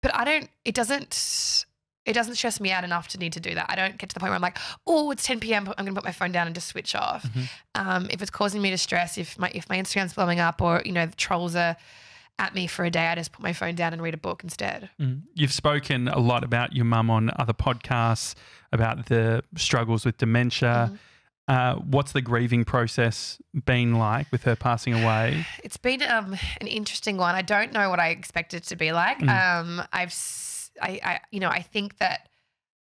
Speaker 4: but I don't. It doesn't. It doesn't stress me out enough to need to do that. I don't get to the point where I'm like, oh, it's 10 p.m. I'm going to put my phone down and just switch off.
Speaker 2: Mhm.
Speaker 4: Um, if it's causing me distress, if my if my Instagram's blowing up, or you know the trolls are at me for a day, I just put my phone down and read a book instead.
Speaker 2: Mm. You've spoken a lot about your mum on other podcasts about the struggles with dementia.
Speaker 4: Mhm.
Speaker 2: Uh, what's the grieving process been like with her passing away?
Speaker 4: It's been um, an interesting one. I don't know what I expected it to be like.
Speaker 2: Mm.
Speaker 4: Um, I've, s- I, I, you know, I think that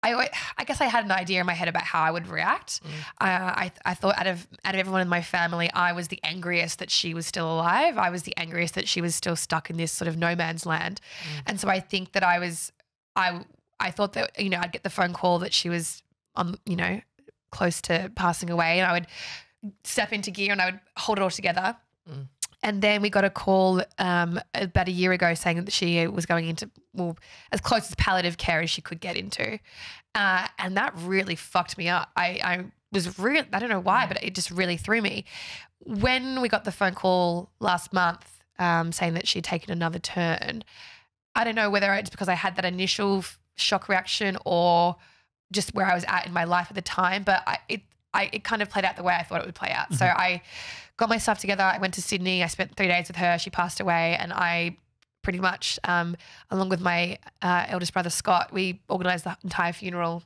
Speaker 4: I, I guess I had an idea in my head about how I would react.
Speaker 3: Mm.
Speaker 4: Uh, I, I thought out of out of everyone in my family, I was the angriest that she was still alive. I was the angriest that she was still stuck in this sort of no man's land.
Speaker 3: Mm.
Speaker 4: And so I think that I was, I, I thought that you know I'd get the phone call that she was on, you know, close to passing away, and I would step into gear and I would hold it all together.
Speaker 3: Mm.
Speaker 4: And then we got a call um, about a year ago saying that she was going into, well, as close as palliative care as she could get into. Uh, and that really fucked me up. I, I was real, I don't know why, but it just really threw me. When we got the phone call last month um, saying that she'd taken another turn, I don't know whether it's because I had that initial f- shock reaction or just where I was at in my life at the time, but I, it, I, it kind of played out the way I thought it would play out. So I got my stuff together. I went to Sydney. I spent three days with her. She passed away, and I pretty much, um, along with my uh, eldest brother Scott, we organised the entire funeral.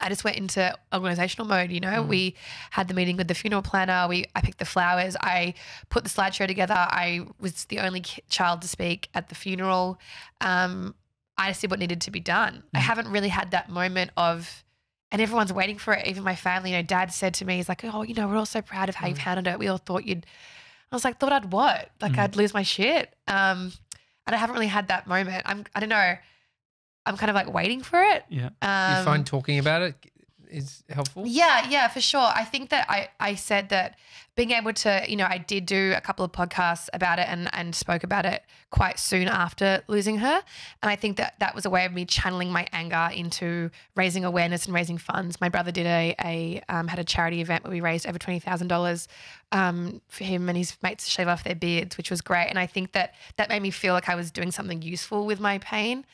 Speaker 4: I just went into organizational mode. You know,
Speaker 3: Mm.
Speaker 4: we had the meeting with the funeral planner. We I picked the flowers. I put the slideshow together. I was the only child to speak at the funeral. Um, I just did what needed to be done. I
Speaker 2: Mhm.
Speaker 4: haven't really had that moment of, and everyone's waiting for it. Even my family, you know, dad said to me, he's like, oh, you know, we're all so proud of how you've
Speaker 3: Mm.
Speaker 4: handled it. We all thought you'd, I was like, thought I'd what? Like
Speaker 2: Mm.
Speaker 4: I'd lose my shit. Um, and I haven't really had that moment. I'm, I don't know. I'm kind of like waiting for it.
Speaker 2: Yeah.
Speaker 4: Um,
Speaker 3: you find talking about it is helpful?
Speaker 4: yeah, yeah, for sure. I think that I, I said that being able to, you know, I did do a couple of podcasts about it and, and spoke about it quite soon after losing her. And I think that that was a way of me channeling my anger into raising awareness and raising funds. My brother did a, a um, had a charity event where we raised over $20,000 um, for him and his mates to shave off their beards, which was great. And I think that that made me feel like I was doing something useful with my pain.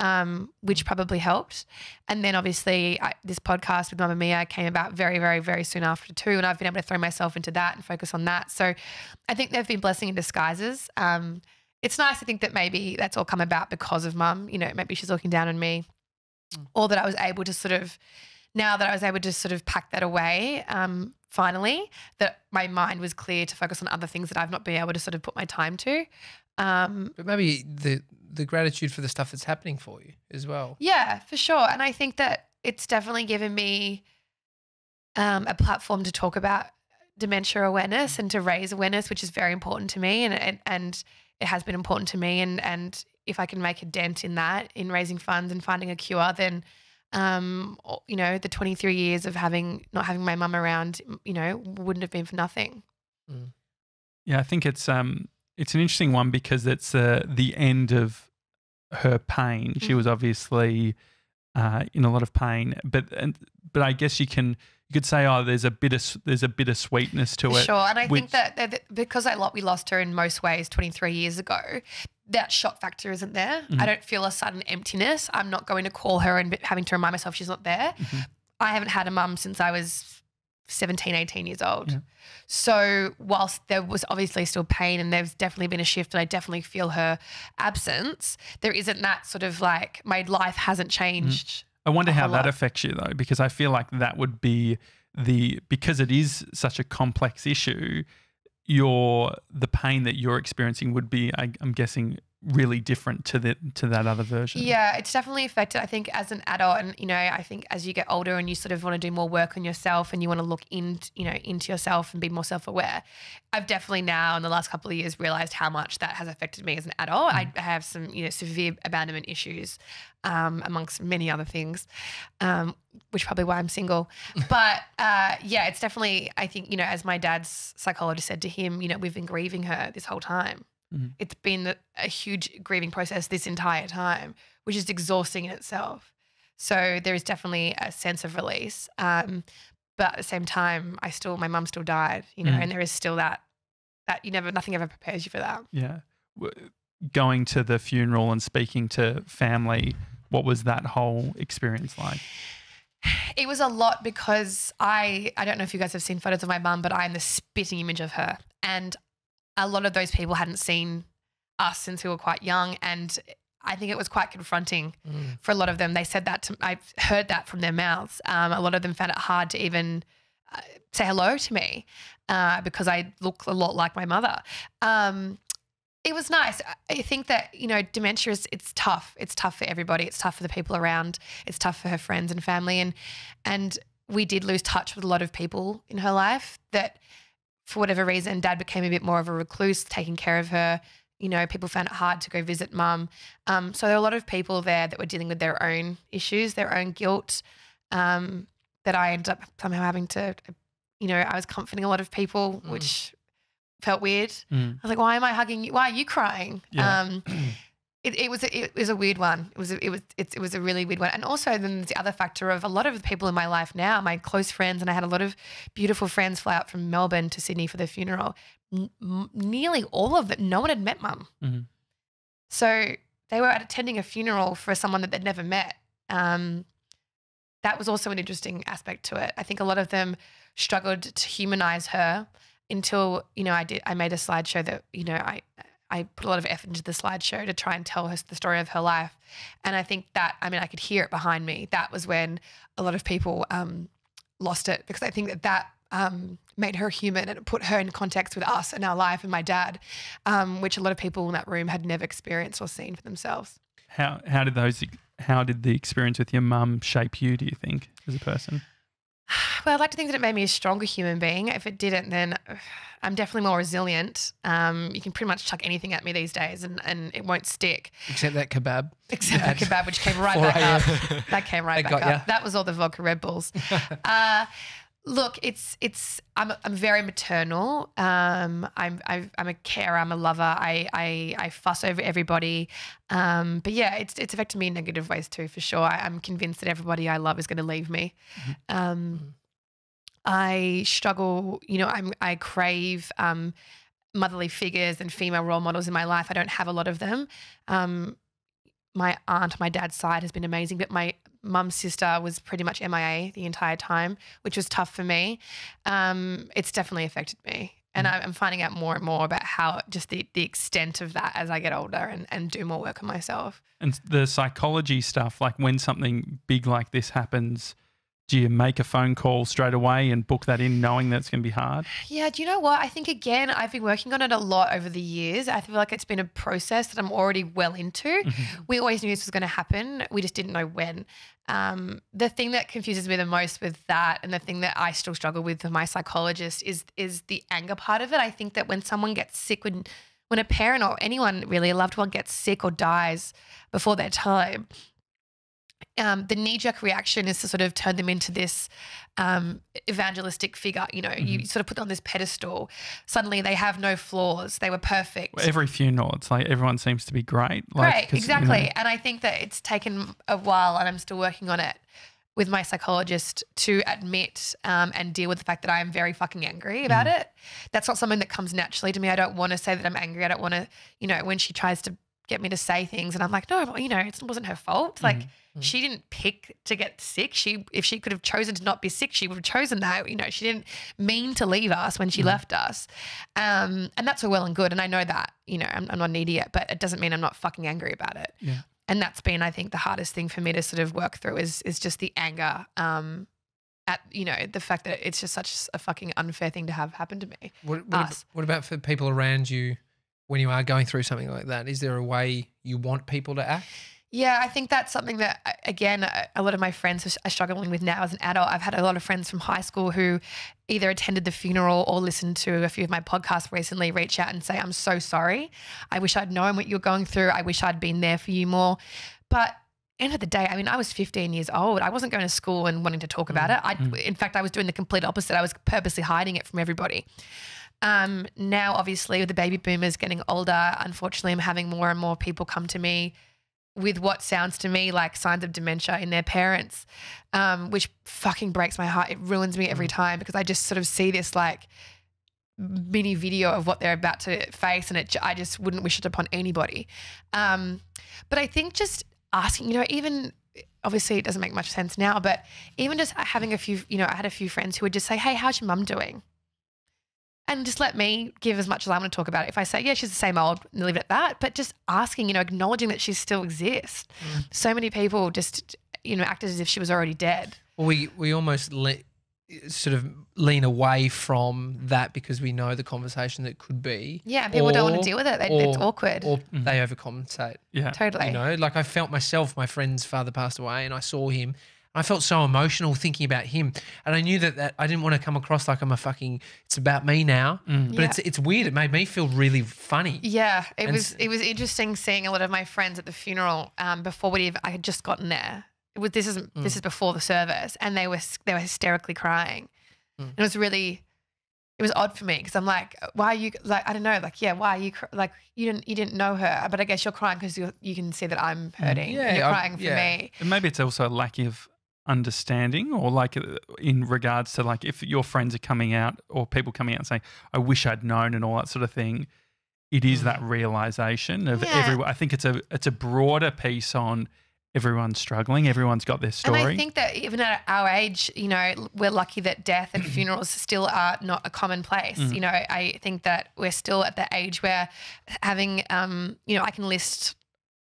Speaker 4: Um, which probably helped. And then obviously I, this podcast with Mamamia came about very, very, very soon after too. And I've been able to throw myself into that and focus on that. So I think they've been blessing in disguises. Um, it's nice to think that maybe that's all come about because of mum. You know, maybe she's looking down on me
Speaker 3: Mm.
Speaker 4: or that I was able to sort of, now that I was able to sort of pack that away, um, finally, that my mind was clear to focus on other things that I've not been able to sort of put my time to. Um,
Speaker 3: But maybe the the gratitude for the stuff that's happening for you as well.
Speaker 4: Yeah, for sure. And I think that it's definitely given me um, a platform to talk about dementia awareness and to raise awareness, which is very important to me. And, and, and it has been important to me. And, and if I can make a dent in that, in raising funds and finding a cure, then, um, you know, the 23 years of having, not having my mum around, you know, wouldn't have been for nothing.
Speaker 2: Yeah, I think it's um it's an interesting one because it's uh, the end of her pain. She
Speaker 4: Mhm.
Speaker 2: was obviously uh, in a lot of pain, but and but I guess you can you could say oh there's a bit of there's a bit of sweetness to it.
Speaker 4: Sure, and I
Speaker 2: which-
Speaker 4: think that, that because I lo- we lost her in most ways 23 years ago, that shock factor isn't there.
Speaker 2: Mhm.
Speaker 4: I don't feel a sudden emptiness. I'm not going to call her and having to remind myself she's not there.
Speaker 2: Mhm.
Speaker 4: I haven't had a mum since I was 17, 18 years old.
Speaker 2: Yeah.
Speaker 4: So, whilst there was obviously still pain and there's definitely been a shift, and I definitely feel her absence, there isn't that sort of like my life hasn't changed. Mm.
Speaker 2: I wonder how that
Speaker 4: lot.
Speaker 2: affects you though, because I feel like that would be the because it is such a complex issue. Your the pain that you're experiencing would be, I, I'm guessing, really different to the to that other version.
Speaker 4: Yeah, it's definitely affected. I think as an adult, and you know, I think as you get older and you sort of want to do more work on yourself and you want to look in, you know, into yourself and be more self-aware. I've definitely now in the last couple of years realized how much that has affected me as an adult. I have some, you know, severe abandonment issues, um, amongst many other things, um, which probably why I'm single. [laughs] But uh, yeah, it's definitely. I think you know, as my dad's psychologist said to him, you know, we've been grieving her this whole time.
Speaker 2: Mhm.
Speaker 4: It's been a- huge grieving process this entire time, which is exhausting in itself. So there is definitely a sense of release. Um, but at the same time, I still, my mum still died, you know,
Speaker 2: Mhm.
Speaker 4: and there is still that, that you never, nothing ever prepares you for that.
Speaker 2: Yeah. W- Going to the funeral and speaking to family, what was that whole experience like?
Speaker 4: It was a lot because I, I don't know if you guys have seen photos of my mum, but I'm the spitting image of her. And a lot of those people hadn't seen us since we were quite young. And I think it was quite confronting
Speaker 3: Mm.
Speaker 4: for a lot of them. They said that to, I've heard that from their mouths. Um, a lot of them found it hard to even uh, say hello to me uh, because I look a lot like my mother. Um, it was nice. I- I think that you know dementia is it's tough. It's tough for everybody. It's tough for the people around. It's tough for her friends and family. And and we did lose touch with a lot of people in her life. That for whatever reason, Dad became a bit more of a recluse, taking care of her. You know, people found it hard to go visit Mum. Um, so there were a lot of people there that were dealing with their own issues, their own guilt. Um, that I ended up somehow having to, you know, I was comforting a lot of people,
Speaker 3: Mm.
Speaker 4: which felt weird.
Speaker 2: Mm.
Speaker 4: I was like, why am I hugging you? Why are you crying?
Speaker 2: Yeah.
Speaker 4: Um, [clears throat] it, it was a, it was a weird one. It was a, it was it, it was a really weird one. And also then the other factor of a lot of the people in my life now, my close friends, and I had a lot of beautiful friends fly out from Melbourne to Sydney for the funeral. N- nearly all of them, no one had met mum.
Speaker 2: Mhm.
Speaker 4: So they were attending a funeral for someone that they'd never met. Um, that was also an interesting aspect to it. I think a lot of them struggled to humanize her until you know I did. I made a slideshow that you know I I put a lot of effort into the slideshow to try and tell her the story of her life, and I think that I mean I could hear it behind me. That was when a lot of people um, lost it because I think that that um, made her human and it put her in context with us and our life and my dad, um, which a lot of people in that room had never experienced or seen for themselves.
Speaker 2: How how did those how did the experience with your mum shape you? Do you think as a person? [sighs]
Speaker 4: Well, I'd like to think that it made me a stronger human being. If it didn't, then [sighs] I'm definitely more resilient. Um, you can pretty much chuck anything at me these days and, and it won't stick,
Speaker 3: Except that kebab.
Speaker 4: except
Speaker 3: At
Speaker 4: the kebab, which came [laughs] right back up. That came right
Speaker 3: That
Speaker 4: back up.
Speaker 3: ya.
Speaker 4: That was all the vodka Red Bulls. [laughs] uh, look, it's it's I'm I'm very maternal. Um, I'm I've, I'm a carer. I'm a lover. I I, I fuss over everybody. Um, but yeah, it's it's affected me in negative ways too, for sure. I, I'm convinced that everybody I love is going to leave me. Um, I struggle. You know, I'm I crave. Um, motherly figures and female role models in my life. I don't have a lot of them. Um, my aunt, my dad's side has been amazing, but my mum's sister was pretty much MIA the entire time, which was tough for me. Um, it's definitely affected me. And I- I'm finding out more and more about how just the, the extent of that as I get older and, and do more work on myself.
Speaker 2: And the psychology stuff, like when something big like this happens, do you make a phone call straight away and book that in knowing that it's going to be hard?
Speaker 4: Yeah, do you know what? I think again, I've been working on it a lot over the years. I feel like it's been a process that I'm already well into. We always knew this was going to happen. We just didn't know when. Um, the thing that confuses me the most with that, and the thing that I still struggle with with my psychologist, is is the anger part of it. I think that when someone gets sick, when when a parent or anyone really, a loved one gets sick or dies before their time, um, the knee jerk reaction is to sort of turn them into this um, evangelistic figure. You know, you sort of put them on this pedestal. Suddenly they have no flaws. They were perfect.
Speaker 2: Every funeral, it's like everyone seems to be great. Like,
Speaker 4: Right,
Speaker 2: 'cause, you know,
Speaker 4: exactly. And I think that it's taken a while, and I'm still working on it with my psychologist to admit um, and deal with the fact that I am very fucking angry about
Speaker 2: Mm.
Speaker 4: it. That's not something that comes naturally to me. I don't want to say that I'm angry. I don't want to, you know, when she tries to get me to say things, and I'm like, no, you know, it wasn't her fault. Like
Speaker 3: Mhm.
Speaker 4: she didn't pick to get sick. She if she could have chosen to not be sick, she would have chosen that. You know, she didn't mean to leave us when she
Speaker 2: Mhm.
Speaker 4: left us, um, and that's all well and good. And I know that. You know, I'm, I'm not an idiot, but it doesn't mean I'm not fucking angry about it.
Speaker 2: Yeah.
Speaker 4: And that's been, I think, the hardest thing for me to sort of work through is is just the anger. Um, at you know the fact that it's just such a fucking unfair thing to have happen to me.
Speaker 3: What, what, ab- what about for people around you when you are going through something like that? Is there a way you want people to act?
Speaker 4: Yeah, I think that's something that, again, a- lot of my friends are struggling with now as an adult. I've had a lot of friends from high school who either attended the funeral or listened to a few of my podcasts recently reach out and say, I'm so sorry. I wish I'd known what you're going through. I wish I'd been there for you more. But end of the day, I mean, I was 15 years old. I wasn't going to school and wanting to talk about it. I,
Speaker 2: Mm.
Speaker 4: In fact, I was doing the complete opposite. I was purposely hiding it from everybody. Um, now, obviously, with the baby boomers getting older, unfortunately, I'm having more and more people come to me with what sounds to me like signs of dementia in their parents, um, which fucking breaks my heart. It ruins me every time because I just sort of see this like mini video of what they're about to face, and it I just wouldn't wish it upon anybody. Um, but I think just asking, you know, even obviously it doesn't make much sense now, but even just having a few, you know, I had a few friends who would just say, "Hey, how's your mum doing?" And just let me give as much as I want to talk about it. If I say, yeah, she's the same old, and leave it at that. But just asking, you know, acknowledging that she still exists.
Speaker 3: Mm.
Speaker 4: So many people just, you know, acted as if she was already dead.
Speaker 3: Well, we we almost le- sort of lean away from that because we know the conversation that could be.
Speaker 4: Yeah, and people don't want to deal with it. They, it's awkward.
Speaker 3: Or
Speaker 2: Mhm.
Speaker 3: they overcompensate.
Speaker 2: Yeah.
Speaker 4: totally.
Speaker 3: You know, like I felt myself, my friend's father passed away and I saw him. I felt so emotional thinking about him. And I knew that, that I didn't want to come across like I'm a fucking, it's about me now.
Speaker 2: Mm.
Speaker 3: But
Speaker 4: Yeah.
Speaker 3: it's it's weird. It made me feel really funny.
Speaker 4: Yeah, it
Speaker 3: And
Speaker 4: was it was interesting seeing a lot of my friends at the funeral um, before we even I had just gotten there. It was, this is
Speaker 3: Mm.
Speaker 4: this is before the service, and they were they were hysterically crying.
Speaker 3: Mm.
Speaker 4: It was really it was odd for me because I'm like, why are you like I don't know, like yeah, why are you cr- like you didn't you didn't know her, but I guess you're crying because you you can see that I'm hurting.
Speaker 3: Mm. Yeah,
Speaker 4: you're
Speaker 3: I-
Speaker 4: crying for
Speaker 3: yeah.
Speaker 4: me.
Speaker 2: And maybe it's also a lack of understanding or like uh, in regards to like if your friends are coming out or people coming out and saying i wish i'd known and all that sort of thing it is
Speaker 3: Mm.
Speaker 2: that realization of
Speaker 4: Yeah.
Speaker 2: everyone i think it's a it's a broader piece on everyone's struggling everyone's got their story
Speaker 4: And I think that even at our age, you know, we're lucky that death and [clears throat] funerals still are not a commonplace.
Speaker 2: Mm.
Speaker 4: You know, I think that we're still at the age where having, um, you know, I can list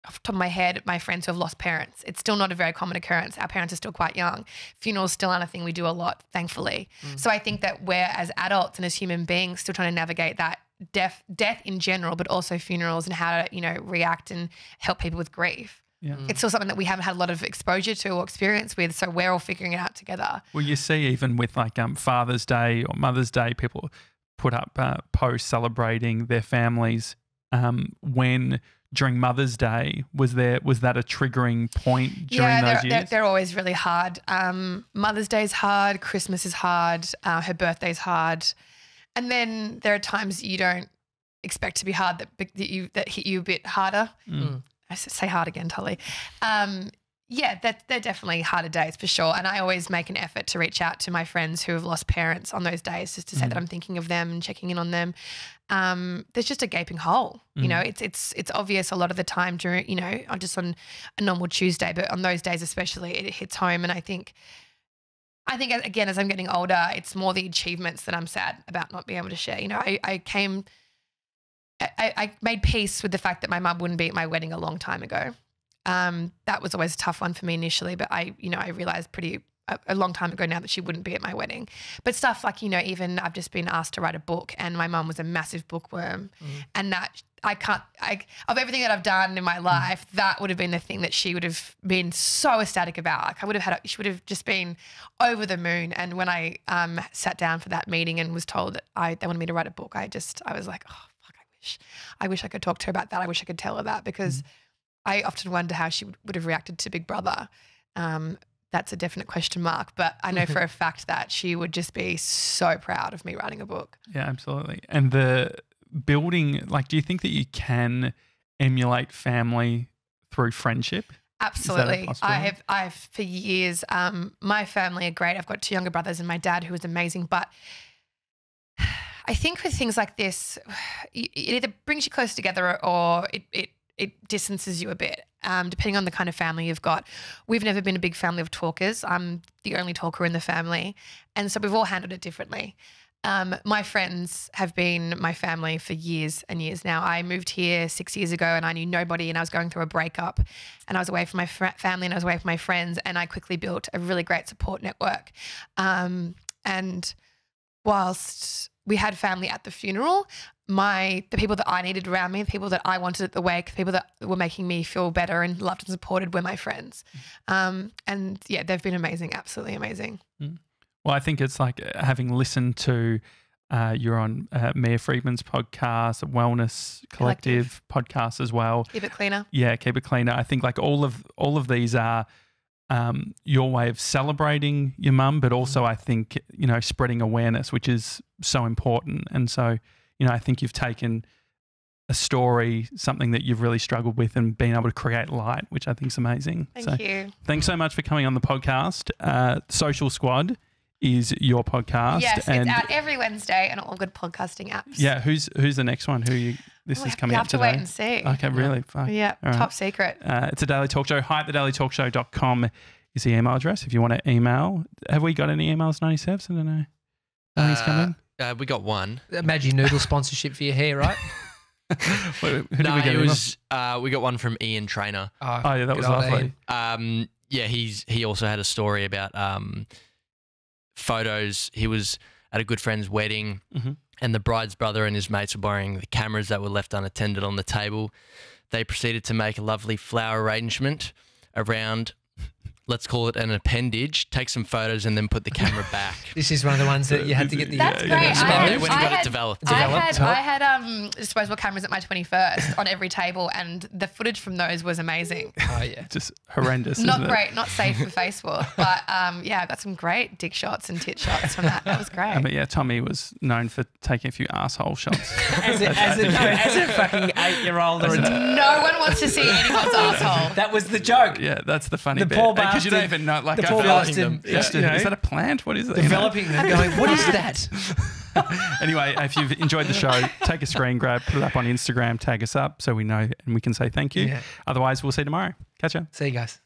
Speaker 4: off the top of my head my friends who have lost parents. It's still not a very common occurrence. Our parents are still quite young. Funerals still aren't a thing we do a lot, thankfully.
Speaker 3: Mm.
Speaker 4: So I think that we're as adults and as human beings still trying to navigate that death, death in general, but also funerals and how to, you know, react and help people with grief
Speaker 2: yeah.
Speaker 3: Mm.
Speaker 4: it's still something that we haven't had a lot of exposure to or experience with. So we're all figuring it out together.
Speaker 2: well you see even with like um, father's day or mother's day people put up uh, posts celebrating their families um, when during mother's day was there was that a triggering point during
Speaker 4: yeah,
Speaker 2: those
Speaker 4: they're,
Speaker 2: years
Speaker 4: they're, they're always really hard. Um, Mother's Day is hard. Christmas is hard. Uh, her birthday's hard. And then there are times you don't expect to be hard that, that you that hit you a bit harder.
Speaker 2: Mm.
Speaker 4: I say hard again, Tully. Um, yeah, that they're definitely harder days for sure. And I always make an effort to reach out to my friends who have lost parents on those days, just to say that
Speaker 2: Mhm.
Speaker 4: I'm thinking of them and checking in on them. Um, there's just a gaping hole. You
Speaker 2: Mhm.
Speaker 4: know, it's it's it's obvious a lot of the time during you know, I'm just on a normal Tuesday, but on those days especially, it hits home. And I think. I think again, as I'm getting older, it's more the achievements that I'm sad about not being able to share. You know, I, I came I, I made peace with the fact that my mum wouldn't be at my wedding a long time ago. Um, that was always a tough one for me initially, but I, you know, I realized pretty a, a long time ago now that she wouldn't be at my wedding. But stuff like, you know, even I've just been asked to write a book, and my mum was a massive bookworm,
Speaker 3: Mm.
Speaker 4: and that I can't, I of everything that I've done in my life, that would have been the thing that she would have been so ecstatic about. Like I would have had, a, she would have just been over the moon. And when I um, sat down for that meeting and was told that I they wanted me to write a book, I just I was like, oh fuck, I wish, I wish I could talk to her about that. I wish I could tell her that because I often wonder how she would, would have reacted to Big Brother. Um, that's a definite question mark, but I know for a [laughs] fact that she would just be so proud of me writing a book.
Speaker 2: Yeah, absolutely. And the building, like, do you think that you can emulate family through friendship?
Speaker 4: Absolutely. I have I've for years um my family are great. I've got two younger brothers and my dad who is amazing, but [sighs] I think with things like this [sighs] it it either brings you close together or it it it distances you a bit, um, depending on the kind of family you've got. We've never been a big family of talkers. I'm the only talker in the family, and so we've all handled it differently. Um, my friends have been my family for years and years now. I moved here six years ago and I knew nobody, and I was going through a breakup, and I was away from my fr- family and I was away from my friends, and I quickly built a really great support network. Um, and whilst we had family at the funeral, my the people that I needed around me, the people that I wanted at the wake, the people that were making me feel better and loved and supported were my friends. Um, and yeah, they've been amazing, absolutely amazing.
Speaker 2: Well, I think it's like uh, having listened to uh, you're on uh, Mia Freedman's podcast, Wellness Collective, podcast as well.
Speaker 4: Keep it cleaner.
Speaker 2: Yeah, keep it cleaner. I think like all of all of these are um, your way of celebrating your mum, but also I think you know spreading awareness, which is so important. And so you know I think you've taken a story, something that you've really struggled with, and been able to create light, which I think is amazing.
Speaker 4: Thank
Speaker 2: so
Speaker 4: you.
Speaker 2: thanks so much for coming on the podcast. Uh, Social Squad is your podcast,
Speaker 4: Yes,
Speaker 2: and
Speaker 4: it's out every Wednesday and all good podcasting apps.
Speaker 2: yeah, who's who's the next one? Who you? This
Speaker 4: We'll
Speaker 2: is
Speaker 4: have-
Speaker 2: coming
Speaker 4: you
Speaker 2: up
Speaker 4: have to
Speaker 2: today.
Speaker 4: wait and see.
Speaker 2: Okay, really? Fuck.
Speaker 4: Yeah,
Speaker 2: All right.
Speaker 4: top secret.
Speaker 2: Uh, it's a daily talk show. Hi at thedailytalkshow.com is the email address if you want to email. Have we got any emails, 97? I don't know. Nothing's
Speaker 1: Uh,
Speaker 2: coming?
Speaker 1: Uh, we got one.
Speaker 3: Imagine noodle sponsorship for your hair, right?
Speaker 2: Who, [laughs] who did
Speaker 1: no,
Speaker 2: we [laughs] get
Speaker 1: it was. Uh, we got one from Ian Trainer.
Speaker 2: Oh, yeah, that was
Speaker 3: old
Speaker 2: lovely.
Speaker 1: Um, yeah, he's he also had a story about um, photos. He was at a good friend's wedding,
Speaker 2: Mhm.
Speaker 1: and the bride's brother and his mates were borrowing the cameras that were left unattended on the table. They proceeded to make a lovely flower arrangement around. Let's call it an appendage. Take some photos and then put the camera [laughs] back.
Speaker 3: This is one of the ones that you had to get the.
Speaker 4: That's
Speaker 2: Yeah,
Speaker 4: great.
Speaker 2: yeah.
Speaker 4: I had,
Speaker 1: when he
Speaker 4: I
Speaker 1: got it developed.
Speaker 4: I
Speaker 3: Developed,
Speaker 4: had. I had um, disposable cameras at my 21st on every table, and the footage from those was amazing.
Speaker 3: Oh yeah.
Speaker 2: Just horrendous.
Speaker 4: Not
Speaker 2: isn't it?
Speaker 4: great, not safe for Facebook, but um, yeah, I got some great dick shots and tit shots from that. That was great.
Speaker 2: I mean, yeah, Tommy was known for taking a few asshole shots. [laughs]
Speaker 3: As a, as a, as a fucking eight-year-old or a
Speaker 4: no one wants to see anyone's asshole.
Speaker 3: That was the joke.
Speaker 2: yeah, that's the funny
Speaker 3: The
Speaker 2: bit.
Speaker 3: poor
Speaker 2: Because you don't even know. Like,
Speaker 3: the
Speaker 2: I
Speaker 3: poor
Speaker 2: feel like
Speaker 3: bastard,
Speaker 2: them.
Speaker 3: yeah, you know.
Speaker 2: is that a plant? What is it? You know?
Speaker 3: Developing [laughs] them, going, what is that? [laughs]
Speaker 2: anyway, if you've enjoyed the show, take a screen grab, put it up on Instagram, tag us up so we know and we can say thank you.
Speaker 3: Yeah.
Speaker 2: Otherwise, we'll see you tomorrow. Catch ya.
Speaker 3: See you guys.